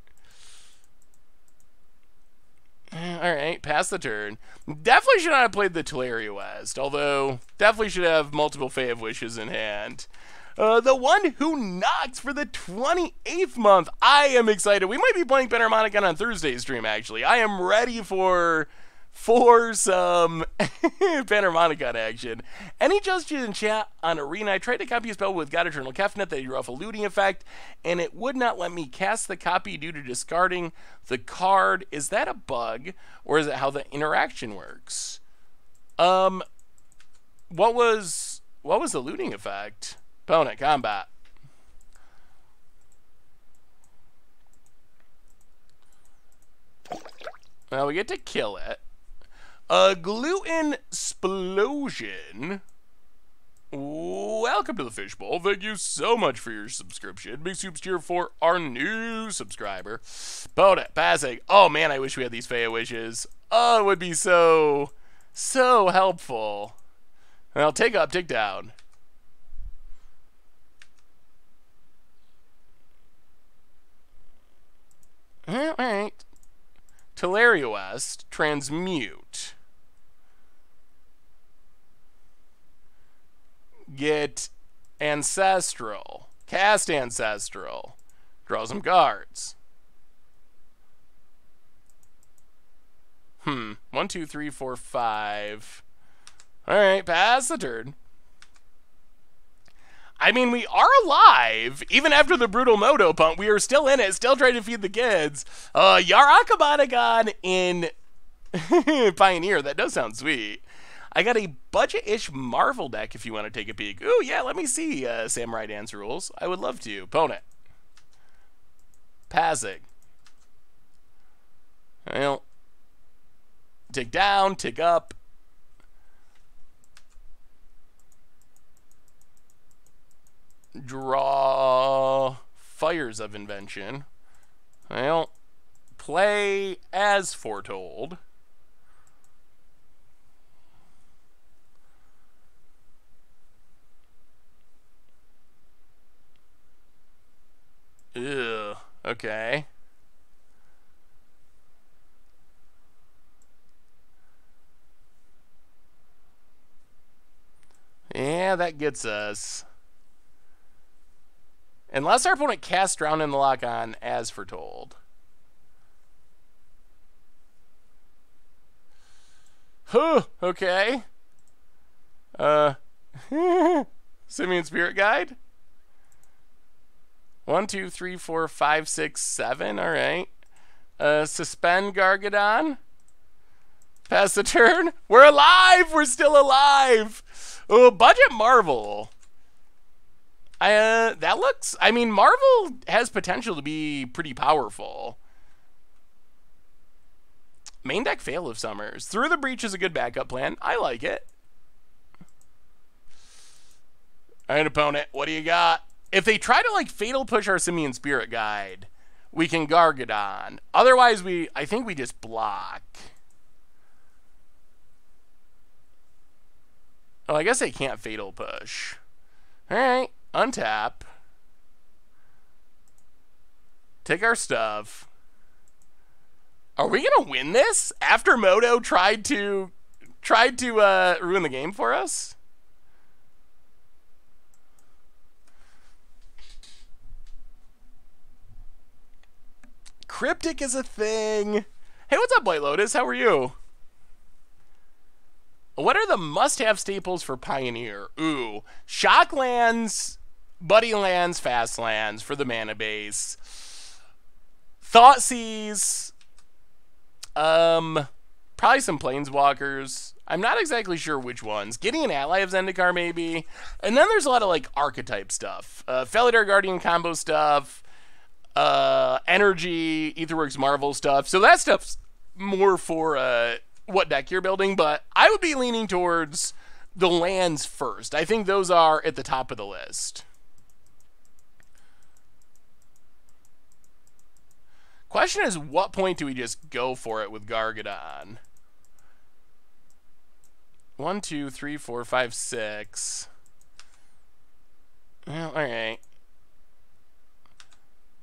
All right, pass the turn. Definitely should not have played the Tolaria West, although definitely should have multiple of Wishes in hand. Uh, the one who knocks for the 28th month. I am excited. We might be playing Panharmonicon on Thursday's stream, actually. I am ready for for some Panharmonicon action. Any justice in chat on Arena? I tried to copy a spell with God Eternal Kefnet that drew off a looting effect, and it would not let me cast the copy due to discarding the card. Is that a bug, or is it how the interaction works? Um, what was what was the looting effect? Opponent combat. Well, we get to kill it. A gluten explosion. Welcome to the Fishbowl. Thank you so much for your subscription. Big soups here for our new subscriber. Opponent, passing. Oh man, I wish we had these Fae of Wishes. Oh, it would be so, so helpful. Well, take up, take down. All right. Tolaria transmute. Get ancestral. Cast ancestral. Draw some cards. Hmm. One, two, three, four, five. Alright, pass the turn. I mean, we are alive. Even after the brutal moto pump, we are still in it, still trying to feed the kids. Uh, Yarakabanagon in Pioneer. That does sound sweet. I got a budget-ish Marvel deck if you want to take a peek. Ooh, yeah, let me see uh, Samurai Dance rules. I would love to. Opponent. Passing. Well, tick down, tick up. Draw Fires of Invention. Well, play as foretold. Ew. Okay. Yeah, that gets us. Unless our opponent casts Drown in the Loch on as foretold. Huh, okay. Uh, Simian Spirit Guide? One, two, three, four, five, six, seven. All right. Uh, suspend Gargadon. Pass the turn. We're alive. We're still alive. Oh, budget Marvel. Uh, that looks. I mean, Marvel has potential to be pretty powerful. Main deck fail of Summers. Through the Breach is a good backup plan. I like it. All right, opponent. What do you got? If they try to like fatal push our Simian Spirit Guide, we can Gargadon. Otherwise, we I think we just block. Oh, I guess they can't fatal push. All right, untap. Take our stuff. Are we gonna win this after Moto tried to tried to uh, ruin the game for us? Cryptic is a thing. Hey, what's up, White Lotus? How are you? What are the must-have staples for Pioneer? Ooh, Shocklands, Buddy Lands, Fast Lands for the mana base. Thoughtseize, um, probably some Planeswalkers. I'm not exactly sure which ones. Gideon, Ally of Zendikar, maybe. And then there's a lot of, like, archetype stuff. Uh, Felidar Guardian combo stuff uh, energy, Aetherworks Marvel stuff. So that stuff's more for uh, what deck you're building, but I would be leaning towards the lands first. I think those are at the top of the list. Question is, what point do we just go for it with Gargadon? One, two, three, four, five, six. Well, all right.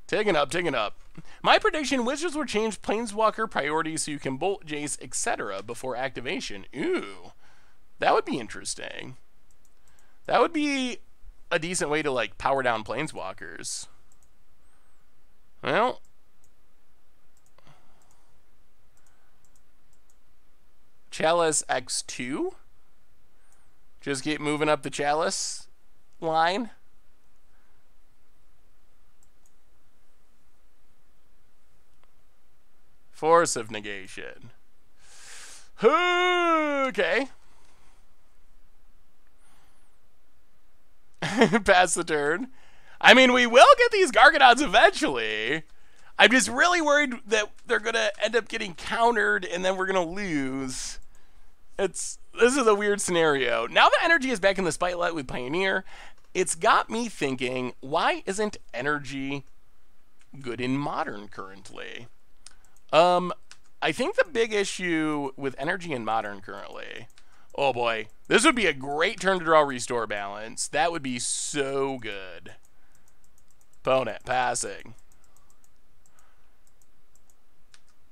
Taking up, taking up. My prediction, Wizards will change Planeswalker priorities so you can bolt, Jace, etc. before activation. Ooh. That would be interesting. That would be a decent way to, like, power down Planeswalkers. Well. Chalice X2. Just keep moving up the Chalice line. Force of negation. Okay. Pass the turn. I mean, we will get these Gargadons eventually. I'm just really worried that they're going to end up getting countered and then we're going to lose. It's This is a weird scenario. Now that energy is back in the spotlight with Pioneer, it's got me thinking, why isn't energy good in Modern currently? Um, I think the big issue with energy in modern currently. Oh boy, this would be a great turn to draw restore balance. That would be so good. Opponent passing.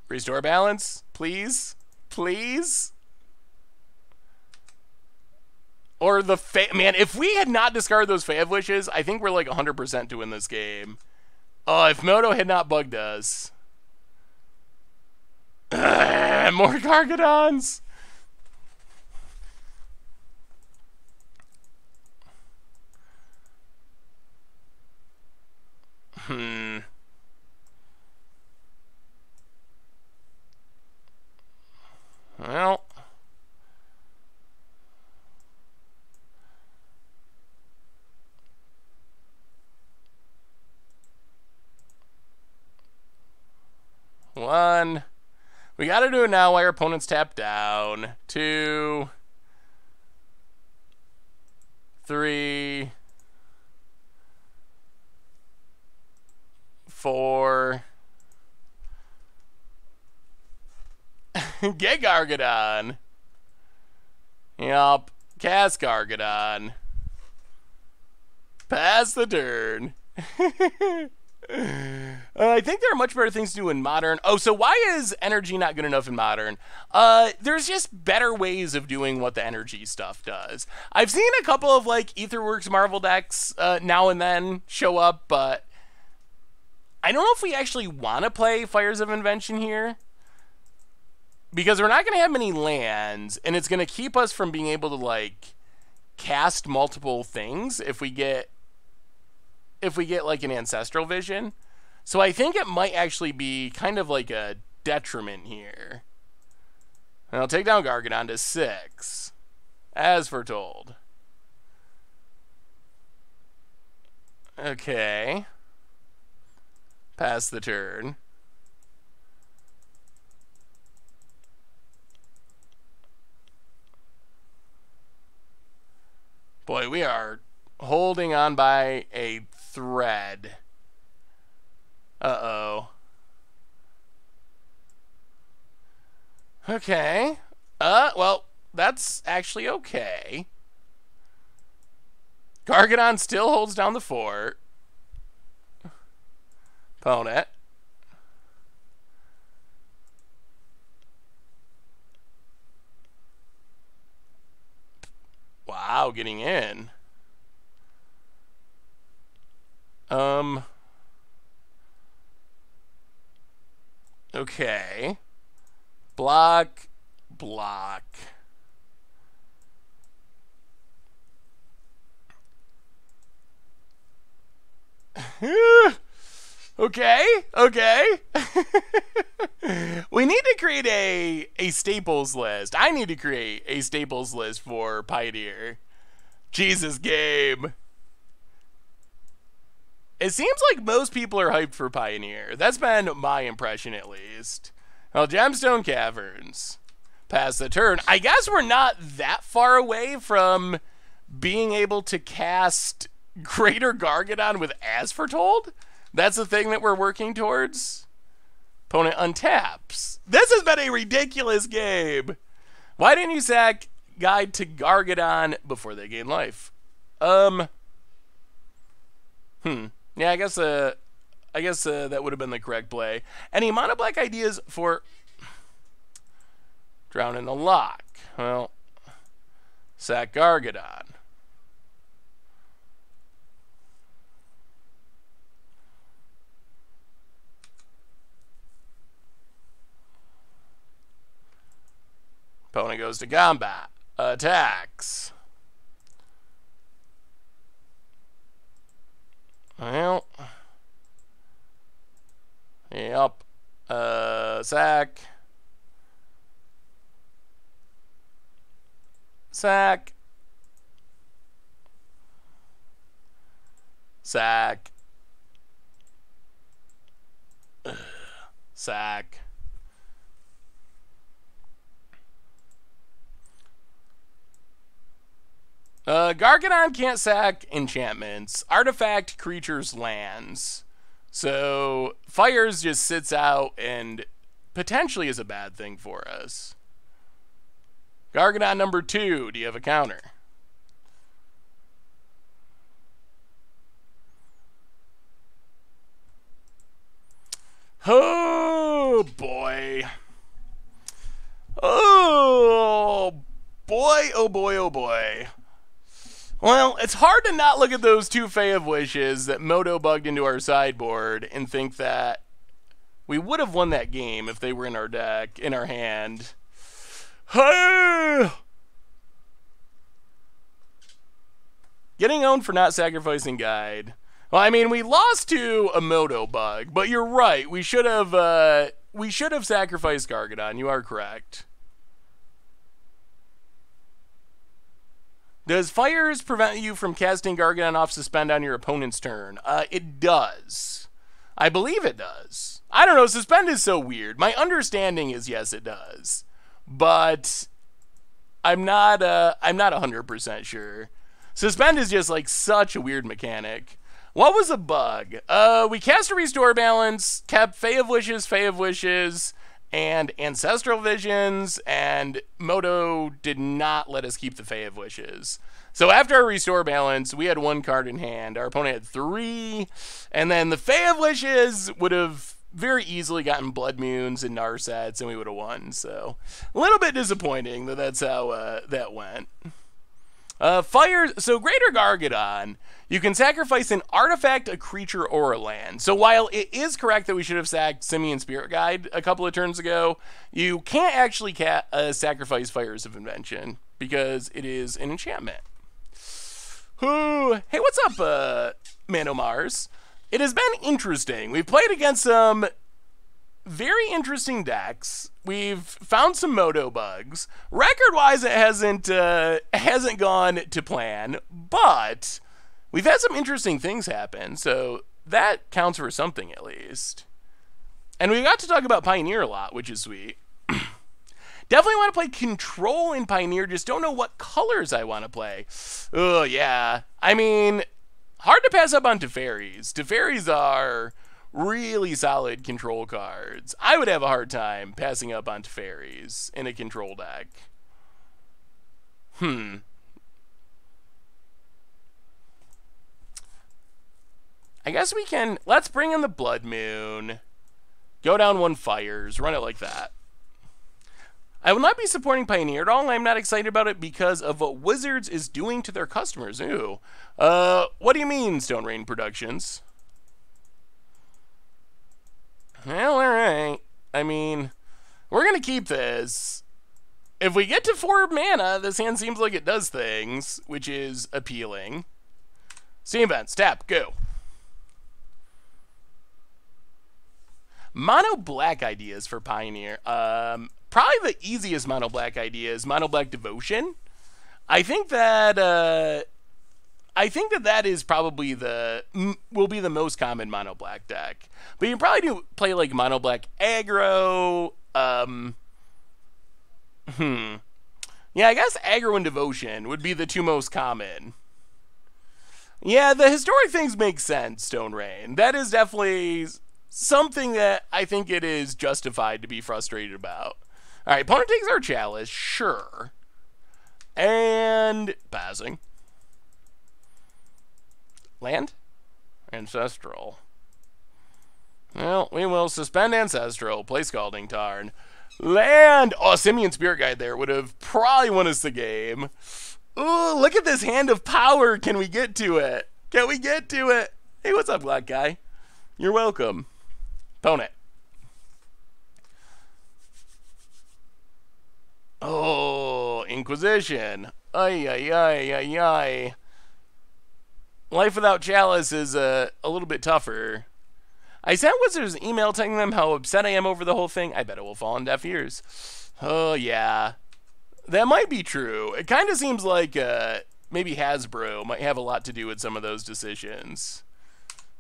Restore balance, please, please. Or the fa man, if we had not discarded those Fae of Wishes, I think we're like 100% to win this game. Oh, if Moto had not bugged us. more Gargadons! Hmm. Well. One. We got to do it now while your opponent's tapped down. Two. Three. Four. Gargadon. Yup. Cast Gargadon. Pass the turn. Uh, I think there are much better things to do in modern. Oh, so why is energy not good enough in modern? Uh, there's just better ways of doing what the energy stuff does. I've seen a couple of like Aetherworks Marvel decks uh, now and then show up, but I don't know if we actually want to play Fires of Invention here because we're not going to have many lands, and it's going to keep us from being able to like cast multiple things if we get if we get like an ancestral vision. So I think it might actually be kind of like a detriment here. And I'll take down Gargadon to six, as foretold. Okay. Pass the turn. Boy, we are holding on by a thread. Uh-oh. Okay. Uh, well, that's actually okay. Gargadon still holds down the fort. Opponent. Wow, getting in. Um. Okay. Block, block. okay, okay. we need to create a a staples list. I need to create a staples list for Pioneer. Jesus game. It seems like most people are hyped for Pioneer. That's been my impression, at least. Well, Gemstone Caverns. Pass the turn. I guess we're not that far away from being able to cast Greater Gargadon with As. That's the thing that we're working towards. Opponent untaps. This has been a ridiculous game. Why didn't you sack Guide to Gargadon before they gain life? Um. Hmm. Yeah, I guess uh, I guess uh, that would have been the correct play. Any mono black ideas for Drown in the Loch? Well, sack Gargadon. Opponent goes to combat. Attacks. Well. Yep. Uh, Zach. Sack. Sack. Sack. Uh, can't sack enchantments. Artifact creatures lands. So fires just sits out and potentially is a bad thing for us. Gargadon number two, do you have a counter? Oh boy. Oh boy, oh boy, oh boy. Well, it's hard to not look at those two Fae of Wishes that Moto bugged into our sideboard and think that we would have won that game if they were in our deck, in our hand. Getting owned for not sacrificing guide. Well, I mean, we lost to a Moto bug, but you're right. We should have uh, we should have sacrificed Gargadon. You are correct. Does fires prevent you from casting Gargadon off suspend on your opponent's turn? Uh, it does. I believe it does. I don't know. Suspend is so weird. My understanding is yes, it does, but I'm not. Uh, I'm not 100% sure. Suspend is just like such a weird mechanic. What was a bug? Uh, we cast a restore balance, kept Fae of Wishes, Fae of Wishes, and Ancestral Visions, and Moto did not let us keep the Fae of Wishes. So after our restore balance, we had one card in hand. Our opponent had three, and then the Fae of Wishes would have very easily gotten Blood Moons and Narsets, and we would have won. So a little bit disappointing that that's how uh, that went. Uh, fire. So Greater Gargadon you can sacrifice an artifact, a creature, or a land. So while it is correct that we should have sacked Simian Spirit Guide a couple of turns ago, you can't actually ca- uh, sacrifice Fires of Invention because it is an enchantment. Ooh. Hey, what's up, uh, Mano Mars? It has been interesting. We've played against some very interesting decks. We've found some moto bugs. Record-wise, it hasn't uh, hasn't gone to plan, but we've had some interesting things happen, so that counts for something at least. And we got to talk about Pioneer a lot, which is sweet. Definitely want to play Control in Pioneer, just don't know what colors I want to play. Oh, yeah. I mean, hard to pass up on Teferis. Teferis are really solid control cards. I would have a hard time passing up on Teferis in a control deck. Hmm. I guess we can. Let's bring in the Blood Moon. Go down one fires. Run it like that. I will not be supporting Pioneer at all. I'm not excited about it because of what Wizards is doing to their customers. Ooh. Uh, what do you mean, Stone Rain Productions? Well, alright. I mean, we're going to keep this. If we get to 4 mana, this hand seems like it does things, which is appealing. Steam Vents, tap, go. Mono black ideas for Pioneer. Um, probably the easiest mono black idea is mono black devotion. I think that uh, I think that that is probably the will be the most common mono black deck. But you can probably do play like mono black aggro. Um, hmm. Yeah, I guess aggro and devotion would be the two most common. Yeah, the historic things make sense, Stone Rain. That is definitely something that I think it is justified to be frustrated about. All right, opponent takes our chalice, sure. And passing. Land? Ancestral. Well, we will suspend Ancestral, play Scalding Tarn. Land! Oh, Simian Spirit Guide there would have probably won us the game. Ooh, look at this hand of power. Can we get to it? Can we get to it? Hey, what's up, Black Guy? You're welcome. Opponent. Oh, Inquisition. Ay, ay, ay, ay, ay. Life without Chalice is uh, a little bit tougher. I sent Wizards an email telling them how upset I am over the whole thing. I bet it will fall on deaf ears. Oh, yeah. That might be true. It kind of seems like uh, maybe Hasbro might have a lot to do with some of those decisions.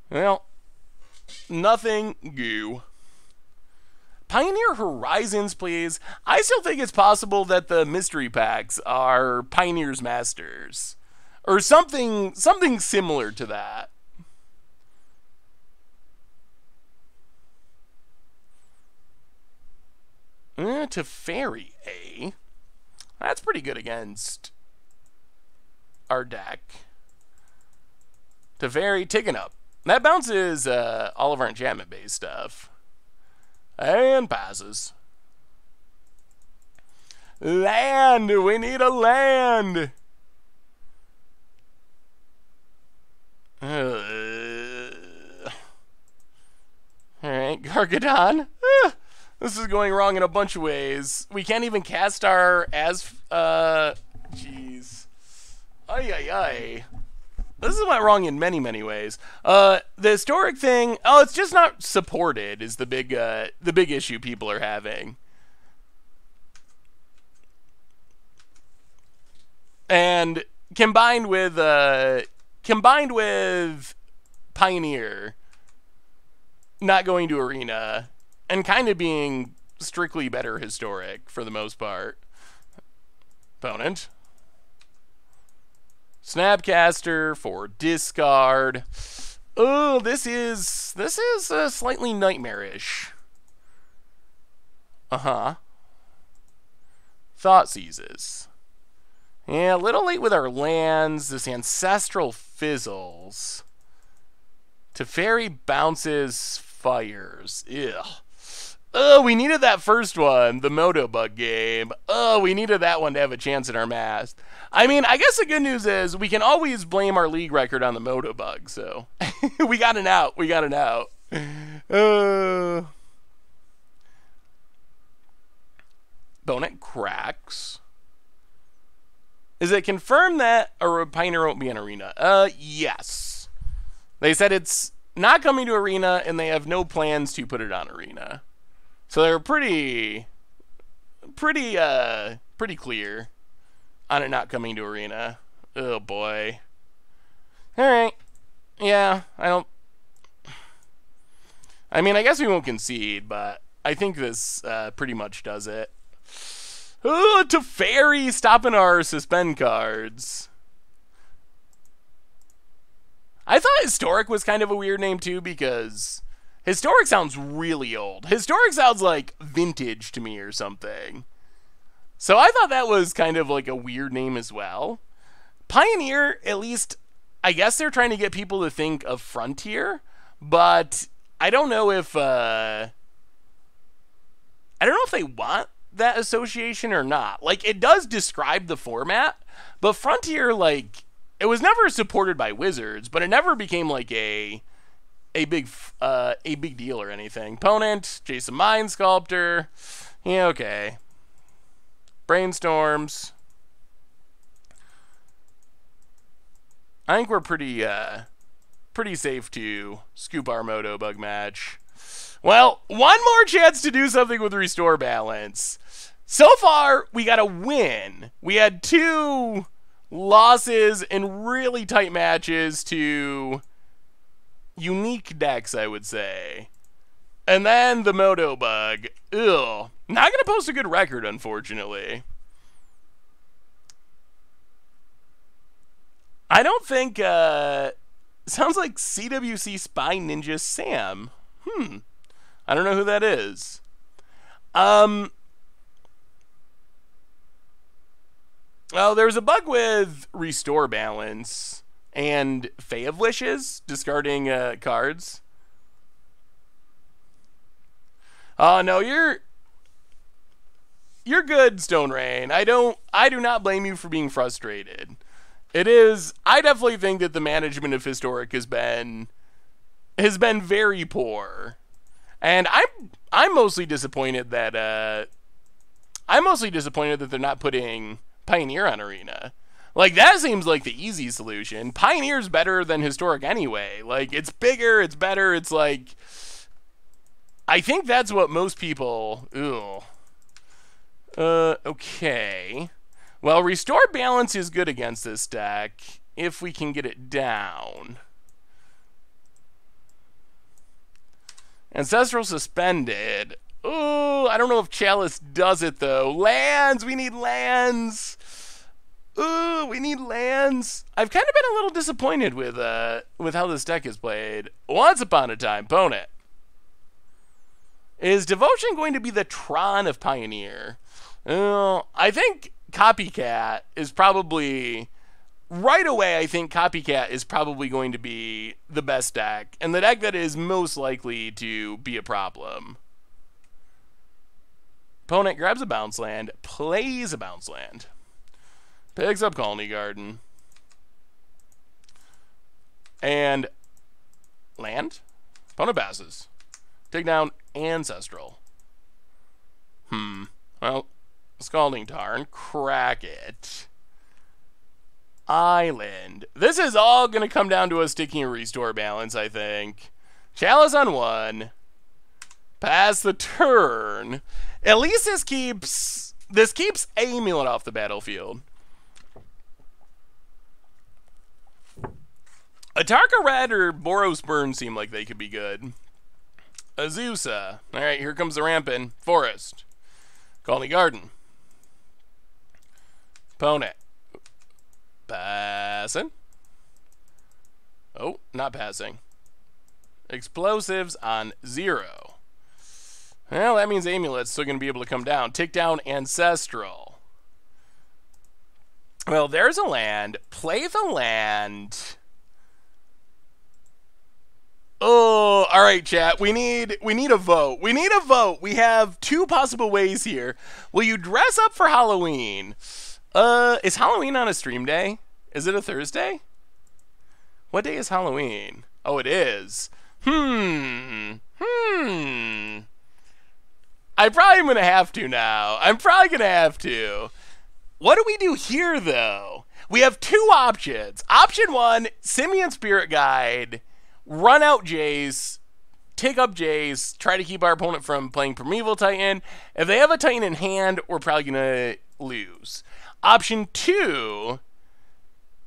Well, nothing goo. Pioneer Horizons, please. I still think it's possible that the mystery packs are Pioneer's Masters. Or something something similar to that. Uh, Teferi, eh? That's pretty good against our deck. Teferi, taking up. That bounces uh, all of our enchantment-based stuff. And passes. Land! We need a land! Uh, Alright, Gargadon. Uh, this is going wrong in a bunch of ways. We can't even cast our as... Uh, jeez. Ay, ay, ay. This is went wrong in many, many ways. Uh, the historic thing, oh, it's just not supported. Is the big, uh, the big issue people are having. And combined with, uh, combined with Pioneer not going to Arena and kind of being strictly better historic for the most part. Opponent. Snapcaster for discard. Oh, this is this is uh, slightly nightmarish. Uh huh. Thought seizes. Yeah, a little late with our lands. This ancestral fizzles. Teferi bounces fires. Ugh. Oh, we needed that first one, the Motobug game. Oh, we needed that one to have a chance in our mass. I mean, I guess the good news is we can always blame our league record on the Motobug, so we got an out. We got an out. Uh, Bonnet cracks. Is it confirmed that a Pioneer won't be in Arena? Uh, yes. They said it's not coming to Arena, and they have no plans to put it on Arena. So they're pretty, pretty, uh, pretty clear on it not coming to Arena. Oh boy. All right. Yeah, I don't. I mean, I guess we won't concede, but I think this uh, pretty much does it. Oh, Teferi stopping our suspend cards. I thought Historic was kind of a weird name too because Historic sounds really old. Historic sounds like vintage to me or something. So I thought that was kind of like a weird name as well. Pioneer, at least, I guess they're trying to get people to think of Frontier, but I don't know if, uh, I don't know if they want that association or not. Like, it does describe the format, but Frontier, like, it was never supported by Wizards, but it never became like a a big uh, a big deal or anything. Opponent, Jace, the Mind Sculptor. Yeah, okay. Brainstorms. I think we're pretty uh, pretty safe to scoop our Moto bug match. Well, one more chance to do something with restore balance. So far, we got a win. We had two losses in really tight matches to unique decks, I would say. And then the Moto Bug. Ugh. Not going to post a good record, unfortunately. I don't think, uh, sounds like CWC Spy Ninja Sam. Hmm. I don't know who that is. Um, well, there's a bug with restore balance and Fae of Wishes, discarding uh, cards. Oh no, you're you're good, Stone Rain. I don't I do not blame you for being frustrated. It is I definitely think that the management of Historic has been has been very poor. And I'm I'm mostly disappointed that uh I'm mostly disappointed that they're not putting Pioneer on Arena. Like that seems like the easy solution. Pioneer's better than historic anyway. Like it's bigger, it's better, it's like I think that's what most people ooh. Uh okay. Well, restore balance is good against this deck if we can get it down. Ancestral suspended. Ooh, I don't know if Chalice does it though. Lands, we need lands. Ooh, we need lands. I've kind of been a little disappointed with uh with how this deck is played. Once upon a time, opponent. Is Devotion going to be the Tron of Pioneer? Uh, I think Copycat is probably right away. I think Copycat is probably going to be the best deck and the deck that is most likely to be a problem. Opponent grabs a bounce land, plays a bounce land. Picks up Khalni Garden. And land. Opponent passes. Take down Ancestral. Hmm. Well, Scalding Tarn. Crack it. Island. This is all going to come down to a sticking a restore balance, I think. Chalice on one. Pass the turn. At least this keeps this keeps Amulet off the battlefield. Atarka Red or Boros Burn seem like they could be good. Azusa. Alright, here comes the rampant. Forest. Khalni Garden. Opponent. Passing. Oh, not passing. Explosives on zero. Well, that means Amulet's still going to be able to come down. Take down Ancestral. Well, there's a land. Play the land. Oh, all right, chat. We need we need a vote. We need a vote. We have two possible ways here. Will you dress up for Halloween? Uh, is Halloween on a stream day? Is it a Thursday? What day is Halloween? Oh, it is. Hmm. Hmm. I probably am gonna have to now. I'm probably gonna have to. What do we do here, though? We have two options. Option one: Simian Spirit Guide run out Jace, take up Jace, try to keep our opponent from playing Primeval Titan. If they have a Titan in hand, we're probably going to lose. Option two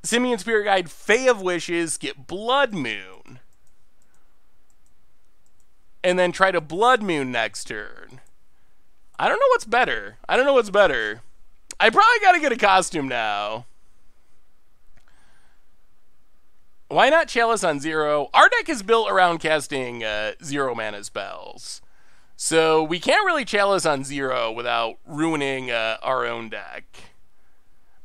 Simian Spirit Guide, Fae of Wishes, get Blood Moon. And then try to Blood Moon next turn. I don't know what's better. I don't know what's better. I probably got to get a costume now. Why not Chalice on zero? Our deck is built around casting uh, zero mana spells. So we can't really Chalice on zero without ruining uh, our own deck.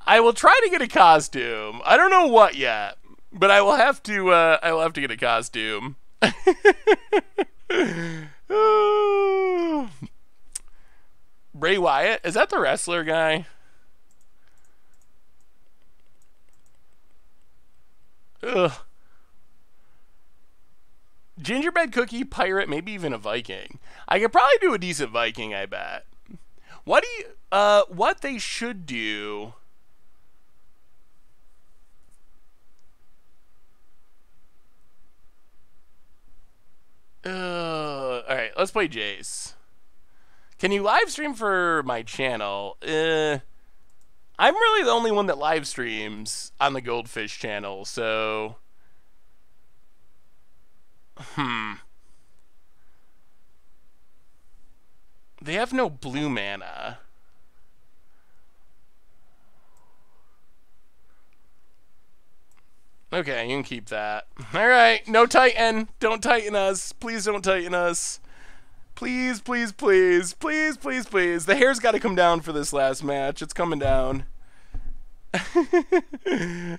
I will try to get a costume. I don't know what yet, but I will have to. Uh, I will have to get a costume. Bray Wyatt is that the wrestler guy? Ugh. Gingerbread cookie, pirate, maybe even a Viking. I could probably do a decent Viking, I bet. What do you, uh, what they should do. Uh, all right, let's play Jace. Can you live stream for my channel? Uh, I'm really the only one that live streams on the Goldfish channel, so. Hmm. They have no blue mana. Okay, you can keep that. Alright, no Titan. Don't Titan us. Please don't Titan us. Please, please, please, please, please, please. The hair's got to come down for this last match. It's coming down. uh,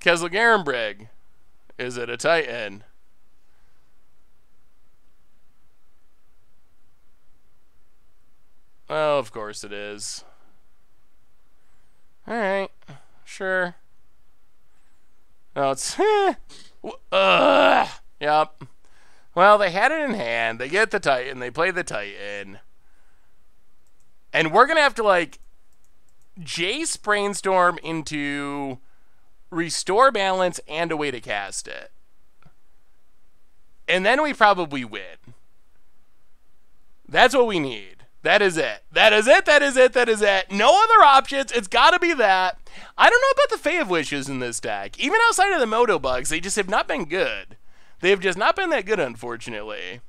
Castle Garenbrig. Is it a Titan? Oh, of course it is. Alright. Sure. Oh, it's... Yep. Well, they had it in hand. They get the Titan. They play the Titan. And we're going to have to, like, Jace brainstorm into restore balance and a way to cast it. And then we probably win. That's what we need. That is it. That is it. That is it. That is it. No other options. It's got to be that. I don't know about the Fae of Wishes in this deck. Even outside of the Moto bugs, they just have not been good. They have just not been that good, unfortunately.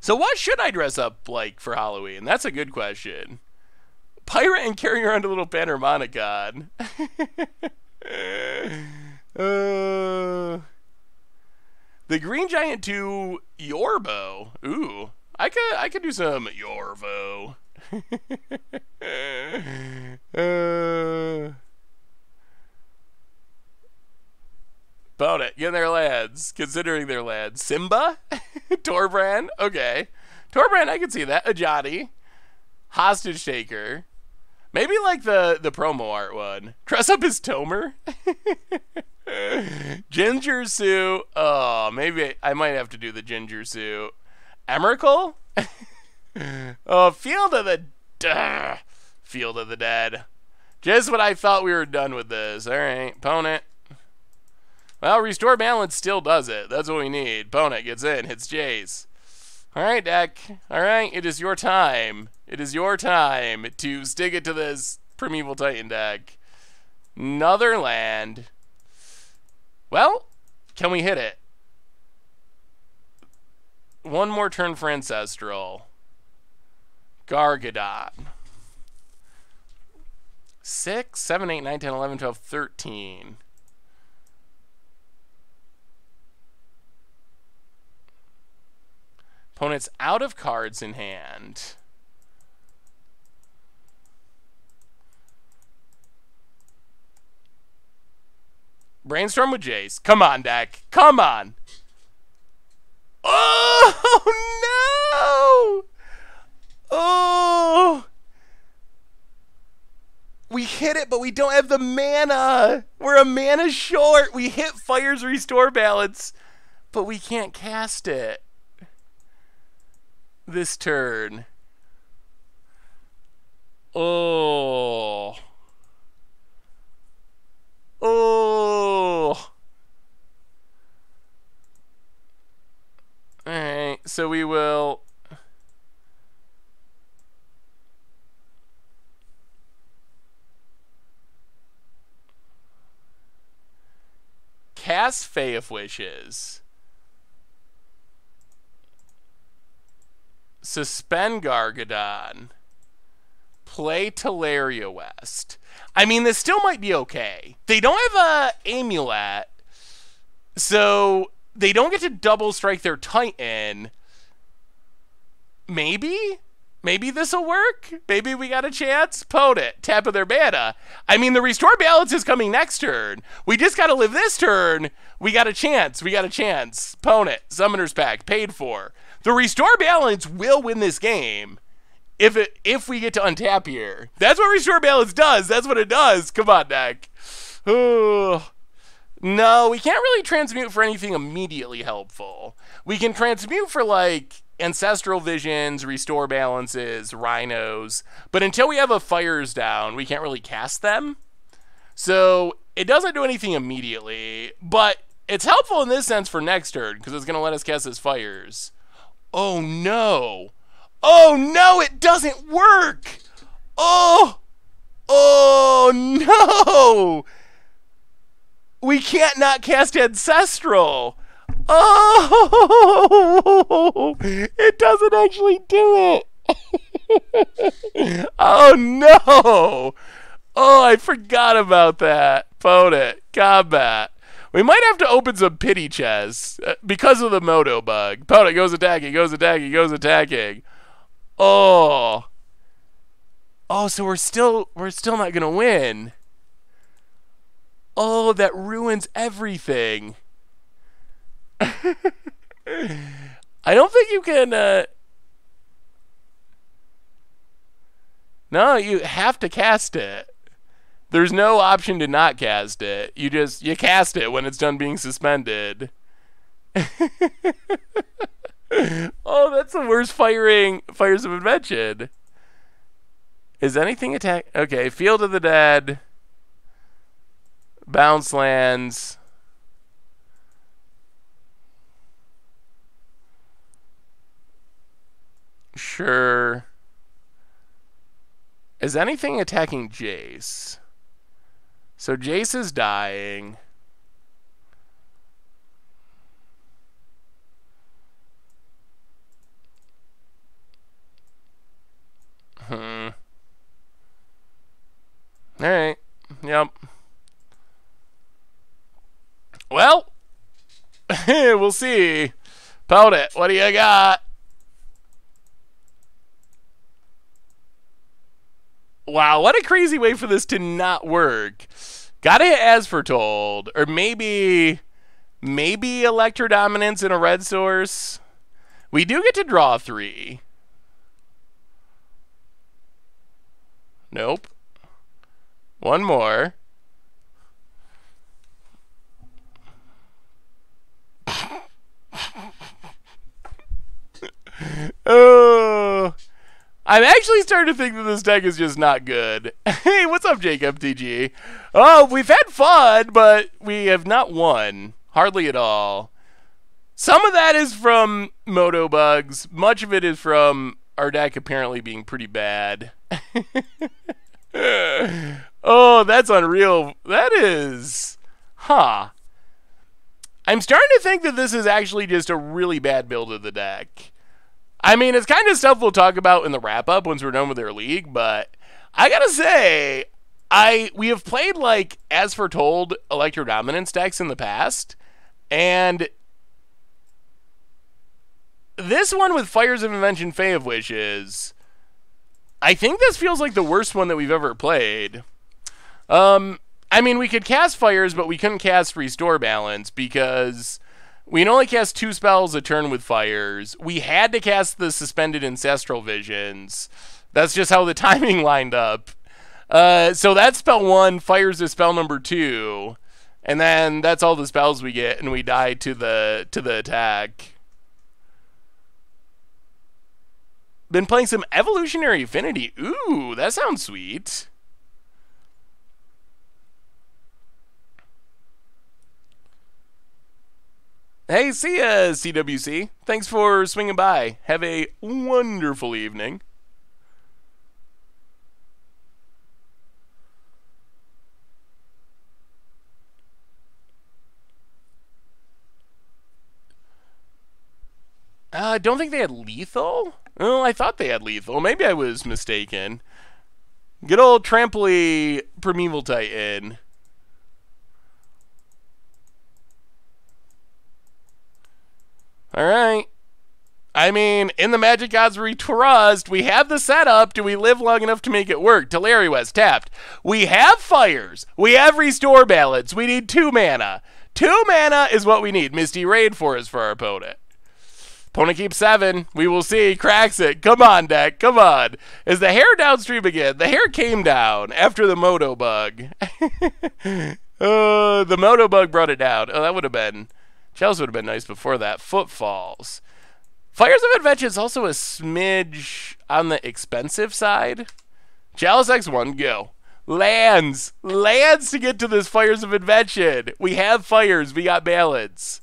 So what should I dress up like for Halloween? That's a good question. Pirate and carrying around a little Panharmonicon. uh, the Green Giant 2 Yorvo. Ooh. I could I could do some Yorvo. uh, It. Getting their lads. Considering their lads. Simba? Torbran? Okay. Torbran, I can see that. Ajani. Hostage Taker. Maybe like the, the promo art one. Dress up as Tomer? ginger Sue. Oh, maybe I might have to do the Ginger Sue. Emrakul? oh, Field of the... Duh. Field of the Dead. Just when I thought we were done with this. All right, opponent. Well, restore balance still does it. That's what we need. Opponent gets in, hits Jace. All right, deck. All right, it is your time. It is your time to stick it to this Primeval Titan deck. Another land. Well, can we hit it? One more turn for Ancestral. Gargadon. 6, 7, 8, 9, 10, 11, 12, 13. Opponent's out of cards in hand. Brainstorm with Jace. Come on, deck. Come on. Oh, no! Oh! We hit it, but we don't have the mana. We're a mana short. We hit Fire's Restore Balance, but we can't cast it this turn. Oh. Oh. Alright, so we will cast Fae of Wishes. Suspend Gargadon. Play Tolaria West. I mean, this still might be okay. They don't have a amulet, so they don't get to double strike their Titan. Maybe? Maybe this'll work? Maybe we got a chance? Pwn it. Tap of their mana. I mean, the restore balance is coming next turn. We just gotta live this turn. We got a chance. We got a chance. Pwn it. Summoner's Pact. Paid for. The restore balance will win this game if it if we get to untap here. That's what restore balance does. That's what it does. Come on, deck. No, we can't really transmute for anything immediately helpful. We can transmute for like ancestral visions, restore balances, rhinos, but until we have a fires down, we can't really cast them. So it doesn't do anything immediately, but it's helpful in this sense for next turn because it's going to let us cast his fires. Oh no! Oh no, it doesn't work! Oh! Oh no! We can't not cast Ancestral! Oh! It doesn't actually do it! oh no! Oh, I forgot about that. Phone it. Combat. We might have to open some pity chests uh, because of the moto bug. Pona goes attacking, goes attacking, goes attacking. Oh. Oh, so we're still we're still not gonna win. Oh, that ruins everything. I don't think you can uh No, you have to cast it. There's no option to not cast it. You just you cast it when it's done being suspended. oh, that's the worst firing fires of invention. Is anything attack? Okay, Field of the Dead, Bounce Lands. Sure. Is anything attacking Jace? So Jace is dying. Hmm. Alright. Yep. Well, we'll see. Pound it. What do you got? Wow, what a crazy way for this to not work. Gotta hit as foretold. Or maybe maybe Electrodominance in a red source. We do get to draw three. Nope. One more. oh. I'm actually starting to think that this deck is just not good. hey, what's up, Jake MTG? Oh, we've had fun, but we have not won. Hardly at all. Some of that is from Moto bugs. Much of it is from our deck apparently being pretty bad. oh, that's unreal. That is. Huh. I'm starting to think that this is actually just a really bad build of the deck. I mean, it's kind of stuff we'll talk about in the wrap up once we're done with their league, but I gotta say, I we have played like as foretold Electro Dominance decks in the past, and this one with Fires of Invention, Fae of Wishes, I think this feels like the worst one that we've ever played. Um, I mean, we could cast Fires, but we couldn't cast Restore Balance because we can only cast two spells a turn with Fires. We had to cast the Suspended Ancestral Visions. That's just how the timing lined up. Uh, so that's spell one, Fires is spell number two, and then that's all the spells we get, and we die to the to the attack. Been playing some Evolutionary Affinity. Ooh, that sounds sweet. Hey, see ya, CWC. Thanks for swinging by. Have a wonderful evening. Uh, I don't think they had lethal. Oh, I thought they had lethal. Maybe I was mistaken. Good old Trampoly Primeval Titan. Alright. I mean, in the Magic Gods we trust, we have the setup. Do we live long enough to make it work? Teleri was tapped. We have fires. We have restore balance. We need two mana. Two mana is what we need. Misty Raid for us for our opponent. Opponent keeps seven. We will see. Cracks it. Come on, deck. Come on. Is the hair downstream again? The hair came down after the Moto bug. uh, the Moto bug brought it down. Oh, that would have been. Chalice would have been nice before that. Footfalls. Fires of Adventure is also a smidge on the expensive side. Chalice X1, go. Lands. Lands to get to this Fires of Invention. We have fires. We got balance.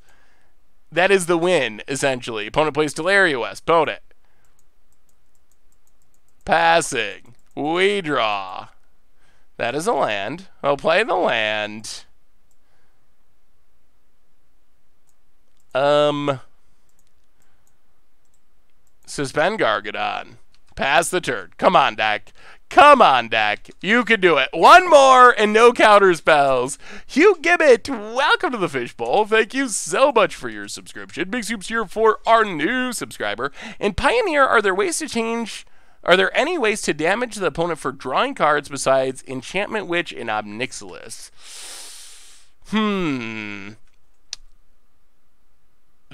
That is the win, essentially. Opponent plays Tolaria West. Opponent. Passing. We draw. That is a land. I'll play the land. Um. Suspend Gargadon. Pass the turn. Come on, deck. Come on, deck. You can do it. One more and no counter spells. Hugh Gibbet, welcome to the Fishbowl. Thank you so much for your subscription. Big soups here for our new subscriber. In Pioneer, are there ways to change... Are there any ways to damage the opponent for drawing cards besides Enchantment Witch and Ob Nixilis? Hmm.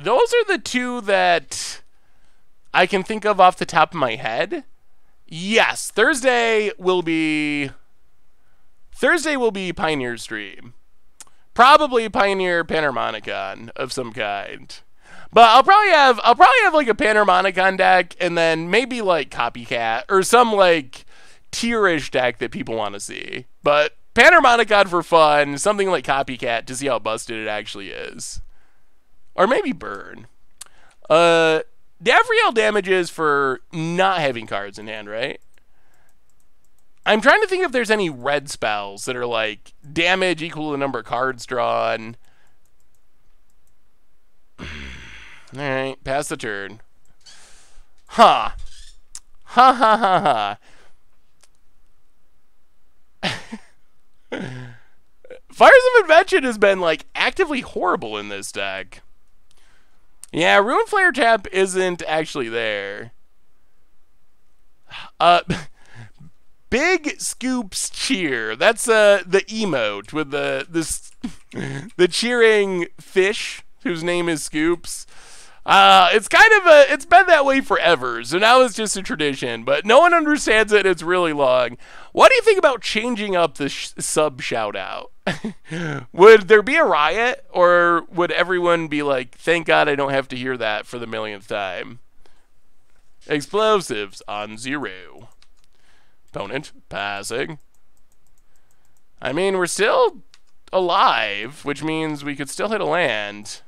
Those are the two that I can think of off the top of my head. Yes, Thursday will be Thursday will be Pioneer stream. Probably Pioneer Panharmonicon of some kind. But I'll probably have I'll probably have like a Panharmonicon deck and then maybe like Copycat or some like tierish deck that people want to see. But Panharmonicon for fun, something like Copycat to see how busted it actually is. Or maybe Burn. Uh Davriel damages for not having cards in hand, right? I'm trying to think if there's any red spells that are like damage equal to the number of cards drawn. Alright, pass the turn. Ha! Ha ha ha ha. Fires of Invention has been like actively horrible in this deck. Yeah, Ruin Flare Tap isn't actually there. Uh, Big Scoops Cheer. That's uh the emote with the this the cheering fish whose name is Scoops. Uh, it's kind of a, it's been that way forever, so now it's just a tradition, but no one understands it, it's really long. What do you think about changing up the sh- sub shout out? would there be a riot, or would everyone be like, thank God I don't have to hear that for the millionth time? Explosives on zero. Opponent passing. I mean, we're still alive, which means we could still hit a land.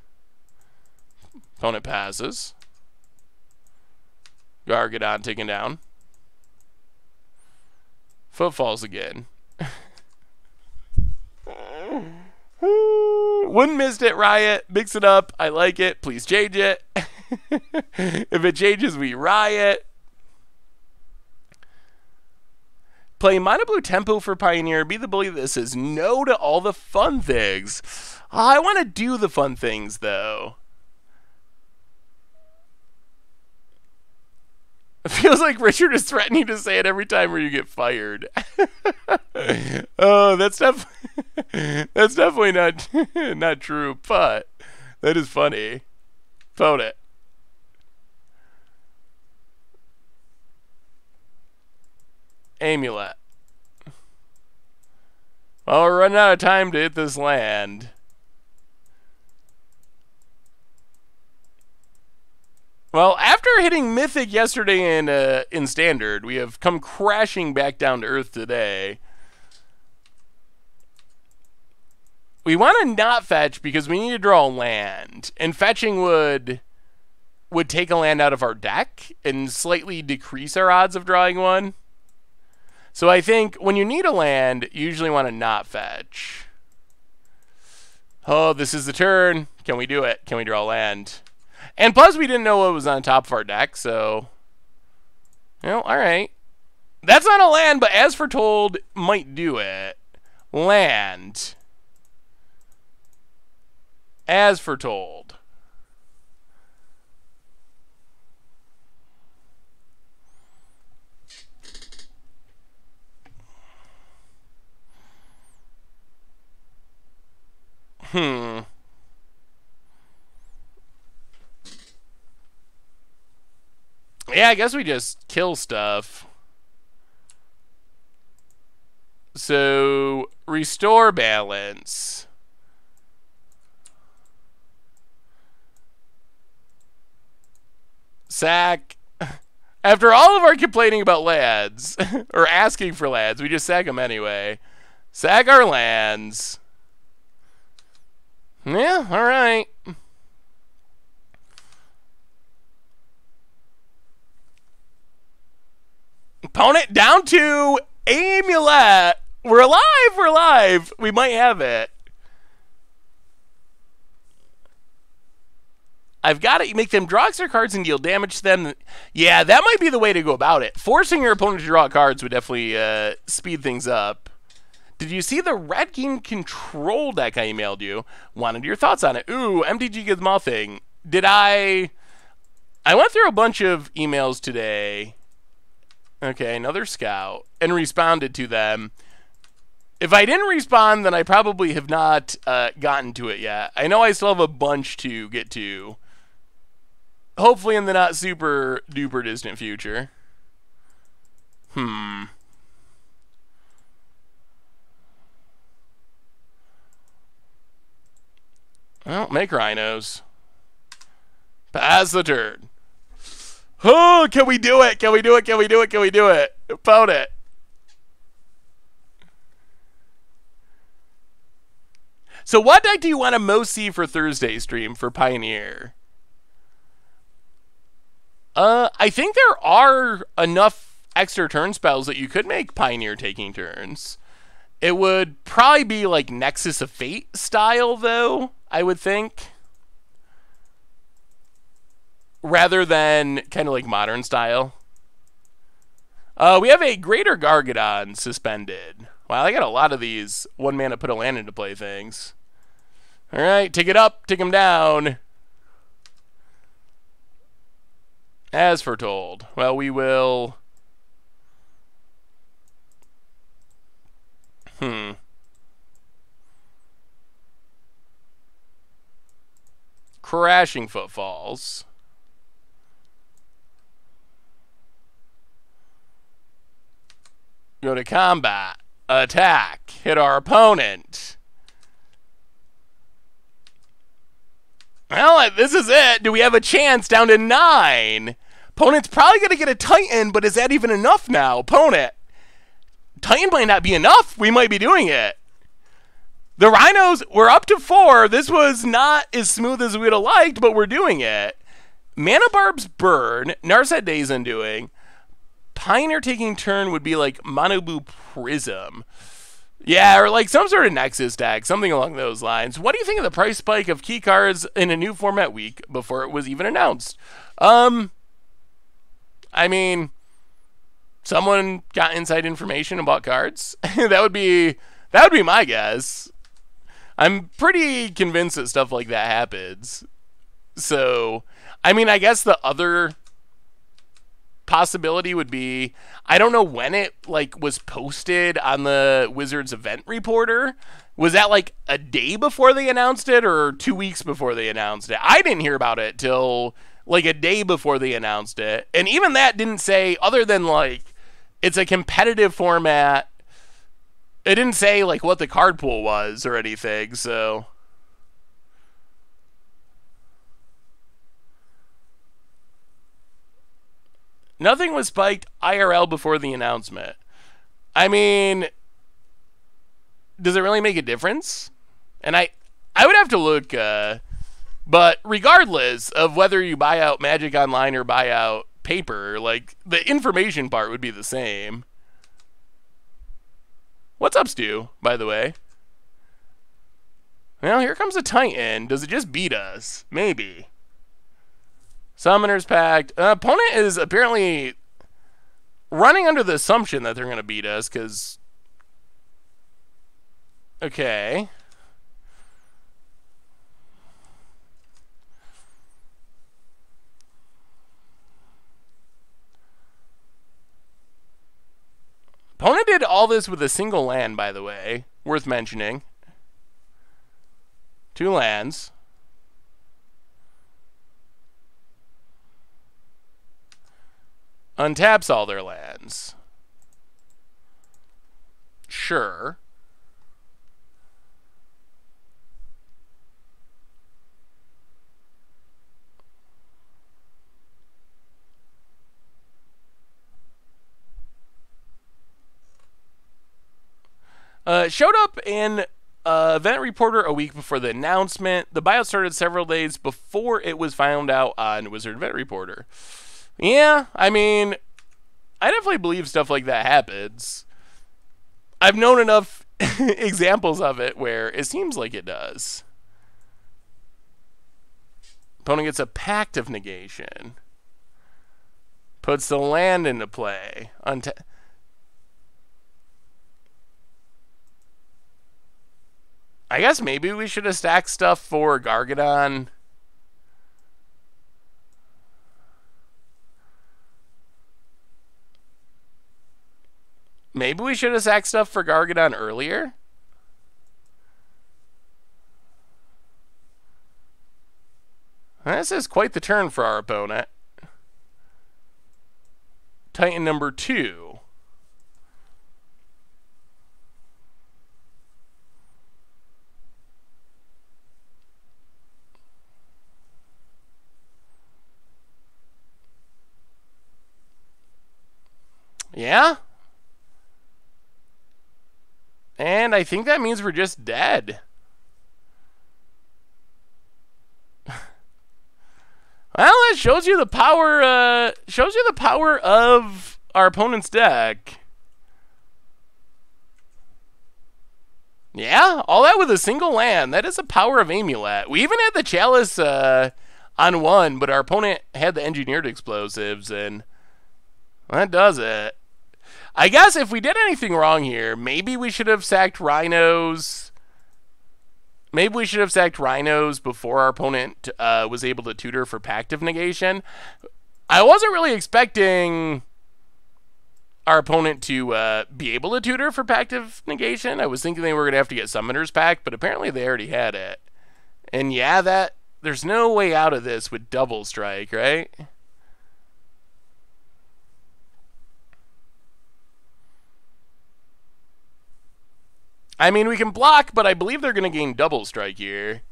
Opponent passes. Gargadon taken down. Footfalls again. Wouldn't missed it, Riot. Mix it up. I like it. Please change it. if it changes, we riot. Play Mono Blue Tempo for Pioneer. Be the bully that says no to all the fun things. I want to do the fun things, though. It feels like Richard is threatening to say it every time where you get fired. oh, that's def- that's definitely not not true, but that is funny. Phone it. Amulet. Well, we're running out of time to hit this land. Well, after hitting Mythic yesterday in uh, in Standard, we have come crashing back down to Earth today. We want to not fetch because we need to draw land, and fetching would would take a land out of our deck and slightly decrease our odds of drawing one. So I think when you need a land, you usually want to not fetch. Oh, this is the turn. Can we do it? Can we draw land? And plus, we didn't know what was on top of our deck, so... You know, alright. That's not a land, but as foretold, might do it. Land. As foretold. Hmm. Yeah, I guess we just kill stuff. So, restore balance. Sack. After all of our complaining about lads, or asking for lads, we just sack them anyway. Sack our lands. Yeah, alright. Opponent down to Amulet. We're alive, we're alive. We might have it. I've got to make them draw extra cards and deal damage to them. Yeah, that might be the way to go about it. Forcing your opponent to draw cards would definitely uh, speed things up. Did you see the Red King Control deck I emailed you? Wanted your thoughts on it. Ooh, MTG Gizmo thing. Did I... I went through a bunch of emails today Okay, another scout. And responded to them. If I didn't respond, then I probably have not uh, gotten to it yet. I know I still have a bunch to get to. Hopefully in the not super duper distant future. Hmm. Well, make rhinos. Pass the turn. Oh, can we do it? Can we do it? Can we do it? Can we do it? Phone it. So what deck do you want to most see for Thursday stream for Pioneer? Uh, I think there are enough extra turn spells that you could make Pioneer taking turns. It would probably be like Nexus of Fate style, though, I would think rather than kind of like modern style. Uh, we have a Greater Gargadon suspended. Wow, I got a lot of these one mana put a land into play things. All right, take it up, take him down. As foretold. Well, we will. Hmm. Crashing footfalls. Go to combat. Attack. Hit our opponent. Well, uh, this is it. Do we have a chance down to nine? Opponent's probably going to get a Titan, but is that even enough now? Opponent. Titan might not be enough. We might be doing it. The Rhinos, we're up to four. This was not as smooth as we'd have liked, but we're doing it. Mana Barb's Burn, Narset Days Undoing. Pioneer taking turn would be like Mana-Blue Prism. Yeah, or like some sort of Nexus deck, something along those lines. What do you think of the price spike of key cards in a new format week before it was even announced? Um, I mean, someone got inside information and bought cards. that would be that would be my guess. I'm pretty convinced that stuff like that happens. So, I mean, I guess the other possibility would be I don't know when it like was posted on the Wizards event reporter. Was that like a day before they announced it or 2 weeks before they announced it? I didn't hear about it till like a day before they announced it. And even that didn't say other than like it's a competitive format. It didn't say like what the card pool was or anything. So Nothing was spiked IRL before the announcement. I mean, does it really make a difference? And I, I would have to look. Uh, but regardless of whether you buy out Magic Online or buy out paper, like the information part would be the same. What's up, Stu? By the way. Well, here comes a Titan. Does it just beat us? Maybe. Summoner's Pact. Uh, opponent is apparently running under the assumption that they're going to beat us because. Okay. Opponent did all this with a single land, by the way. Worth mentioning. Two lands. Untaps all their lands. Sure. Uh, showed up in uh, event reporter a week before the announcement. The buyout started several days before it was found out on Wizard Event Reporter. Yeah, I mean, I definitely believe stuff like that happens. I've known enough examples of it where it seems like it does. Opponent gets a pact of negation. Puts the land into play. Unta- I guess maybe we should have stacked stuff for Gargadon. Maybe we should have sacked stuff for Gargadon earlier? This is quite the turn for our opponent. Titan number two. Yeah? And I think that means we're just dead. well, that shows you the power, uh, shows you the power of our opponent's deck. Yeah, all that with a single land. That is the power of Amulet. We even had the Chalice uh, on one, but our opponent had the Engineered Explosives, and that does it. I guess if we did anything wrong here, maybe we should have sacked rhinos. Maybe we should have sacked rhinos before our opponent uh, was able to tutor for Pact of Negation. I wasn't really expecting our opponent to uh, be able to tutor for Pact of Negation. I was thinking they were going to have to get Summoner's Pact, but apparently they already had it. And yeah, that there's no way out of this with Double Strike, right? I mean, we can block, but I believe they're going to gain double strike here.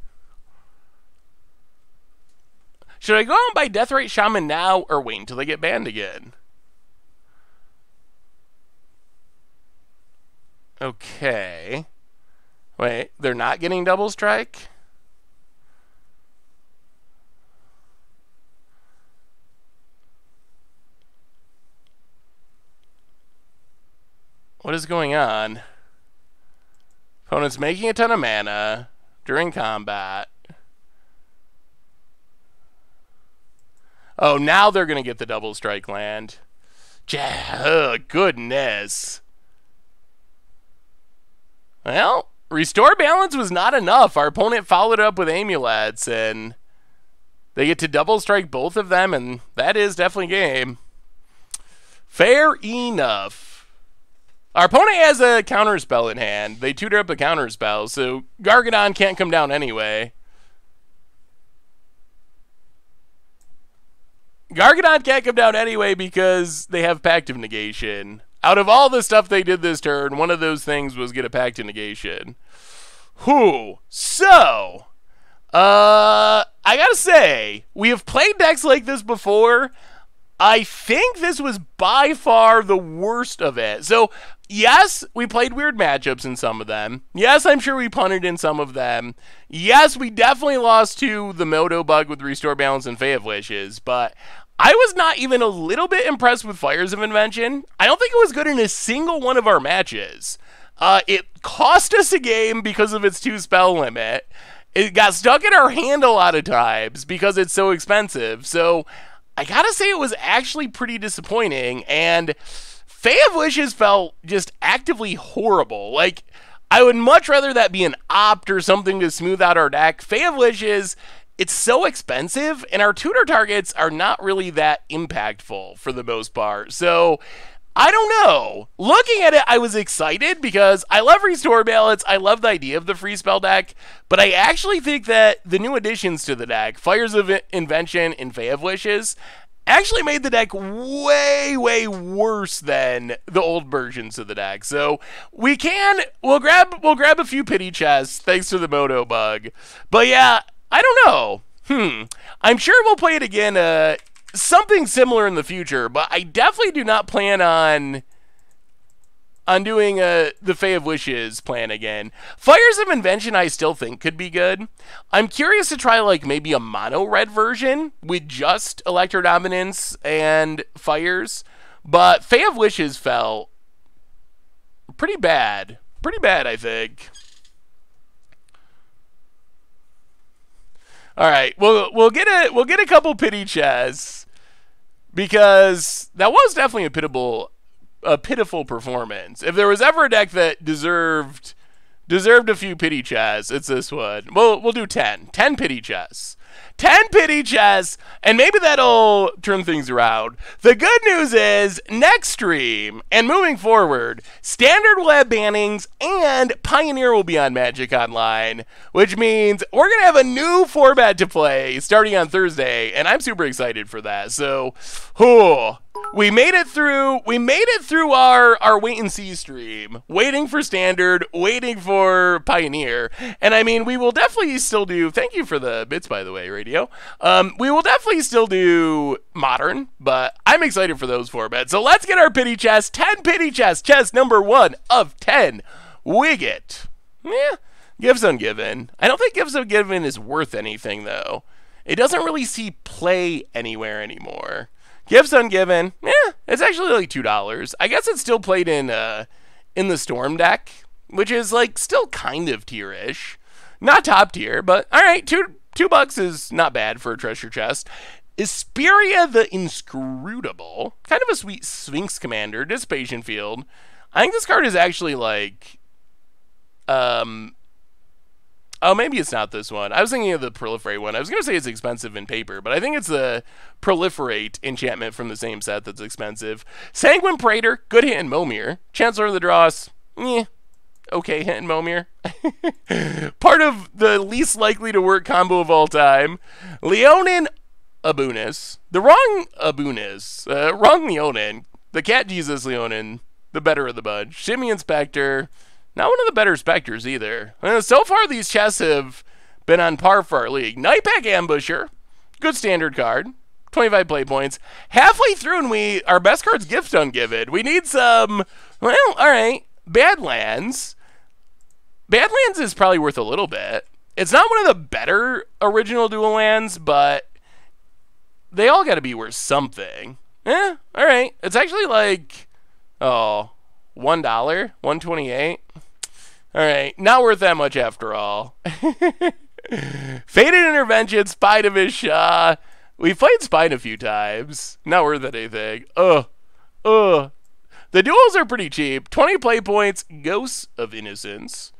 Should I go out and buy Deathrite Shaman now or wait until they get banned again? Okay. Wait, they're not getting double strike? What is going on? Opponent's making a ton of mana during combat. Oh, now they're going to get the double strike land. Yeah, goodness. Well, restore balance was not enough. Our opponent followed up with amulets, and they get to double strike both of them, and that is definitely game. Fair enough. Our opponent has a counter spell in hand. They tutor up a counter spell, so Gargadon can't come down anyway. Gargadon can't come down anyway because they have Pact of Negation. Out of all the stuff they did this turn, one of those things was get a Pact of Negation. Who? So, uh, I gotta say, we have played decks like this before. I think this was by far the worst of it. So, yes, we played weird matchups in some of them. Yes, I'm sure we punted in some of them. Yes, we definitely lost to the Moto bug with Restore Balance and Fae of Wishes, but I was not even a little bit impressed with Fires of Invention. I don't think it was good in a single one of our matches. Uh, it cost us a game because of its two spell limit. It got stuck in our hand a lot of times because it's so expensive. So I gotta say, it was actually pretty disappointing. And Of Wishes felt just actively horrible. Like, I would much rather that be an opt or something to smooth out our deck. Of Wishes, it's so expensive, and our tutor targets are not really that impactful for the most part. So, I don't know. Looking at it, I was excited because I love restore balance. I love the idea of the free spell deck, but I actually think that the new additions to the deck, Fires of Invention and Fae of Wishes, actually made the deck way, way worse than the old versions of the deck. So we can we'll grab we'll grab a few pity chests thanks to the Moto bug. But yeah, I don't know. Hmm. I'm sure we'll play it again uh, something similar in the future, but I definitely do not plan on on doing uh, the Fae of Wishes plan again. Fires of Invention I still think could be good. I'm curious to try like maybe a mono red version with just Electro Dominance and Fires, but Fae of Wishes felt pretty bad. Pretty bad, I think. All right, we'll we'll get a we'll get a couple pity chests because that was definitely a pitiable a pitiful performance. If there was ever a deck that deserved deserved a few pity chests, it's this one. We'll we'll do 10. 10 pity chests. 10 pity chests, and maybe that'll turn things around. The good news is, next stream, and moving forward, Standard will have bannings, and Pioneer will be on Magic Online, which means we're going to have a new format to play starting on Thursday, and I'm super excited for that. So, whew, we made it through we made it through our our wait and see stream waiting for standard waiting for pioneer and i mean we will definitely still do thank you for the bits by the way radio um, we will definitely still do modern but i'm excited for those four bets so let's get our pity chest 10 pity chest chest number one of 10 wiget yeah gifts ungiven i don't think gifts ungiven is worth anything though it doesn't really see play anywhere anymore Gifts ungiven. Yeah, it's actually like two dollars. I guess it's still played in uh in the storm deck, which is like still kind of tierish. Not top tier, but all right, two two bucks is not bad for a treasure chest. Isperia the Inscrutable, kind of a sweet Sphinx commander, Dissipation Field. I think this card is actually like um Oh, maybe it's not this one. I was thinking of the proliferate one. I was going to say it's expensive in paper, but I think it's the proliferate enchantment from the same set that's expensive. Sanguine Praetor, good hit in Momir. Chancellor of the Dross, eh, okay hit in Momir. Part of the least likely to work combo of all time. Leonin Abunas. The wrong Abunas. Uh, wrong Leonin. The cat Jesus Leonin. The better of the bunch. Shimmy Inspector. Not one of the better Spectres either. Uh, so far, these chests have been on par for our league. Nightpack Ambusher, good standard card. 25 play points. Halfway through, and we our best card's gift ungiven. We need some. Well, all right. Badlands. Badlands is probably worth a little bit. It's not one of the better original dual lands, but they all got to be worth something. Eh, all right. It's actually like, oh, one dollar, one twenty-eight. All right, not worth that much after all. Fated Intervention, Spine of Ish Sah. We played Spine a few times. Not worth anything. Ugh. Ugh. The duels are pretty cheap. 20 play points, Ghosts of Innocence.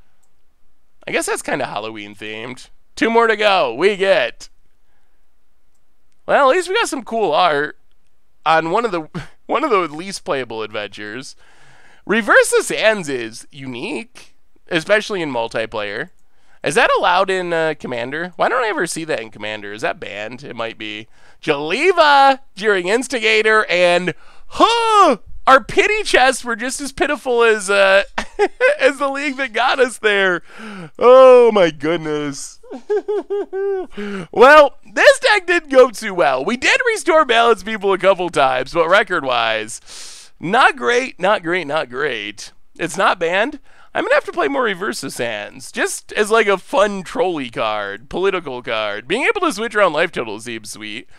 I guess that's kind of Halloween themed. Two more to go. We get. Well, at least we got some cool art on one of the one of the least playable adventures. Reverse the Sands is unique, especially in multiplayer. Is that allowed in uh, Commander? Why don't I ever see that in Commander? Is that banned? It might be. Jaliva during Instigator and huh, our pity chests were just as pitiful as uh, as the league that got us there. Oh my goodness. well, this deck didn't go too well. We did restore balance people a couple times, but record wise, not great, not great, not great. It's not banned. I'm gonna have to play more Reverse the Sands, just as like a fun trolley card, political card. Being able to switch around life total seems sweet.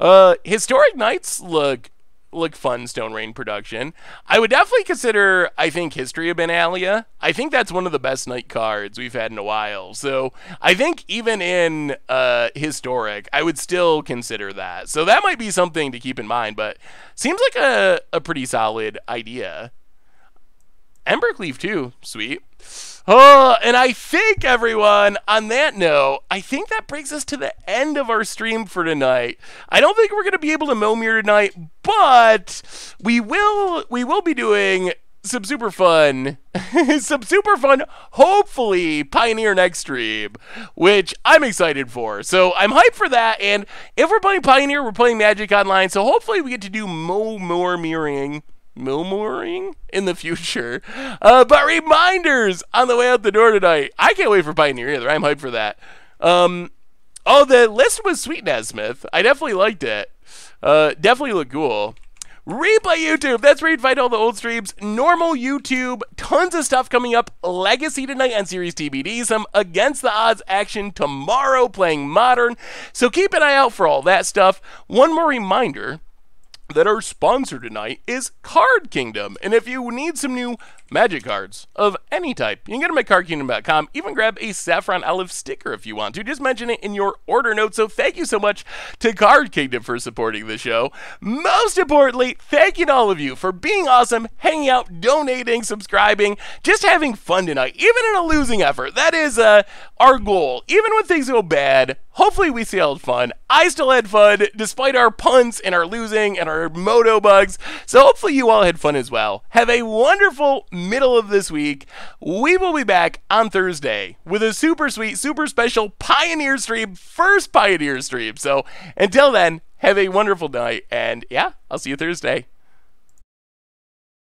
Uh, Historic Knights look look fun Stone Rain production. I would definitely consider, I think, History of Benalia. I think that's one of the best night cards we've had in a while. So I think even in uh, Historic, I would still consider that. So that might be something to keep in mind, but seems like a, a pretty solid idea. Embercleave too, sweet. Oh, and I think everyone, on that note, I think that brings us to the end of our stream for tonight. I don't think we're going to be able to Momir tonight, but we will we will be doing some super fun, some super fun, hopefully Pioneer next stream, which I'm excited for. So I'm hyped for that. And if we're playing Pioneer, we're playing Magic Online. So hopefully we get to do mo more mirroring Milmoring in the future. Uh, but reminders on the way out the door tonight. I can't wait for Pioneer either. I'm hyped for that. Um, oh, the list was sweet, Nesmith. I definitely liked it. Uh, definitely looked cool. Replay YouTube. That's where you'd find all the old streams. Normal YouTube. Tons of stuff coming up. Legacy tonight on Series TBD. Some Against the Odds action tomorrow playing Modern. So keep an eye out for all that stuff. One more reminder that our sponsor tonight is Card Kingdom. And if you need some new magic cards of any type. You can get them at cardkingdom.com. Even grab a Saffron Olive sticker if you want to. Just mention it in your order note. So thank you so much to Card Kingdom for supporting the show. Most importantly, thank you to all of you for being awesome, hanging out, donating, subscribing, just having fun tonight, even in a losing effort. That is uh, our goal. Even when things go bad, hopefully we still had fun. I still had fun despite our punts and our losing and our moto bugs. So hopefully you all had fun as well. Have a wonderful middle of this week. We will be back on Thursday with a super sweet, super special Pioneer stream, first Pioneer stream. So until then, have a wonderful night, and yeah, I'll see you Thursday.